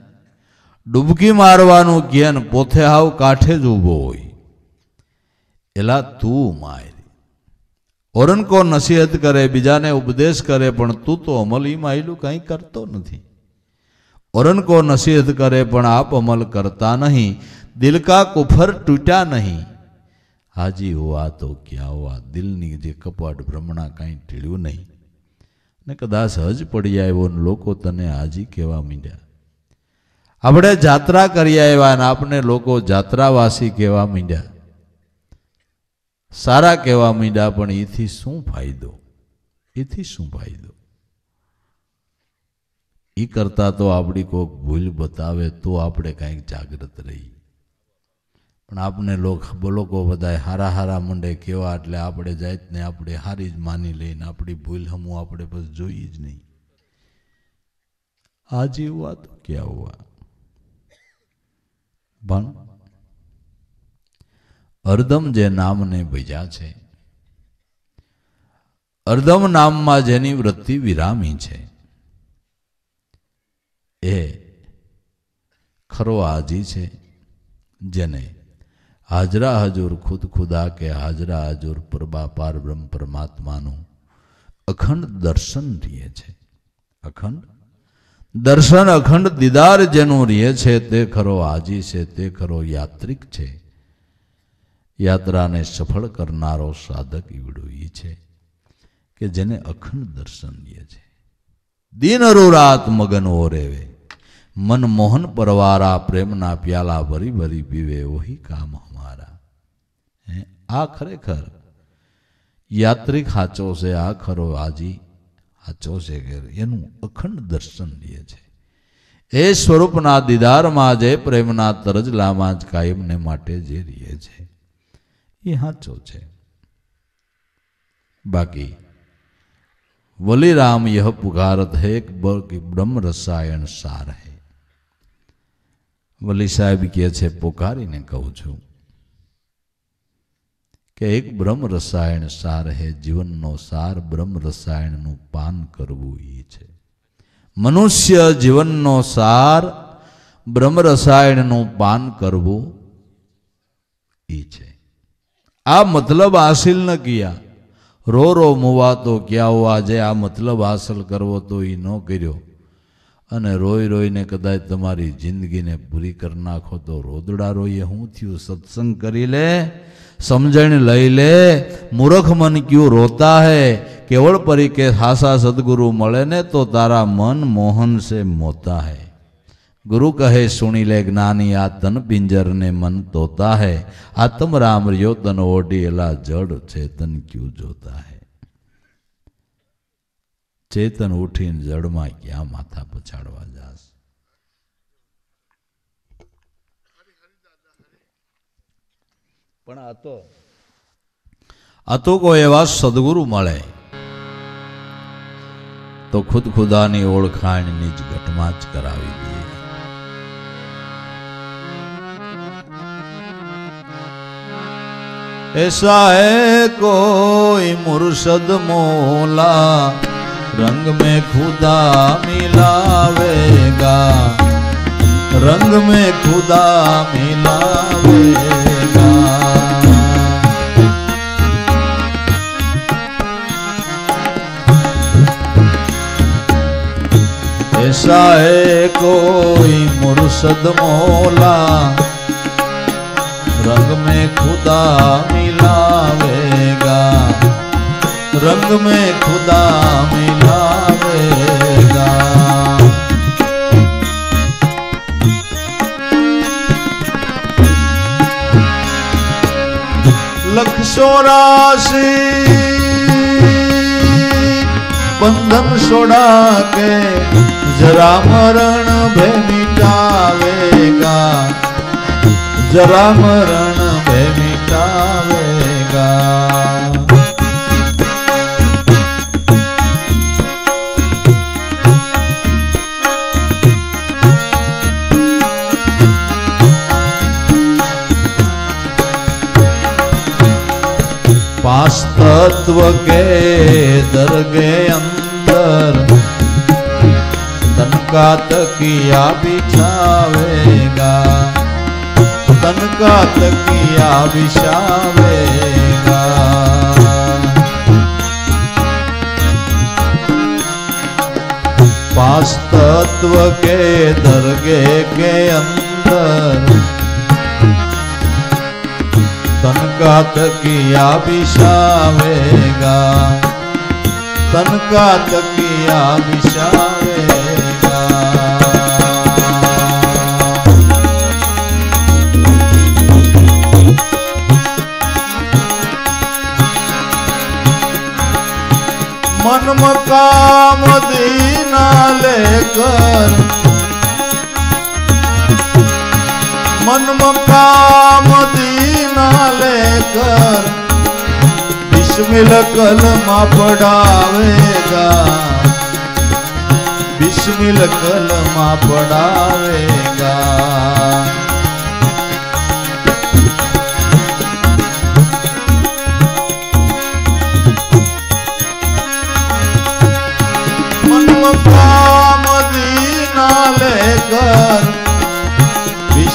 ડૂબકી મારવાનું જ્ઞાન પોતે હાવ કાંઠે જ ઊભો હોય. એલા તું માર ઓરણકો નસીહત કરે, બીજાને ઉપદેશ કરે, પણ તું તો અમલ ઈ માયલું કંઈ કરતો નથી. ઓરણકો નસીહત કરે, પણ આપ અમલ કરતા નહીં. દિલ કા કુફર તૂટ્યા નહીં. હાજી હોવા તો ક્યાં હોવા દિલની જે કપાટ ભ્રમણા કાંઈ ટીળ્યું નહીં. ને કદાચ હજ પડી આવ્યો ને લોકો તને હાજી કહેવા માંડ્યા. આપણે જાત્રા કરી આવ્યા ને આપણે લોકો જાત્રાવાસી કહેવા માંડ્યા. સારા કહેવા માંડ્યા, પણ એથી શું ફાયદો? એથી શું ફાયદો? એ કરતા તો આપણી કોઈક ભૂલ બતાવે તો આપણે કાંઈક જાગૃત રહી પણ આપણે લોકો બધા હારા હારા મંડે કેવા એટલે આપણે જાતને આપણે હારી જ માની લઈને આપણી ભૂલ હમું આપણે બસ જોઈ જ નહીં. આજે હુआ તો ક્યાં હોવા? પણ અર્ધમ જે નામને ભજ્યા છે. અર્ધમ નામમાં જેની વૃત્તિ વિરામી છે. એ ખરો હાજી છે, જેને હાજરા હજુર ખુદ ખુદા કે હાજરા હજુર પરબા પાર બ્રહ્મ પરમાત્માનું અખંડ દર્શન રીએ છે. અખંડ? દર્શન અખંડ દીદાર જેનું રીએ છે, તે ખરો હાજી છે, તે ખરો યાત્રિક છે. યાત્રાને સફળ કરનારો સાધક ઈવડો એ છે કે જેને અખંડ દર્શન લે છે. દિન રાત મગન ઓ રેવે મનમોહન પરવારા, પ્રેમના પ્યાલા ભરી ભરી પીવે, ઓહી કામ હમારા હે, આ ખરેખર યાત્રિક હાચો છે, આ ખરો આજી હાચો છે કે એનું અખંડ દર્શન લે છે. એ સ્વરૂપના દીદારમાં જે પ્રેમના તરજલામાં જ કાયમને માટે જે રહે છે. એ સાચો છે. બાકી, વલીરામ યહ પુકારત હે બ્રહ્મ રસાયણ સાર હે. વલી સાહેબ કહે છે, પોકારીને કહું છું કે એક બ્રહ્મ રસાયણ સાર હે, જીવનનો સાર બ્રહ્મ રસાયણનું પાન કરવું એ છે. મનુષ્ય જીવનનો સાર બ્રહ્મ રસાયણનું પાન કરવું એ છે. આ મતલબ હાસિલ ન ક્યા રો રો મુવાતો ક્યાં હો આજે? આ મતલબ હાંસલ કરવો તો એ ન કર્યો. અને રોઈ રોઈને કદાચ તમારી જિંદગીને પૂરી કરી નાખો તો રોદડા રોઈએ. હું થયું સત્સંગ કરી લે, સમજણ લઈ લે. મૂર્ખ મન ક્યું રોતા હે? કેવળ પરી કે હાસા સદગુરુ મળે ને તો તારા મન મોહન સે મોતા હૈ. ગુરુ કહે, સુણી લે જ્ઞાની, આ તન પિંજરને મન તોતા હે. આતમ રામ રિયો તન ઓઢી એલા જડ ચેતન ક્યુ જોતા હે? ચેતન ઉઠીને જડમાં ક્યાં માથા પછાડવા જાશ? પણ આ તો આ તો કોઈ એવા સદગુરુ મળે. તો ખુદ ખુદાની ઓળખાણ નિજ ઘટમાં જ કરાવી દઈએ ऐसा है कोई मुर्शद मोला, रंग में खुदा मिलावेगा। रंग में खुदा मिलावेगा। ऐसा है कोई मुर्शद मौला रंग में खुदा मिलावेगा। रंग में खुदा मिलावेगा। लख चौरासी बंधन छोड़ा के जरा मरण भे मिटावेगा। जरा मरण में मिटावेगा पाँच तत्व के दरगे अंदर तन का तकिया बिछावेगा तन का तकिया बिछावेगा। पाँच तत्व के दरगे के अंदर तन का तकिया बिछावेगा। तन का तकिया बिछावेगा જન્મ કામ દીના લેકર મનમ કામ દીના લેકર બિસ્મિલ કલમા પડાવેગા. બિસ્મિલ કલમા પડાવેગા.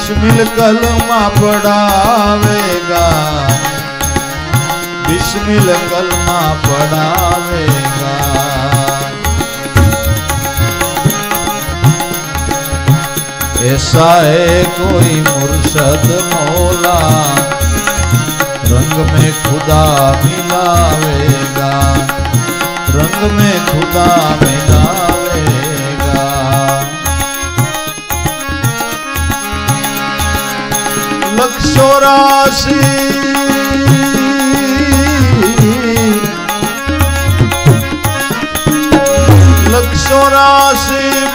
बिस्मिल कलमा पढ़ावेगा। बिस्मिल कलमा पढ़ावेगा। ऐसा है कोई मुर्शद मौला, रंग में खुदा मिलावेगा। रंग में खुदा मिलावेगा। लक्षो राशि लक्षो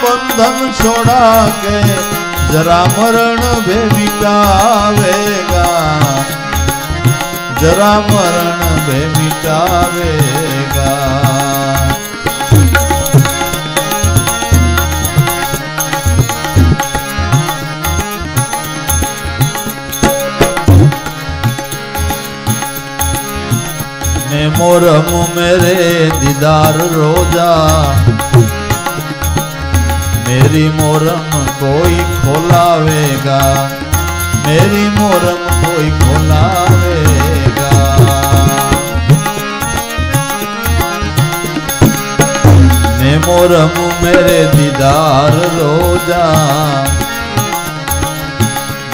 बंधन छोड़ा के जरा मरण भे मिटावेगा। जरा मरण भे मिटावेगा। मैं मोरम मेरे दीदार रोजा। मेरी मोरम कोई खोलावेगा। मेरी मोरम कोई खोलावेगा। मैं मोरम मेरे दीदार रोजा।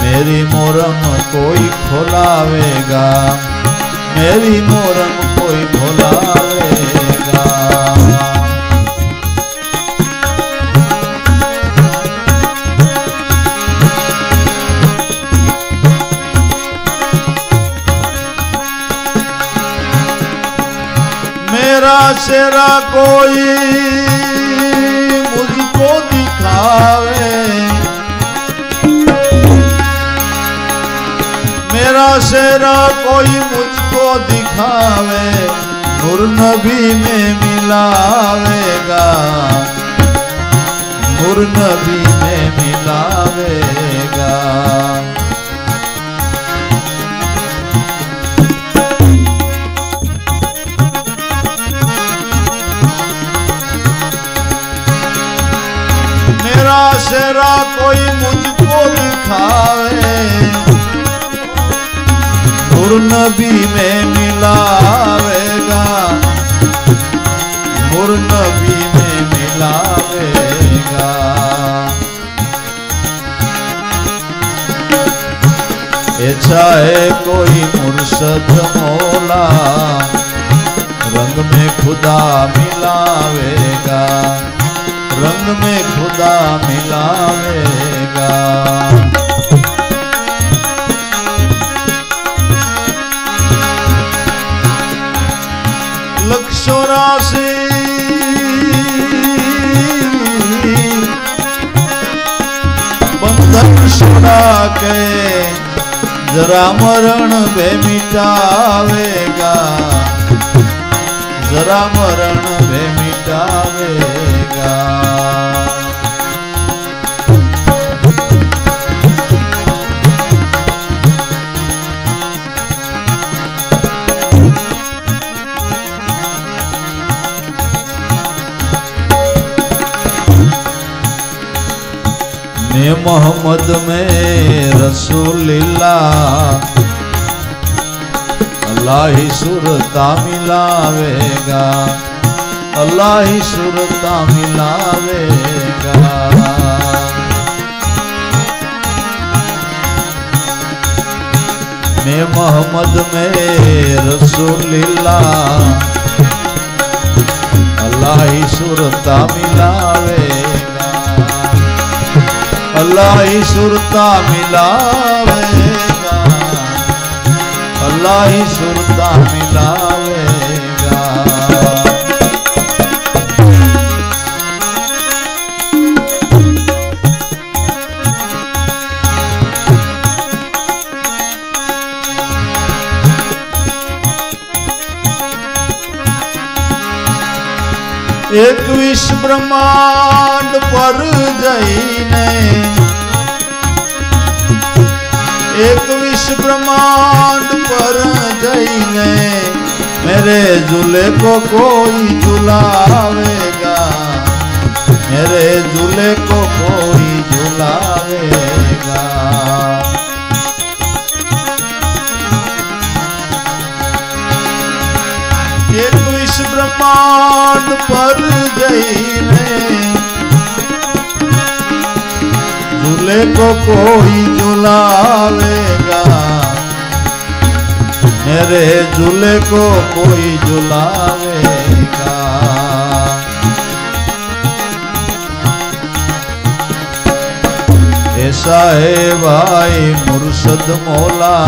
मेरी मोरम कोई खोलावेगा। मेरी मोरम शेरा कोई मुझको दिखावे। मेरा शेरा कोई मुझको दिखावे। नूर नबी में मिलावेगा नूर नबी में मिलावेगा मेरा शेरा कोई मुझको दिखावे नूर नबी में मिलावेगा। नूर नबी में मिलावेगा। ऐसा है कोई मुर्शद मौला, रंग में खुदा मिलावेगा। रंग में खुदा मिलावेगा। સોરાશે બંધન સોરા કે જરા મરણ બે મિટાવેગા. જરા મરણ બે મિટાવેગા. मैं मोहम्मद में रसूलिल्ला अल्लाह ही सुरता मिलावेगा। अल्लाह ही सुरता मिलावेगा। मैं मोहम्मद में रसूलिल्ला अल्लाह ही सुरता मिलावेगा। અલ્લાહી સુરતા મિલાવેગા. અલ્લાહી સુરતા મિલાવે एक विश्व ब्रह्मांड पर जाइने। एक विश्व ब्रह्मांड पर जाइने। मेरे झूले को कोई झुलावेगा। मेरे झूले को कोई झुलावेगा। बात पर झूले को कोई झुला लेगा। मेरे झूले को कोई झुला लेगा। ऐसा है भाई मुर्शद मोला।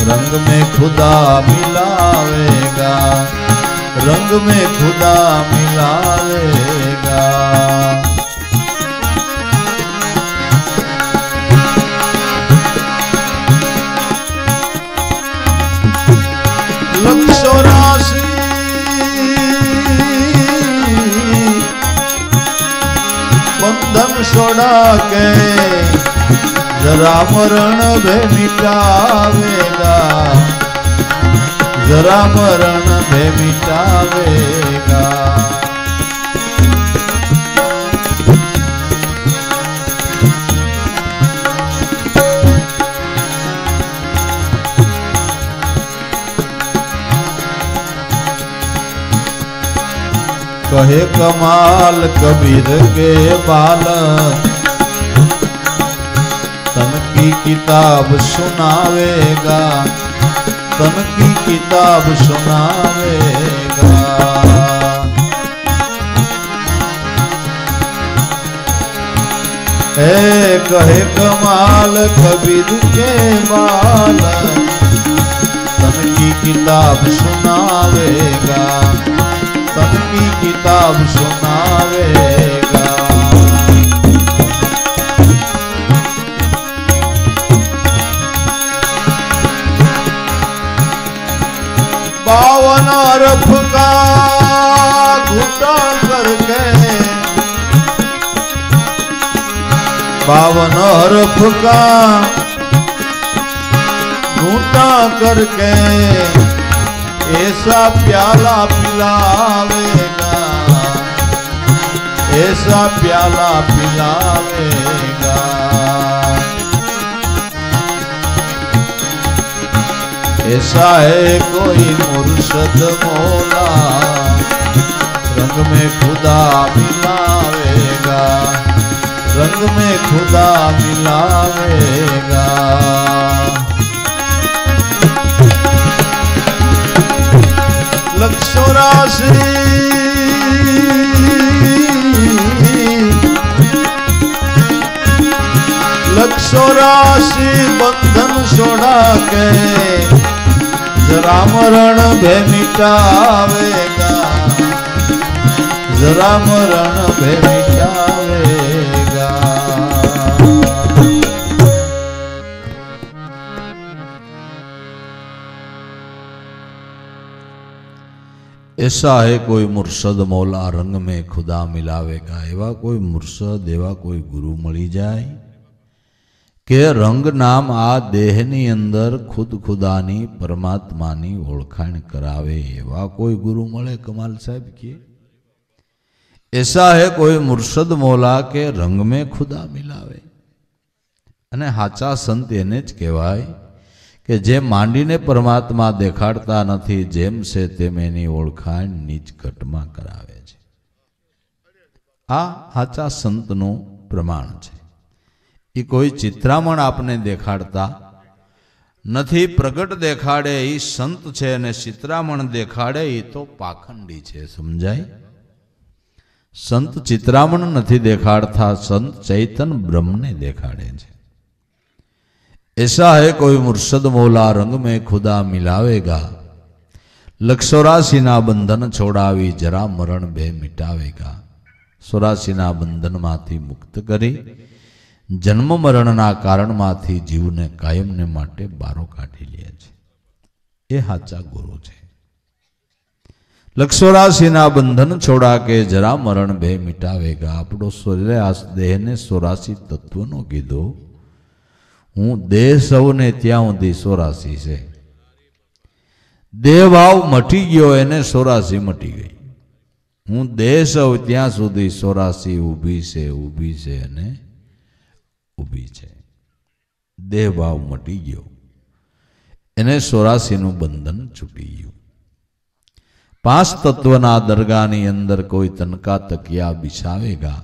रंग में खुदा मिलावेगा। रंग में खुदा मिलावेगा लक्षो राशि बंधन छोड़ा के जरा मरण भे मिटावेगा जरा मरण में मिटावेगा। कहे कमाल कबीर के बाल तन की किताब सुनावेगा। तन की किताब सुनावेगा। है कहे कमाल कबीर के बालक तन की किताब सुनावेगा। बात की किताब सुनावेगा। बावन अरफ का घुटा करके। बावन अरफ का घूटा करके। ऐसा प्याला पिलावेगा। ऐसा प्याला पिलावेगा। ऐसा है कोई मुर्शद मौला। रंग में खुदा मिलावेगा। रंग में खुदा मिलावेगा। लक्षो राशि बंधन छोड़ा के राम रण भे मिटावेगा राम रण भे मिटावेगा ऐसा है कोई मुर्शद मौला रंग में खुदा मिलावेगा एवं कोई मुर्शद, एवं कोई गुरु मिली जाए। કે રંગ નામ આ દેહની અંદર ખુદ ખુદાની પરમાત્માની ઓળખાણ કરાવે એવા કોઈ ગુરુ મળે કમાલ સાહેબ કે? એસા હે કોઈ મુર્શદ મોલા કે રંગ મેં ખુદા મિલાવે. અને હાચા સંત એને જ કહેવાય કે જે માંડીને પરમાત્મા દેખાડતા નથી, જેમ છે તેમ એની ઓળખાણ નીચ ઘટમાં કરાવે છે. આ હાચા સંતનું પ્રમાણ છે. એ કોઈ ચિત્રામણ આપને દેખાડતા નથી પ્રગટ દેખાડે એ સંત છે અને ચિત્રામણ દેખાડે એ તો પાખંડી છે સમજાય સંત ચિત્રામણ નથી દેખાડતા સંત ચૈતન બ્રહ્મને દેખાડે છે ऐसा है कोई मुर्शद मौला रंग में खुदा मिलावेगा લક્ષોરાશીના બંધન છોડાવી જરા મરણ બે મિટાવેગા સોરાશીના બંધનમાંથી મુક્ત કરી જન્મ મરણના કારણમાંથી જીવને કાયમને માટે બારો કાઢી લે છે. એ સાચા ગુરુ છે. લક્ષોરાશીના બંધન છોડા કે જરા મરણ બે મિટાવેગા આપણો સૂર્યાસ દેહને સોરાશી તત્વનો કીધો, હું દેહ સૌને ત્યાં સુધી સોરાશી છે. દેહ ભાવ મટી ગયો, એને સોરાશી મટી ગઈ. હું દેહ સૌ ત્યાં સુધી સોરાશી ઊભી છે ઊભી છે અને ઊભી છે. દેહ દેહભાવ મટી ગયો. એને સોરાસીનું બંધન છૂટી ગયું. પાંચ તત્વના દરગાહની અંદર કોઈ તનકા તકિયા બિછાવેગા.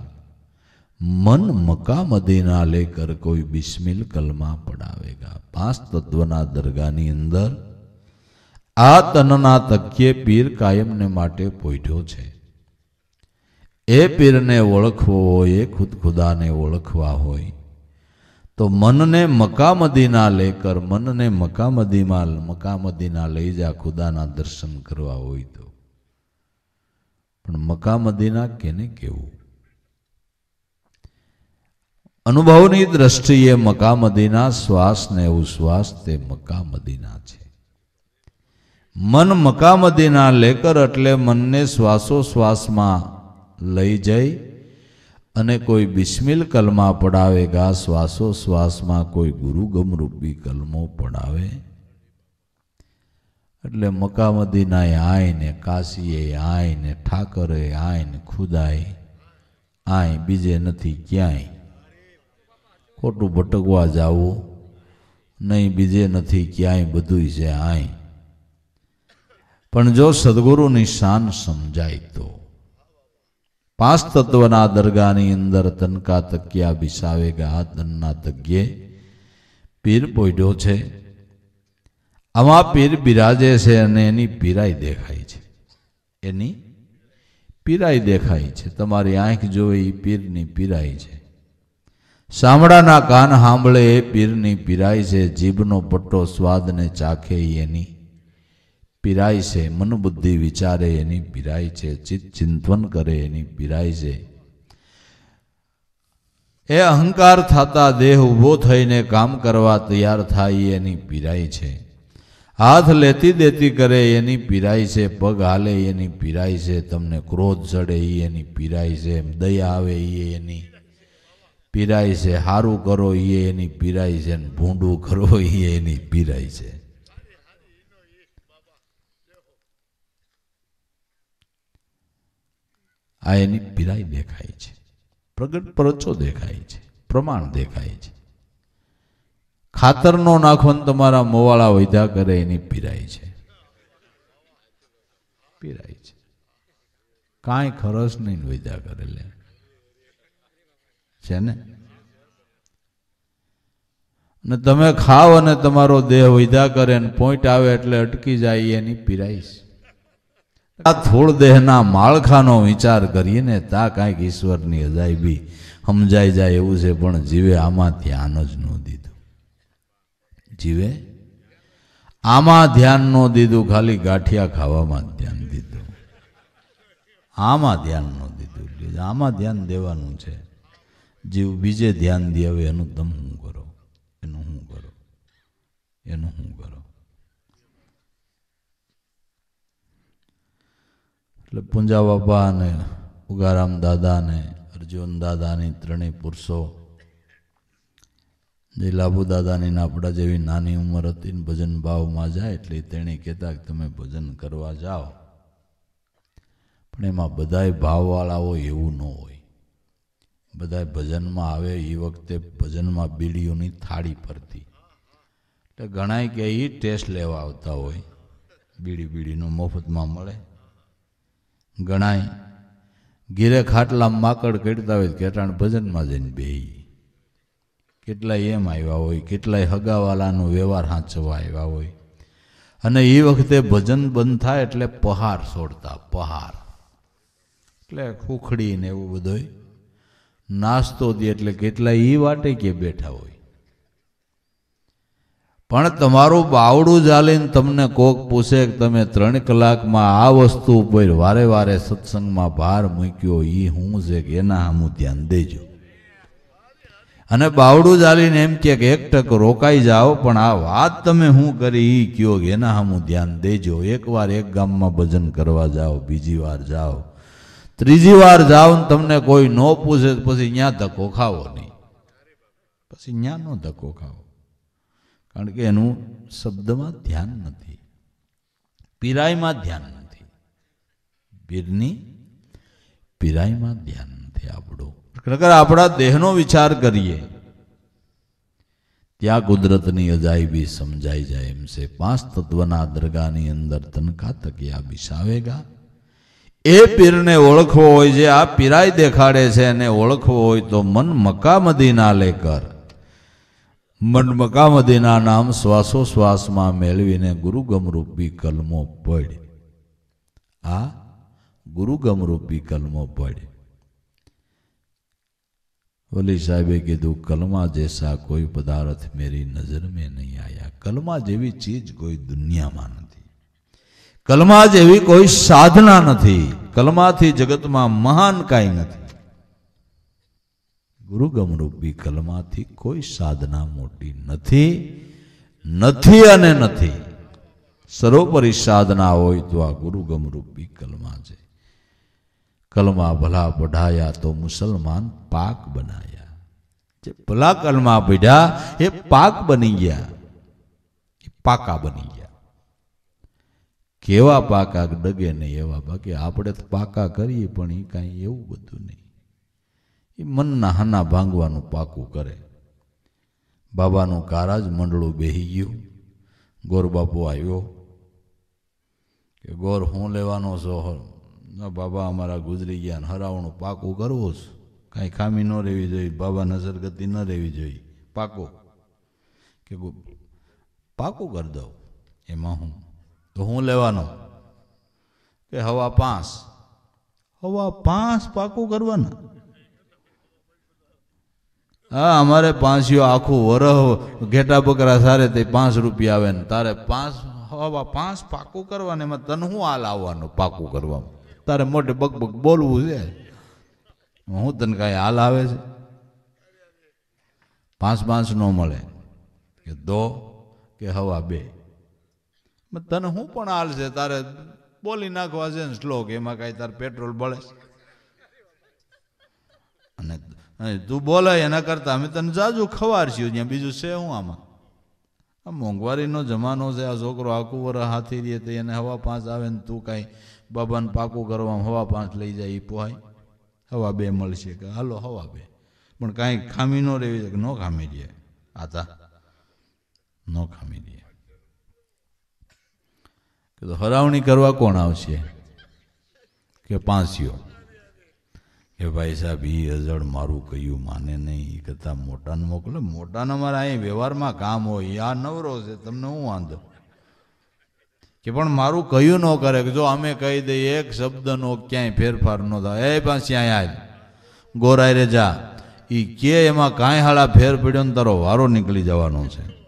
મન મકા મદીના લેકર કોઈ બિસ્મિલ કલમા પડાવેગા. પાંચ તત્વના દરગાહની અંદર આ તનના તકીએ પીર કાયમને માટે પોઈઢ્યો છે. એ પીરને ઓળખવો હોય, એ ખુદ ખુદાને ઓળખવા હોય. તો મનને મકામદીના લેકર, મનને મકામદીમાં, મકામદીના લઈ જા, ખુદાના દર્શન કરવા હોય તો. પણ મકામદીના કેને કેવું? અનુભવની દ્રષ્ટિએ મકામદીના શ્વાસ ને ઉશ્વાસ તે મકામદીના છે. મન મકામદીના લેકર એટલે મનને શ્વાસોશ્વાસમાં લઈ જઈ અને કોઈ બિસ્મિલ કલમા પડાવે ગા શ્વાસોશ્વાસમાં કોઈ ગુરુગમરૂપી કલમો પડાવે? એટલે મકામદીનાય આય ને કાશીએ આય ને ઠાકરે આય ને ખુદાય આય બીજે નથી ક્યાંય. ખોટું ભટકવા જાવું નહીં બીજે નથી ક્યાંય બધું છે આય. પણ જો સદગુરુની શાન સમજાય તો પાંચ તત્વના દરગાહની અંદર તનકા તકિયા બિસાવેગા તનના તગ્યે પીર પોઈડો છે. આમાં પીર બિરાજે છે અને એની પીરાઈ દેખાય છે. એની પીરાઈ દેખાય છે. તમારી આંખ જોવે એ પીરની પીરાઈ છે. સાંભળાના કાન સાંભળે એ પીરની પીરાય છે. જીભનો પટ્ટો સ્વાદને ચાખે એની પીરાય છે મન બુદ્ધિ વિચારે એની પીરાય છે, ચિત્ત ચિંતન કરે એની પીરાય છે. એ અહંકાર થતા દેહ ઊભો થઈને કામ કરવા તૈયાર થાય એની પીરાય છે. હાથ લેતી દેતી કરે એની પીરાય છે, પગ હાલે એની પીરાય છે, તમને ક્રોધ ચડે એ એની પીરાય છે દયા આવે એ એની પીરાય છે સારું કરો એ એની પીરાય છે ભૂંડું કરો એ એની પીરાય છે. આ એની પીરાઈ દેખાય છે. પ્રગટ પરચો દેખાય છે. પ્રમાણ દેખાય છે. ખાતરનો નાખવાનું તમારા મોવાળા વૈધા કરે એની પીરાય છે. પીરાય છે. કાંઈ ખરસ નહીં વૈધા કરે લે. છે ને? ને તમે ખાવ અને તમારો દેહ વૈધા કરે ને પોઈન્ટ આવે એટલે અટકી જાય એની પીરાય છે. આ થોડ દેહના માળખાનો વિચાર કરીએ ને તા કાંઈક ઈશ્વરની અજાયબી સમજાઈ જાય એવું છે, પણ જીવે આમાં ધ્યાન જ ન દીધું. જીવે આમાં ધ્યાન ન દીધું, ખાલી ગાંઠિયા ખાવામાં ધ્યાન દીધું. આમાં ધ્યાન ન દીધું આમાં ધ્યાન દેવાનું છે. જીવ બીજે ધ્યાન દે, હવે એનું તમે શું કરો? એનું શું કરો? એનું શું કરો? એટલે પૂંજા બાપા અને ઉગારામ દાદા ને અર્જુન દાદાની ત્રણેય પુરુષો જે લાભુ દાદાની નાપડા જેવી નાની ઉંમર હતી ભજન ભાવમાં જાય એટલે તેણે કહેતા કે તમે ભજન કરવા જાઓ. પણ એમાં બધાય ભાવવાળા હોય એવું ન હોય. બધાય ભજનમાં આવે એ વખતે ભજનમાં બીડીઓની થાળી પરથી એટલે ઘણાય કે એ ટેસ્ટ લેવા આવતા હોય. બીડી બીડીનું મફતમાં મળે. ગણાય. ગીરે ખાટલા માકડ કેટતા હોય કેટાણ ભજનમાં જઈને બે કેટલાય એમ આવ્યા હોય, કેટલાય હગાવાલાનો વ્યવહાર હાંચવા આવ્યા હોય. અને એ વખતે ભજન બંધ થાય એટલે પહાર છોડતા, પહાર. એટલે ખુખડી ને એવું બધું નાસ્તો દે એટલે કેટલાય એ વાટે કે બેઠા હોય. પણ તમારું બાવડું ચાલીને તમને કોક પૂછે કે તમે ત્રણ કલાકમાં આ વસ્તુ ઉપર વારે વારે સત્સંગમાં ભાર મૂક્યો એ હું છે કે એના હું ધ્યાન દેજો. અને બાવડું ચાલીને એમ કે એક રોકાઈ જાઓ, પણ આ વાત તમે શું કરી એ કયો કે એના હું ધ્યાન દેજો. એકવાર એક ગામમાં ભજન કરવા જાઓ, બીજી વાર જાઓ, ત્રીજી વાર જાઓ ને તમને કોઈ ન પૂછે, પછી ત્યાં ધક્કો ખાવો નહીં. પછી ત્યાં ન ધક્કો ખાવો. કારણ કે એનું શબ્દમાં ધ્યાન નથી. પીરાઈમાં ધ્યાન નથી. પીરની પીરાઈમાં ધ્યાન નથી આપણું. ખરેખર આપણા દેહનો વિચાર કરીએ, ત્યાં કુદરતની અજાયબી સમજાઈ જાય એમ છે. પાંચ તત્વના દરગાહની અંદર તનખા તકિયા બિસાવેગા. એ પીરને ઓળખવો હોય જે આ પીરાઈ દેખાડે છે એને ઓળખવો હોય તો મન મકામદી ના લે કર. મન મકામદીના નામ શ્વાસોશ્વાસમાં મેળવીને ગુરુગમરૂપી કલમો પડ. આ ગુરુગમરૂપી કલમો પડ. વલી સાહેબે કીધું, કલમા જૈસા કોઈ પદાર્થ મેરી નજર મેં નહીં આયા. કલમા જેવી ચીજ કોઈ દુનિયામાં નથી. કલમા જેવી કોઈ સાધના નથી. કલમાથી જગતમાં મહાન કાંઈ નથી. ગુરુગમરૂપી કલમાથી કોઈ સાધના મોટી નથી નથી અને નથી. સર્વોપરી સાધના હોય તો આ ગુરુગમરૂપી કલમા છે. કલમા ભલા પઢાયા તો મુસલમાન પાક બનાયા. જે ભલા કલમા પઢ્યા, એ પાક બની ગયા. એ પાકા બની ગયા. કેવા પાકા ડગે નહીં એવા બાકી આપણે તો પાકા કરીએ પણ એ કાંઈ એવું બધું નહીં. એ મનના હાના ભાંગવાનું પાકું કરે. બાબાનું કારાજ મંડળું બેહી ગયું. ગોર બાપુ આવ્યો કે ગોર હું લેવાનો છો? બાબા અમારા ગુજરી ગયા હરાવણું પાકું કરવું છે. કાંઈ ખામી ન રહેવી જોઈએ, બાબા નજરગતિ ન રહેવી જોઈએ. પાકો. કે પાકું કરી દઉં એમાં હું. તો હું લેવાનો? કે હવા પાંચ. હવા પાંચ પાકું કરવાના. હા, અમારે પાંચીઓ આખું વરહ ઘેટા બકરા સારે તે પાંચ રૂપિયા આવે ને તારે પાંચ, હવા પાંચ પાકું કરવાને એમાં તને હું હાલ આવવાનું પાકું કરવામાં? તારે મોટે બક બક બોલવું છે? હું તને કાંઈ હાલ આવે છે? પાંચ પાંચ નો મળે. કે દો, કે હવા બે. તને હું પણ હાલ છે? તારે બોલી નાખવા છે ને શ્લોક, એમાં કાંઈ તારે પેટ્રોલ બળે અને તું બોલાય એના કરતાં અમે તને જાજુ ખવારશું ત્યાં બીજું છે હું આમાં? આ મોંઘવારીનો જમાનો છે, આ છોકરો આખું વર હાથી રહે તો એને હવા પાંચ આવે ને તું કાંઈ બાબાને પાકું કરવામાં હવા પાંચ લઈ જાય એ પોહાય. હવા બે મળશે કે હાલો હવા બે. પણ કાંઈ ખામી ન રહેવી છે કે ન ખામી દે આતા, ન ખામી દે કે તો હરાવણી કરવા કોણ આવશે? કે પાંચીઓ કે ભાઈ સાહેબ એ અજળ મારું કહ્યું માને નહીં એ કરતાં મોટાને મોકલે. મોટાને અમારે અહીં વ્યવહારમાં કામ હોય આ નવરો છે, તમને હું વાંધો? કે પણ મારું કહ્યું ન કરે, કે જો અમે કહી દઈએ, એક શબ્દનો ક્યાંય ફેરફાર ન થાય. એ પાછી અહીંયા આજ. ગોરાય રે જા. એ કે એમાં કાંઈ હાળા ફેર પડ્યો ને તારો વારો નીકળી જવાનો છે.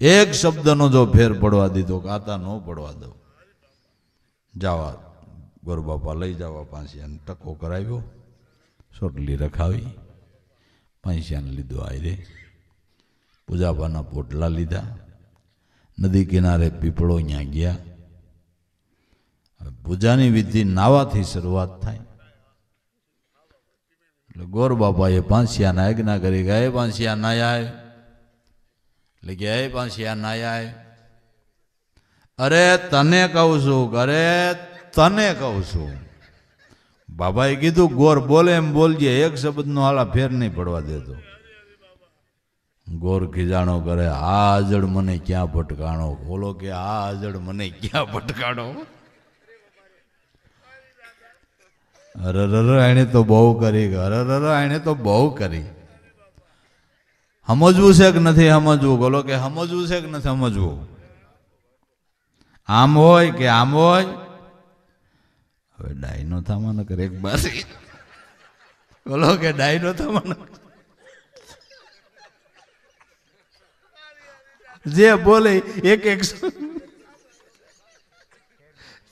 એક શબ્દનો જો ફેર પડવા દીધો, કાતા ન પડવા દો જાવા ગોરબાપા લઈ જવા પાંસિયાને ટકો કરાવ્યો. સોટલી રખાવી, પાંસિયાને લીધો આઈ રે પૂજાપાના પોટલા લીધા. નદી કિનારે પીપળો ત્યાં ગયા. હવે પૂજાની વિધિ નાવાથી શરૂઆત થાય. એટલે ગોર બાપાએ પાંસિયાને આજ્ઞા કરી કે એ પાંસિયા નાયા એટલે કે એ પાંસિયા નાયા અરે, તને કહું છું કે અરે તને કહું છું. બાબાએ કીધું, ગોર બોલે એમ બોલજે, એક શબ્દનો હાલા ફેર નહીં પડવા દેતો. ગોર ખીજાણો કરે આ અજડ મને ક્યાં ભટકાણો? બોલો કે આ અજડ મને ક્યાં ભટકાણો? અરર એણે તો બહુ કરી. અરર એણે તો બહુ કરી. સમજવું છે કે નથી સમજવું? બોલો કે, સમજવું છે કે નથી સમજવું? આમ હોય કે આમ હોય હવે ડાયનો થામાનો કરે એક બારી. બોલો કે ડાયનો થામાનો જે બોલે એક એક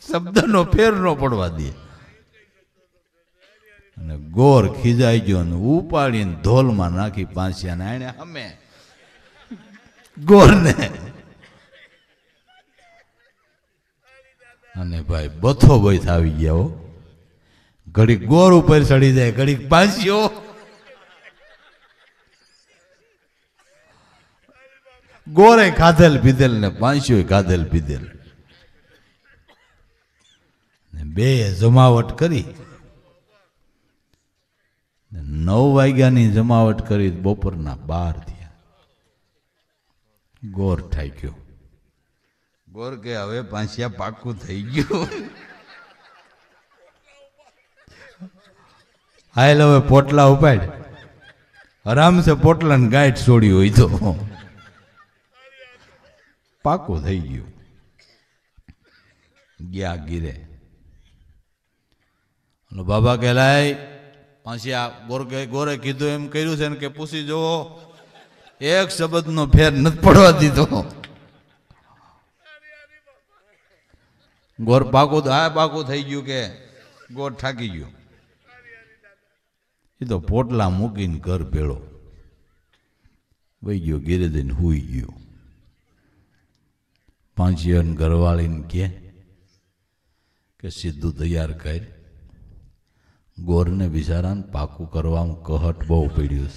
શબ્દનો ફેર ન પડવા દે. અને ગોર ખીજાઈ ગયો ને ઉપાડીને ધોલમાં નાખી પાંચ્યા ને એને અમે ગોરને અને ભાઈ બથો બોય આવી ગયા હો. ઘડીક ગોર ઉપર ચડી જાય, ઘડીક પાંચીઓ ગોરે ખાધેલ પીધેલ ને પાંચ્યો ખાધેલ પીધેલ. બે જમાવટ કરી. નવ વાગ્યાની જમાવટ કરી, બપોરના બાર થયા. ગોર ઠાક્યો ગોર કે હવે પાંચિયા પાકું થઈ ગયું. હાલ હવે પોટલા ઉપાડ. આરામ સે પોટલા ને ગાંઠ છોડી હોય તો. પાકું થઈ ગયું. ગયા ગીરે. બાબા કહેલાય પાછી આ ગોરકે ગોરે કીધું એમ કર્યું છે ને કે પૂછી જુઓ એક શબ્દનો ફેર નથી પડવા દીધો. ગોર પાકું હા પાકું થઈ ગયું કે ગોર થાકી ગયો. એ તો પોટલા મૂકીને ઘર ભેળો. વહી ગયો ઘેરે જઈને હુઈ ગયો. પાંચિયન ઘરવાળીને કે કે સીધું તૈયાર કર. ગોરને બિચારાને પાકું કરવામાં કહટ બહુ પડ્યું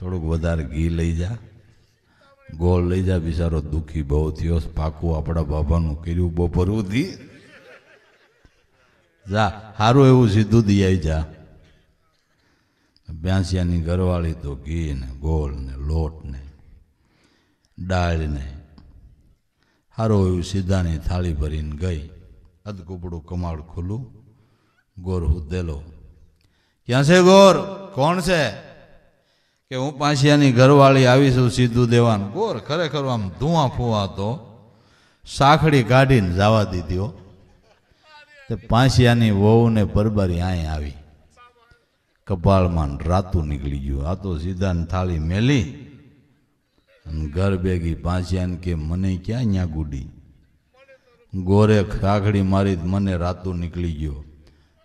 થોડુંક વધારે ઘી લઈ જા. ગોળ લઈ જા, બિચારો દુઃખી બહુ થયો, પાકું આપણા બાબાનું કર્યું બપોર ઉધી જા સારું એવું સીધું દી આવી જા. બ્યાસિયાની ઘરવાળી તો ઘી ને ગોળ ને લોટ ને દાળ ને સારું એવું સીધાની થાળી ભરીને ગઈ. અધકુપડું કમાળ ખુલ્લું, ગોર હુદેલો. ક્યાં છે ગોર? કોણ છે? કે હું પાંચિયાની ઘરવાળી આવી છું સીધું દેવાનું. ગોર ખરેખર આમ ધુઆ ફુવા તો સાખડી કાઢીને જવા દીધી તે પાંચિયાની વહુને પરબારી અહીં આવી. કપાળમાં રાતું નીકળી ગયું. આ તો સીધાને થાળી મેલી અને ઘર ભેગી પાંચ્યા કે મને ક્યાં અહીંયા ગુડી? ગોરે ખાખડી મારી મને રાતું નીકળી ગયો.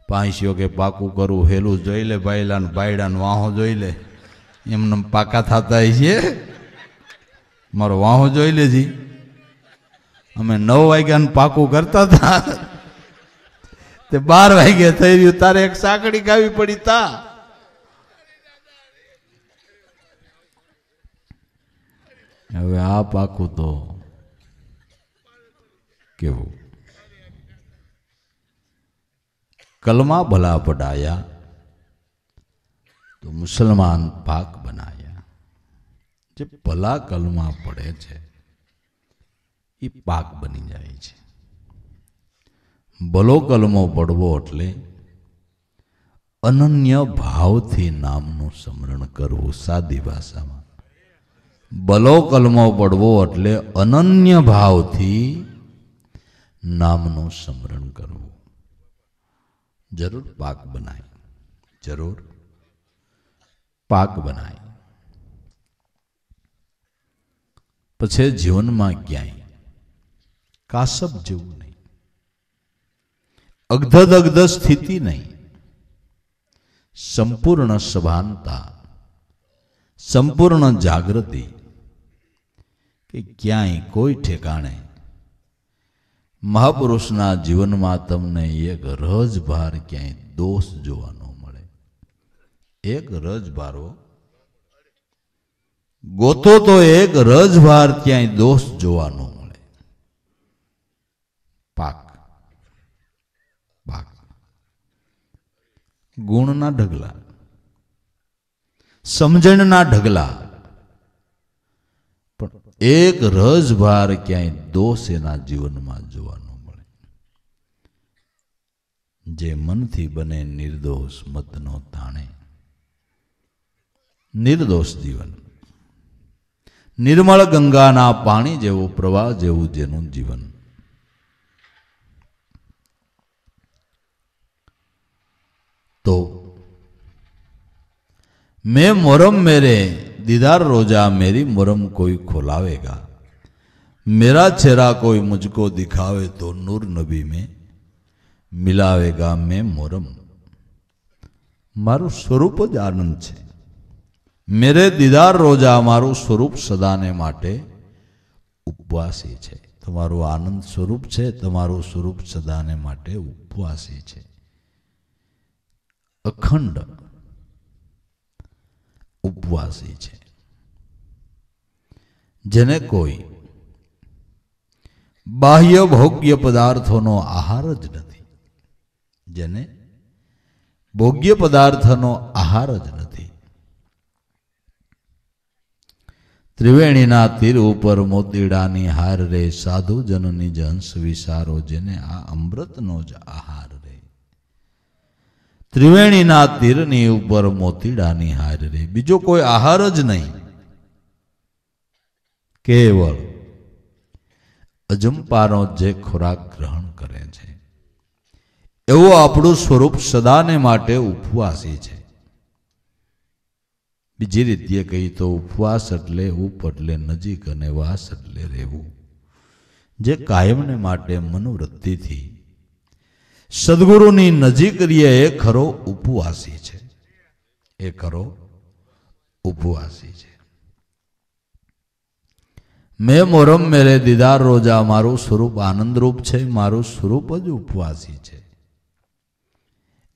પાંચ્યો કે પાકું કરું, હેલું જોઈ લે બાયલા ને બાયડા ને વાહો જોઈ લે. એમને પાકા થતા છે. મારો વાહો જોઈ લેજી. અમે નવ વાગ્યાનું પાકું કરતા હતા. તે બાર વાગે થઈ રહ્યું. તારે એક સાંકડી ગાવી પડી તા. હવે આ પાકું તો કેવું? કલમા ભલા પડાયા. તો મુસલમાન પાક બનાવ્યા જે ભલા કલમાં પડે છે, એ પાક બની જાય છે. ભલો કલમો પડવો એટલે અનન્ય ભાવથી નામનું સ્મરણ કરવું સાદી ભાષામાં. ભલો કલમો પડવો એટલે અનન્ય ભાવથી નામનું સ્મરણ કરવું. જરૂર પાક બનાય. જરૂર. પાક બનાય પછી જીવનમાં ક્યાંય કાસબ જેવું નહીં અગધદ અગધ સ્થિતિ નહીં સંપૂર્ણ સભાનતા સંપૂર્ણ જાગૃતિ કે ક્યાંય કોઈ ઠેકાણે મહાપુરુષના જીવનમાં તમને એક રજભાર ક્યાંય દોષ જોવા ન મળે એક રજભારો. ગોતો તો એક રજભાર ક્યાંય દોષ જોવા ન મળે. પાક. પાક. ગુણના ઢગલા. સમજણના ઢગલા. પણ એક રજભાર ક્યાંય દોષ એના જીવનમાં જોવા ન મળે. જે મનથી બને નિર્દોષ મતનો તાણે. નિર્દોષ જીવન નિર્મળ ગંગાના પાણી જેવું પ્રવાહ જેવું જેનું જીવન तो मैं मुरम मेरे दीदार रोजा मेरी मुरम कोई खुलावेगा मेरा चेहरा कोई मुझको दिखावे तो नूर नबी में મિલાવેગા મેં મોરમ મારું સ્વરૂપ જ આનંદ છે મેરે દીદાર રોજા અમારું સ્વરૂપ સદાને માટે ઉપવાસી છે. તમારું આનંદ સ્વરૂપ છે, તમારું સ્વરૂપ સદાને માટે ઉપવાસી છે. અખંડ ઉપવાસી છે. જેને કોઈ બાહ્ય ભોગ્ય પદાર્થોનો આહાર જ નથી. જેને ભોગ્ય પદાર્થનો આહાર જ નથી. ત્રિવેણીના તીર ઉપર મોતીડાની હાર રે. સાધુજનની જ હંસ વિસારો જેને આ અમૃતનો જ આહાર રે. ત્રિવેણીના તીરની ઉપર મોતીડાની હાર રે. બીજો કોઈ આહાર જ નહીં. કેવળ અજંપાનો જે ખોરાક ગ્રહણ કરે છે. એવું આપણું સ્વરૂપ સદાને માટે ઉપવાસી છે. બીજી રીતે કહી તો ઉપવાસ એટલે ઉપ એટલે નજીક અને વાસ એટલે રહેવું. જે કાયમને માટે મનોવૃત્તિથી. સદગુરુની નજીક રહીએ એ ખરો ઉપવાસી છે. એ ખરો ઉપવાસી છે. મેં મોરમ મેરે દીદાર રોજા, મારું સ્વરૂપ આનંદરૂપ છે, મારું સ્વરૂપ જ ઉપવાસી છે.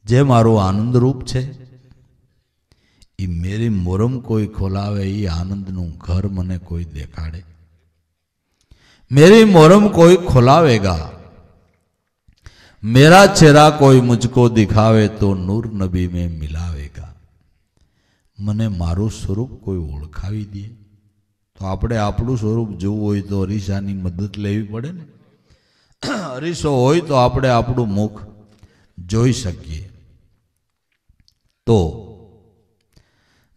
જે મારું આનંદરૂપ છે એ મેરી મોરમ કોઈ ખોલાવે એ આનંદનું ઘર મને કોઈ દેખાડે. મેરી મોરમ કોઈ ખોલાવેગા. મેરા ચહેરા કોઈ મુજકો દિખાવે તો નૂર નબી મેં મિલાવેગા. મને મારું સ્વરૂપ કોઈ ઓળખાવી દે. તો આપણે આપણું સ્વરૂપ જોવું હોય તો અરીસાની મદદ લેવી પડે ને? અરીસો હોય તો આપણે આપણું મુખ જોઈ શકીએ. તો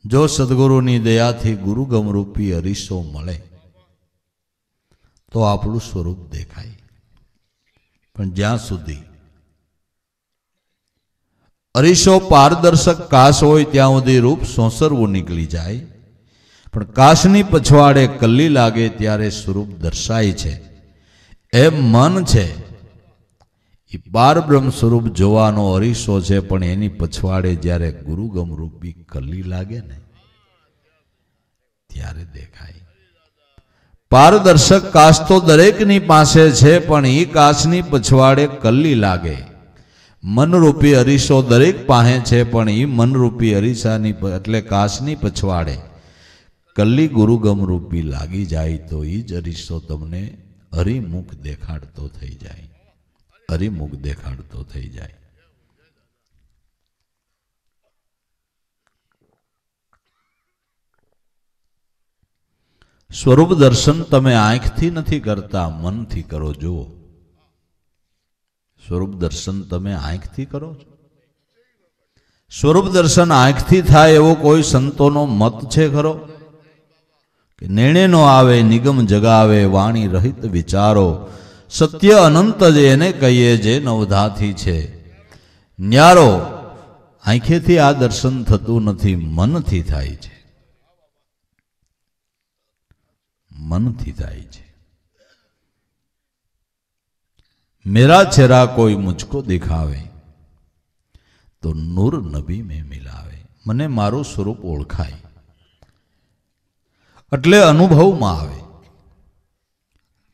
જો સદગુરુની દયાથી ગુરુગમરૂપી અરીસો મળે, તો આપણું સ્વરૂપ દેખાય. પણ જ્યાં સુધી અરીસો પારદર્શક કાશ હોય, ત્યાં સુધી રૂપ સોંસરવું નીકળી જાય. પણ કાશની પછવાડે કલ્લી લાગે, ત્યારે સ્વરૂપ દર્શાય છે. એમ મન છે એ બારબ્રહ્મ સ્વરૂપ જોવાનો અરીસો છે, પણ એની પછવાડે જ્યારે ગુરુગમ રૂપી કલ્લી લાગે ને, ત્યારે દેખાય. પારદર્શક કાચ તો દરેકની પાસે છે, પણ એ કાચની પછવાડે કલ્લી લાગે. મનરૂપી અરીસો દરેક પાસે છે, પણ એ મનરૂપી અરીસાની એટલે કાચની પછવાડે. કલ્લી ગુરુગમ રૂપી લાગી જાય તો એ જ અરીસો તમને હરિમુખ દેખાડતો થઈ જાય. હરિમુખ દેખાડતો થઈ જાય. સ્વરૂપ દર્શન તમે આંખથી નથી કરતા, મનથી કરો, જુઓ. સ્વરૂપ દર્શન તમે આંખથી કરો છો. સ્વરૂપ દર્શન આંખથી થાય એવો કોઈ સંતોનો મત છે ખરો? કે નિર્ણય નો આવે, નિગમ જગાવે, વાણી રહિત વિચારો સત્ય અનંત જે એને કહીએ જે નવધાથી છે. ન્યારો, આંખેથી આ દર્શન થતું નથી, મનથી થાય છે. મનથી થાય છે. મેરા ચહેરા કોઈ મુझको દેખાવે, તો નૂર નબી મેં મિલાવે. મને મારું સ્વરૂપ ઓળખાય. એટલે અનુભવમાં આવે.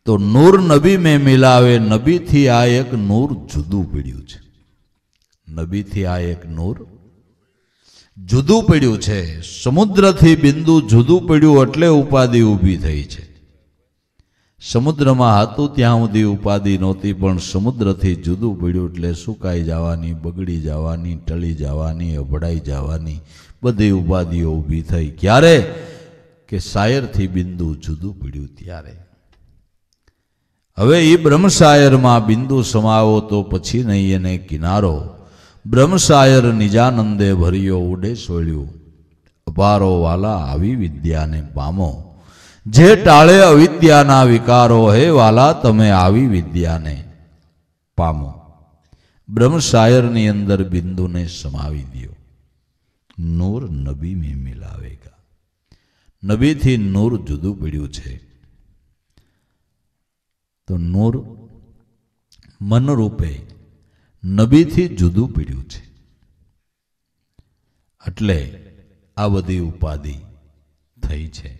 તો નૂર નબી મેં મિલાવે, નબીથી આ એક નૂર જુદું પડ્યું છે. નબીથી આ એક નૂર જુદું પડ્યું છે. સમુદ્રથી બિંદુ જુદું પડ્યું એટલે ઉપાધિ ઊભી થઈ છે. સમુદ્રમાં હતું ત્યાં સુધી ઉપાધિ નહોતી, પણ સમુદ્રથી જુદું પડ્યું એટલે સુકાઈ જવાની, બગડી જવાની, ટળી જવાની, અભડાઈ જવાની બધી ઉપાધિઓ ઊભી થઈ. ક્યારે? કે શાયરથી બિંદુ જુદું પડ્યું ત્યારે. હવે એ બ્રહ્મસાયરમાં બિંદુ સમાવો તો પછી નહીં એને કિનારો. બ્રહ્મસાયર નિજાનંદે ભર્યો ઉડે સોળ્યું અપારો વાલા આવી વિદ્યાને પામો. જે ટાળે અવિદ્યાના વિકારો હે વાલા તમે આવી વિદ્યાને પામો. બ્રહ્મશાયરની અંદર બિંદુને સમાવી દો નૂર નબી મેં મિલાવેગા. નબીથી નૂર જુદું પડ્યું છે. તો નૂર મનરૂપે નબીથી જુદું પીડ્યું છે. એટલે આ બધી ઉપાધિ થઈ છે.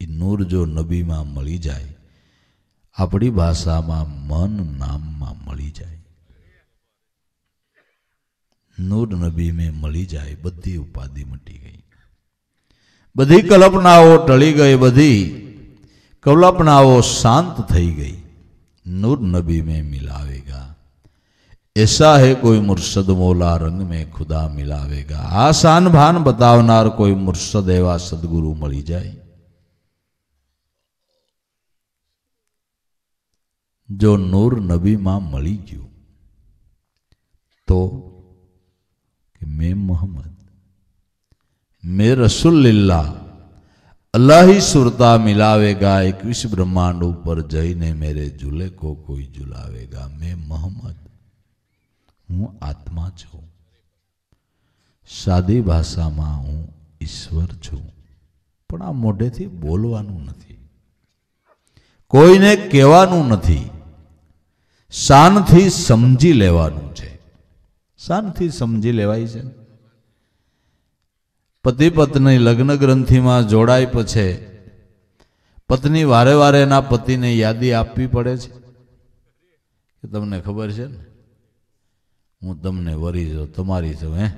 એ નૂર જો નબીમાં મળી જાય, આપણી ભાષામાં મન નામમાં મળી જાય. નૂર નબી મેં મળી જાય, બધી ઉપાધિ મટી ગઈ. બધી કલ્પનાઓ ટળી ગઈ, બધી કલ્પનાઓ શાંત થઈ ગઈ. नूर नबी में मिलावेगा ऐसा है कोई मुर्शद मोला रंग में खुदा मिलावेगा आसान भान बतावनार કોઈ મુર્શદ એવા સદગુરુ મળી જાય જો નૂર નબીમાં મળી ગયું તો કે મેં મોહમ્મદ મેં રસુલ્લિલ્લાહ અલ્લાહી સુરતા મિલાવેગા એકવીસ બ્રહ્માંડ ઉપર જઈને મેરે ઝૂલે કો કોઈ ઝુલાવેગા મેં મોહમ્મદ, હું આત્મા છું. સાદી ભાષામાં હું ઈશ્વર છું. પણ આ મોઢેથી બોલવાનું નથી. કોઈને કહેવાનું નથી. શાનથી સમજી લેવાનું છે. શાનથી સમજી લેવાય છે. પતિ પત્ની લગ્ન ગ્રંથિમાં જોડાય પછી પત્ની વારે વારે એના પતિને યાદી આપવી પડે છે. કે તમને ખબર છે ને? હું તમને વરી છું તમારી છું હે?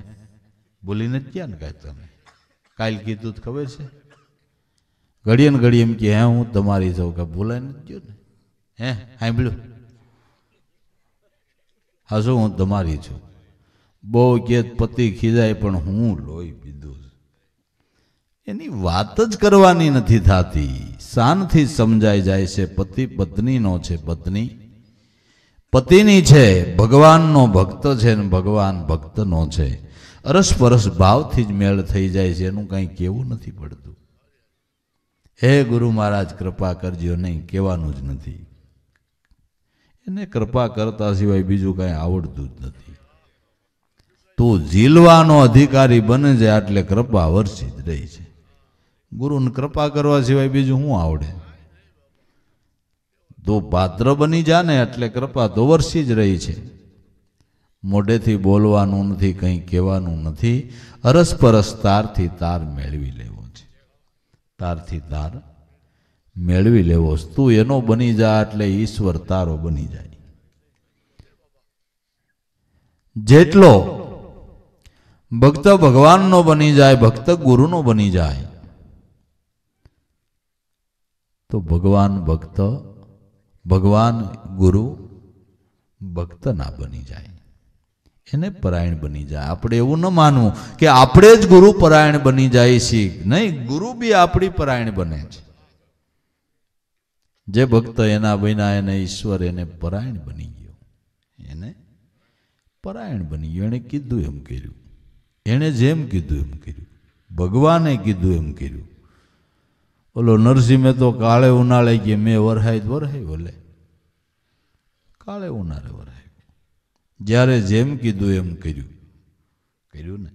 ભૂલીને જ ક્યાં ને કાંઈ તમે? કાલ કીધું તો ખબર છે? ઘડીએ ને ઘડી એમ કે હે, હું તમારી છું કે ભૂલાય નથી ગયો ને? હે, સાંભળ્યું? હા શું હું તમારી છું. બહુ કે પતિ ખીજાય, પણ હું લોહી પીધું એની વાત જ કરવાની નથી થતી. શાનથી સમજાઈ જાય છે પતિ, પત્નીનો છે પત્ની. પતિની છે, ભગવાનનો ભક્ત છે ને ભગવાન ભક્તનો છે. અરસપરસ ભાવથી જ મેળ થઈ જાય છે, એનું કાંઈ કેવું નથી પડતું. હે ગુરુ મહારાજ, કૃપા કરજો, નહીં, કહેવાનું જ નથી. એને કૃપા કરતા સિવાય બીજું કાંઈ આવડતું જ નથી. તું ઝીલવાનો અધિકારી બને છે, એટલે કૃપા વરસી રહી છે. ગુરુને કૃપા કરવા સિવાય બીજું શું આવડે? તો પાત્ર બની જા ને એટલે કૃપા તો વરસી જ રહી છે. મોઢેથી બોલવાનું નથી, કંઈ કહેવાનું નથી. અરસપરસ તારથી તાર મેળવી લેવો છે. તારથી તાર મેળવી લેવો. તું એનો બની જા એટલે ઈશ્વર તારો બની જાય. જેટલો ભક્ત ભગવાનનો બની જાય, ભક્ત ગુરુનો બની જાય તો ભગવાન ભક્ત, ભગવાન ગુરુ ભક્ત ના બની જાય. એને પરાયણ બની જાય. આપણે એવું ન માનવું કે આપણે જ ગુરુ પરાયણ બની જાય છીએ નહીં, ગુરુ બી આપણી પરાયણ બને છે. જે ભક્ત એના બન્યા એને ઈશ્વર એને પરાયણ બની ગયો. એને પરાયણ બની ગયો. એણે કીધું એમ કર્યું. એણે જેમ કીધું એમ કર્યું. ભગવાને કીધું એમ કર્યું. ઓલો નરસિંહે તો કાળે ઉનાળે કે મેં વરહાય તો વરહાય ભલે. કાળે ઉનાળે વરહાય જ્યારે જેમ કીધું એમ કર્યું. કર્યું ને?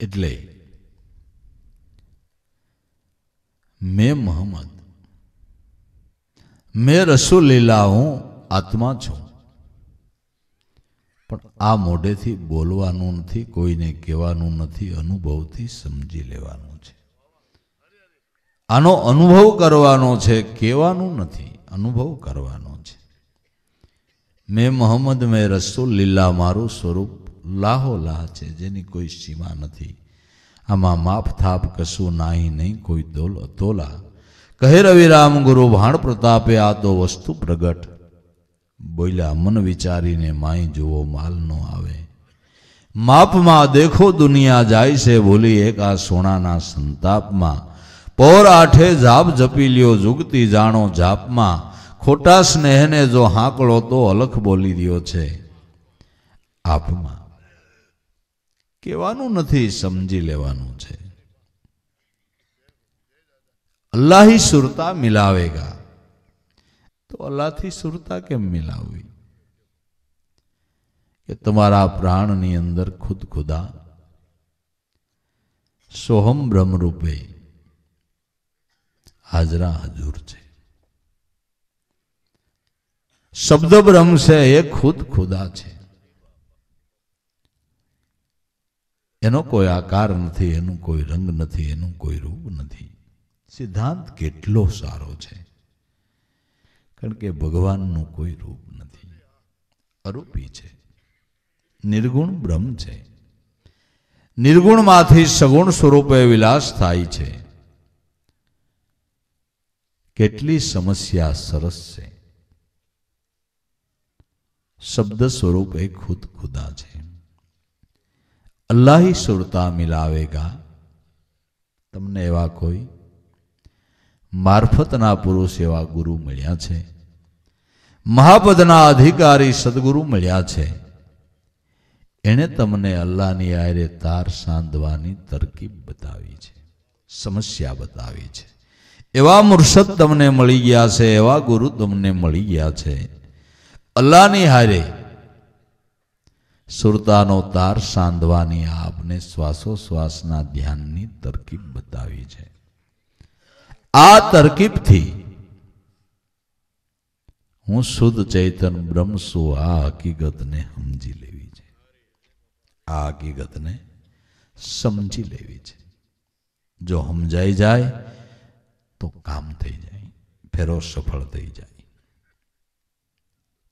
એટલે મેં મોહમ્મદ, મેં રસુલીલા હું આત્મા છું. પણ આ મોઢેથી બોલવાનું નથી, કોઈને કહેવાનું નથી, અનુભવથી સમજી લેવાનું છે. આનો અનુભવ કરવાનો છે, કહેવાનું નથી, અનુભવ કરવાનો છે. મેં મોહમ્મદ મેં રસુલ લીલા મારું સ્વરૂપ લાહો લાહ છે, જેની કોઈ સીમા નથી. આમાં માફ થાપ કશું નાહી નહીં, કોઈ દોલ અતોલા. કહે રવિરામ, ગુરુ ભાણ પ્રતાપે આ તો વસ્તુ પ્રગટ. બોલ્યા, મન વિચારીને માય જુઓ, માલ નો આવે. માપમાં દેખો, દુનિયા જાય છે. બોલી એક આ સોનાના સંતાપમાં, પોર આઠે જાપ જપી લ્યો, જુગતી જાણો જાપમાં. ખોટા સ્નેહને જો હાંકળો તો અલખ બોલી રહ્યો છે. આપમાં. કહેવાનું નથી, સમજી લેવાનું છે. અલ્લાહી સુરતા મિલાવેગા. તો અલ્લાહથી સુરતા કેમ મિલાવવી? કે તમારા પ્રાણની અંદર ખુદ ખુદા સોહમ બ્રહ્મ રૂપે હાજરા હજુર છે. શબ્દ બ્રહ્મ છે એ ખુદ ખુદા છે. એનો કોઈ આકાર નથી, એનું કોઈ રંગ નથી, એનું કોઈ રૂપ નથી. સિદ્ધાંત કેટલો સારો છે. કારણ કે ભગવાનનું કોઈ રૂપ નથી. અરૂપી છે. નિર્ગુણ બ્રહ્મ છે. નિર્ગુણમાંથી સગુણ સ્વરૂપે વિલાસ થાય છે. કેટલી સમસ્યા સરસ છે. શબ્દ સ્વરૂપ ખુદ ખુદા છે. અલ્લાહી સુરતા મિલાવેગા. તમને એવા કોઈ મારફતના પુરુષ એવા ગુરુ મળ્યા છે. મહાપદના અધિકારી સદગુરુ મળ્યા છે. એણે તમને અલ્લાહની આયરે તાર સાંધવાની તરકીબ બતાવી છે, સમસ્યા બતાવી છે. એવા મુર્શદ તમને મળી ગયા છે, એવા ગુરુ તમને મળી ગયા છે. અલ્લાહની હારે સુરતાનો તાર સાંધવાની આપને શ્વાસોશ્વાસના ધ્યાનની તરકીબ બતાવી છે. આ તરકીબથી હું શુદ્ધ ચૈતન બ્રહ્મ છું. આ હકીકતને સમજી લેવી છે. આ હકીકતને સમજી લેવી છે. જો સમજાઈ જાય, તો કામ થઈ જાય. ફેરો સફળ થઈ જાય.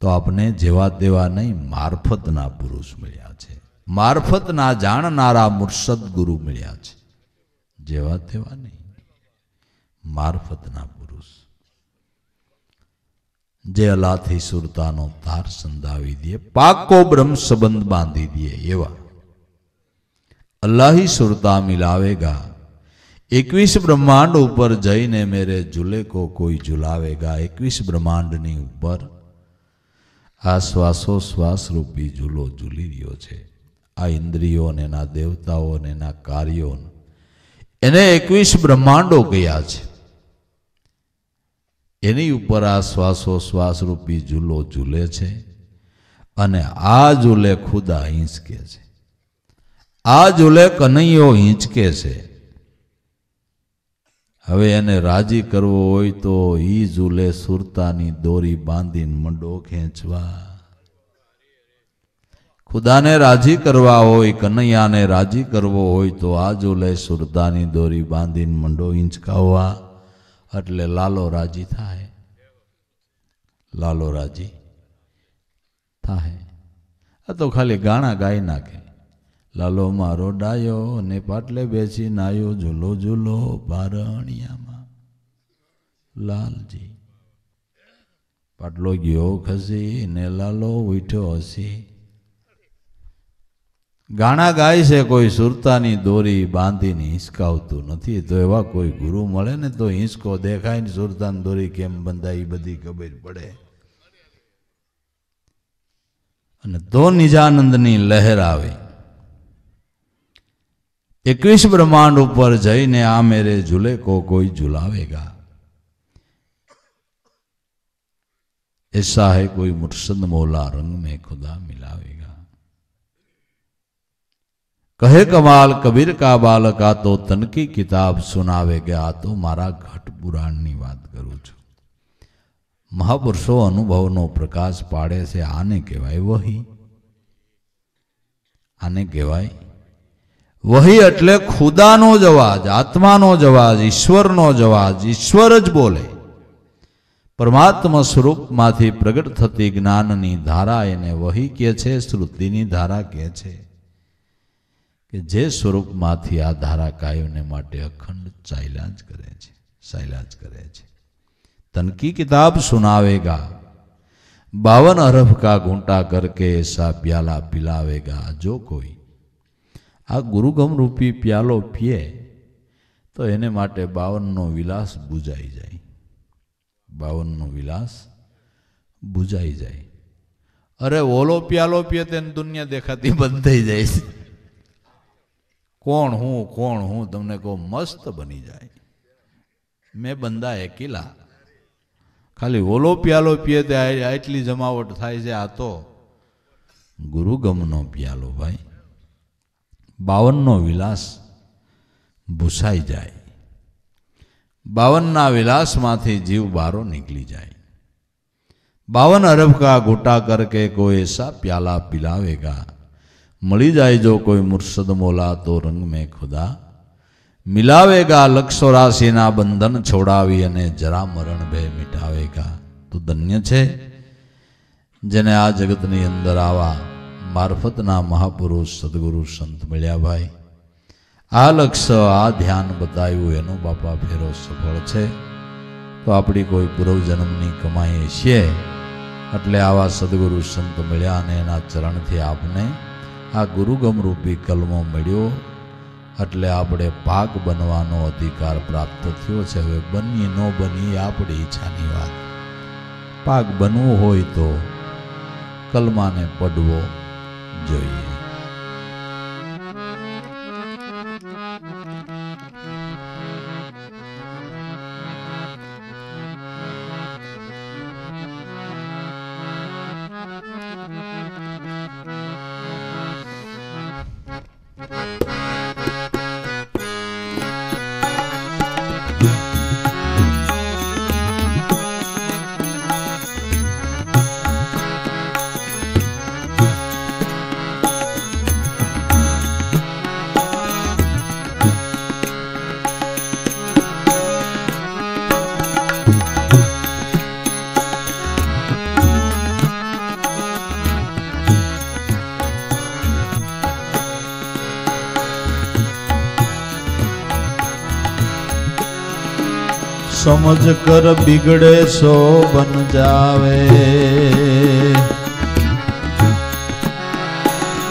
તો આપને જેવા તેવા નહીં, મારફતના પુરુષ મળ્યા છે. મારફતના જાણનારા મુર્શદ ગુરુ મળ્યા છે. જેવા તેવા નહીં. મારફતના પુરુષ જે અલાથી સુરતાનો તાર સંધાવી દે, પાકો બ્રહ્મ સંબંધ બાંધી દે એવા. અલ્લાહી સુરતા મિલાવેગા. એકવીસ બ્રહ્માંડ ઉપર જઈને મેરે ઝૂલે કો કોઈ ઝુલાવેગા એકવીસ બ્રહ્માંડની ઉપર આ શ્વાસો શ્વાસ રૂપી ઝૂલો ઝૂલી રહ્યો છે. આ ઇન્દ્રિયો અને એના દેવતાઓ અને એના કાર્યો એને એકવીસ બ્રહ્માંડો ગયા છે. એની ઉપર આ શ્વાસો શ્વાસ ઝૂલો ઝૂલે છે અને આ ઝૂલે ખુદા હિંચકે છે. આ ઝૂલે કનૈયો હિંચકે છે. હવે એને રાજી કરવો હોય તો ઈ ઝૂલે સુરતાની દોરી બાંધીને મંડો ખેંચવા. ખુદાને રાજી કરવા હોય, કનૈયાને રાજી કરવો હોય તો આ ઝૂલે સુરતાની દોરી બાંધીને મંડો હિંચકાવવા. એટલે લાલો રાજી થાય. લાલો રાજી થાય. આ તો ખાલી ગાણા ગાઈ નાખે. લાલો મારો ડાયો ને પાટલે બેસી નાયો ઝૂલો ઝૂલો ભારણિયામાં લાલજી. પાટલો ગયો ખસી ને લાલો ઉઠ્યો હસી. ગાણા ગાય છે કોઈ સુરતાની દોરી બાંધીને હિંચકાવતું નથી તો એવા કોઈ ગુરુ મળે ને તો હિંચકો દેખાય ને સુરતાની દોરી કેમ બંધાય એ બધી ખબર પડે અને તો નિજાનંદની લહેર આવે એકવીસ બ્રહ્માંડ ઉપર જઈને આ મેરે ઝૂલે કો કોઈ ઝુલાવેગા ऐसा है कोई मुर्शद मौला रंग में खुदा मिलावेगा કહે કમાલ, કબીર કા બાલક, આ તો તનકી કિતાબ સુનાવે કે આ તો મારા ઘટ પુરાણની વાત કરું છું. મહાપુરુષો અનુભવનો પ્રકાશ પાડે છે, આને કહેવાય વહી. આને કહેવાય વહી એટલે ખુદાનો જ અવાજ આત્માનો જ અવાજ ઈશ્વરનો જ અવાજ ઈશ્વર જ બોલે. પરમાત્મા સ્વરૂપમાંથી પ્રગટ થતી જ્ઞાનની ધારા એને વહી કહે છે, શ્રુતિની ધારા કહે છે. કે જે સ્વરૂપમાંથી આ ધારા કાયોને માટે અખંડ ચાલ્યા કરે છે ચાલ્યા કરે છે. તનકી કિતાબ સુનાવેગા, બાવન અરફ કા ઘૂંટા કરકે એસા પ્યાલા પિલાવેગા, જો કોઈ આ ગુરુગમ રૂપી પ્યાલો પીએ, તો એને માટે બાવનનો વિલાસ બુજાઈ જાય. બાવનનો વિલાસ બુજાઈ જાય. અરે ઓલો પ્યાલો પીએ તેને દુનિયા દેખાતી બંધ થઈ જાય. છે કોણ હું કોણ હું, તમને કહું, મસ્ત બની જાય. મેં બંધા એકેલા. ખાલી ઓલો પ્યાલો પીએ તે આટલી જમાવટ થાય છે, આ તો. ગુરુગમનો પ્યાલો ભાઈ. બાવનનો વિલાસ ભૂસાઈ જાય. બાવનના વિલાસમાંથી જીવ બારો નીકળી જાય. બાવન અરબ કા ગોટા કરકે કોઈ એસા પ્યાલા પિલાવેગા. મળી જાય જો કોઈ મુર્શદ મોલા તો રંગ મેં ખુદા. મિલાવેગા લક્ષો રાશિના બંધન છોડાવી અને જરા મરણ ભે મિટાવેગા તો ધન્ય છે જેને આ જગતની અંદર આવા મારફતના મહાપુરુષ, સદગુરુ, સંત મળ્યા ભાઈ. આ લક્ષ્ય આ ધ્યાન બતાવ્યું, એનો બાપા ફેરો સફળ છે. તો આપણી કોઈ પૂર્વજન્મની કમાઈ છે એટલે આવા સદગુરુ, સંત મળ્યા અને એના ચરણથી આપને આ ગુરુગમ રૂપી કલમો મળ્યો એટલે આપણે પાક બનવાનો અધિકાર પ્રાપ્ત થયો છે. હવે બની ન બની આપણી ઈચ્છાની વાત. પાક બનવું હોય તો કલમાને પડવો જોઈએ. સમજ કર બિગડે સો બન જાવે.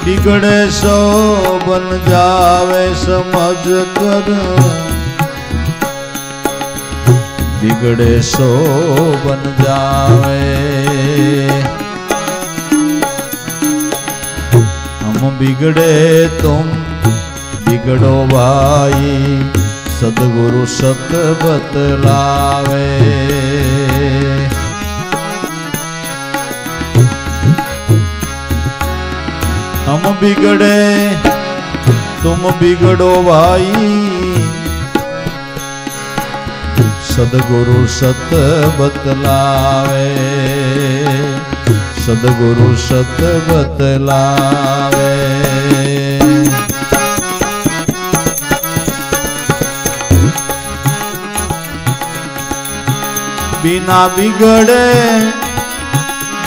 બિગડે સો બન જાવે, સમજ કર. બિગડે સો બન જાવે. હમ બિગડે તુમ, બિગડો ભાઈ. सदगुरु सत बतलावे हम बिगड़े तुम बिगड़ो भाई। सदगुरु सत बतलावे सदगुरु सत बतलावे बिना बिगड़े,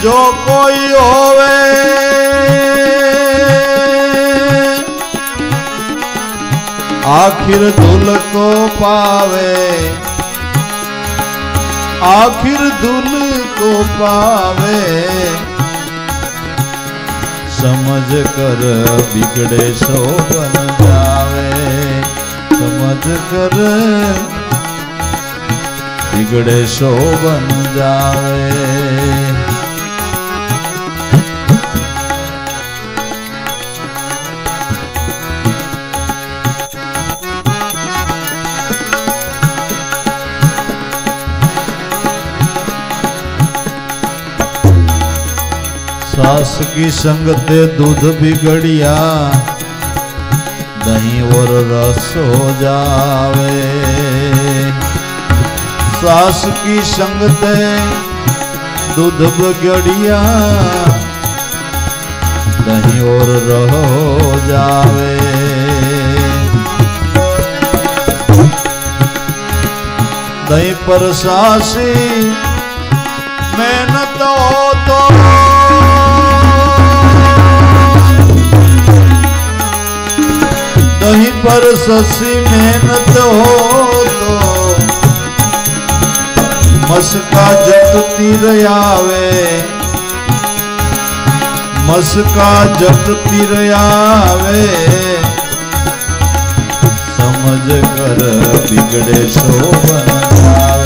जो कोई होवे। आखिर धुल को पावे, आखिर धुल को पावे। समझ कर बिगड़े सो बन जावे समझ कर बिगड़े बन जावे सास की संगते दूध बिगड़िया दही और रस हो जावे। सास की संगते दूध बगड़िया। दही और रहो जावे। दही पर सासी मेहनत हो तो। दही पर ससी मेहनत हो तो। મસ્કા જપતી રયાવે. મસ્કા જપતી રયાવે. સમજ કર બિગડે શોભન આવે.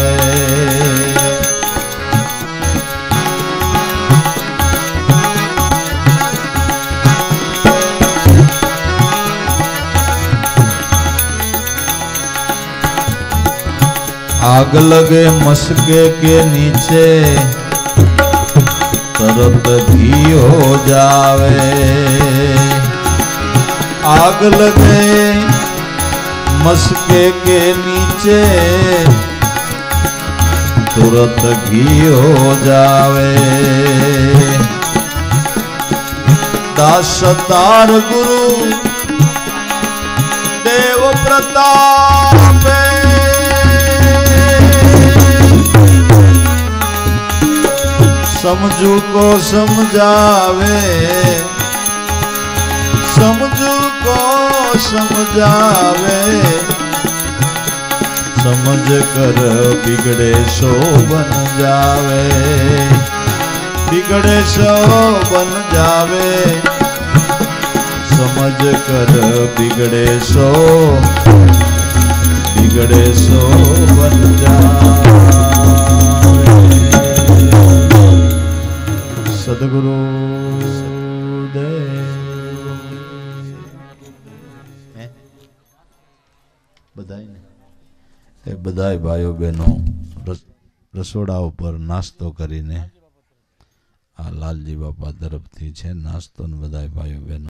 આગ લગે મસ્કે કે નીચે? તરત ઘી હો જાવે. આગ લગે મસ્કે કે નીચે? તુરત ઘી હો જાવે. દાસતાર ગુરુ દેવ પ્રતાપ. સમજુ કો સમજાવે. સમજુ કો સમજાવે. સમજ કર બિગડે સો બન જાવે. બિગડે સો બન જાવે. સમજ કર બિગડે સો બિગડે સો બન જાવે. સદગુરુ બધાય એ બધાય ભાઈઓ બહેનો, રસ- રસોડા ઉપર નાસ્તો કરીને આ લાલજી બાપા તરફથી છે નાસ્તો ને બધાય ભાઈઓ બહેનો.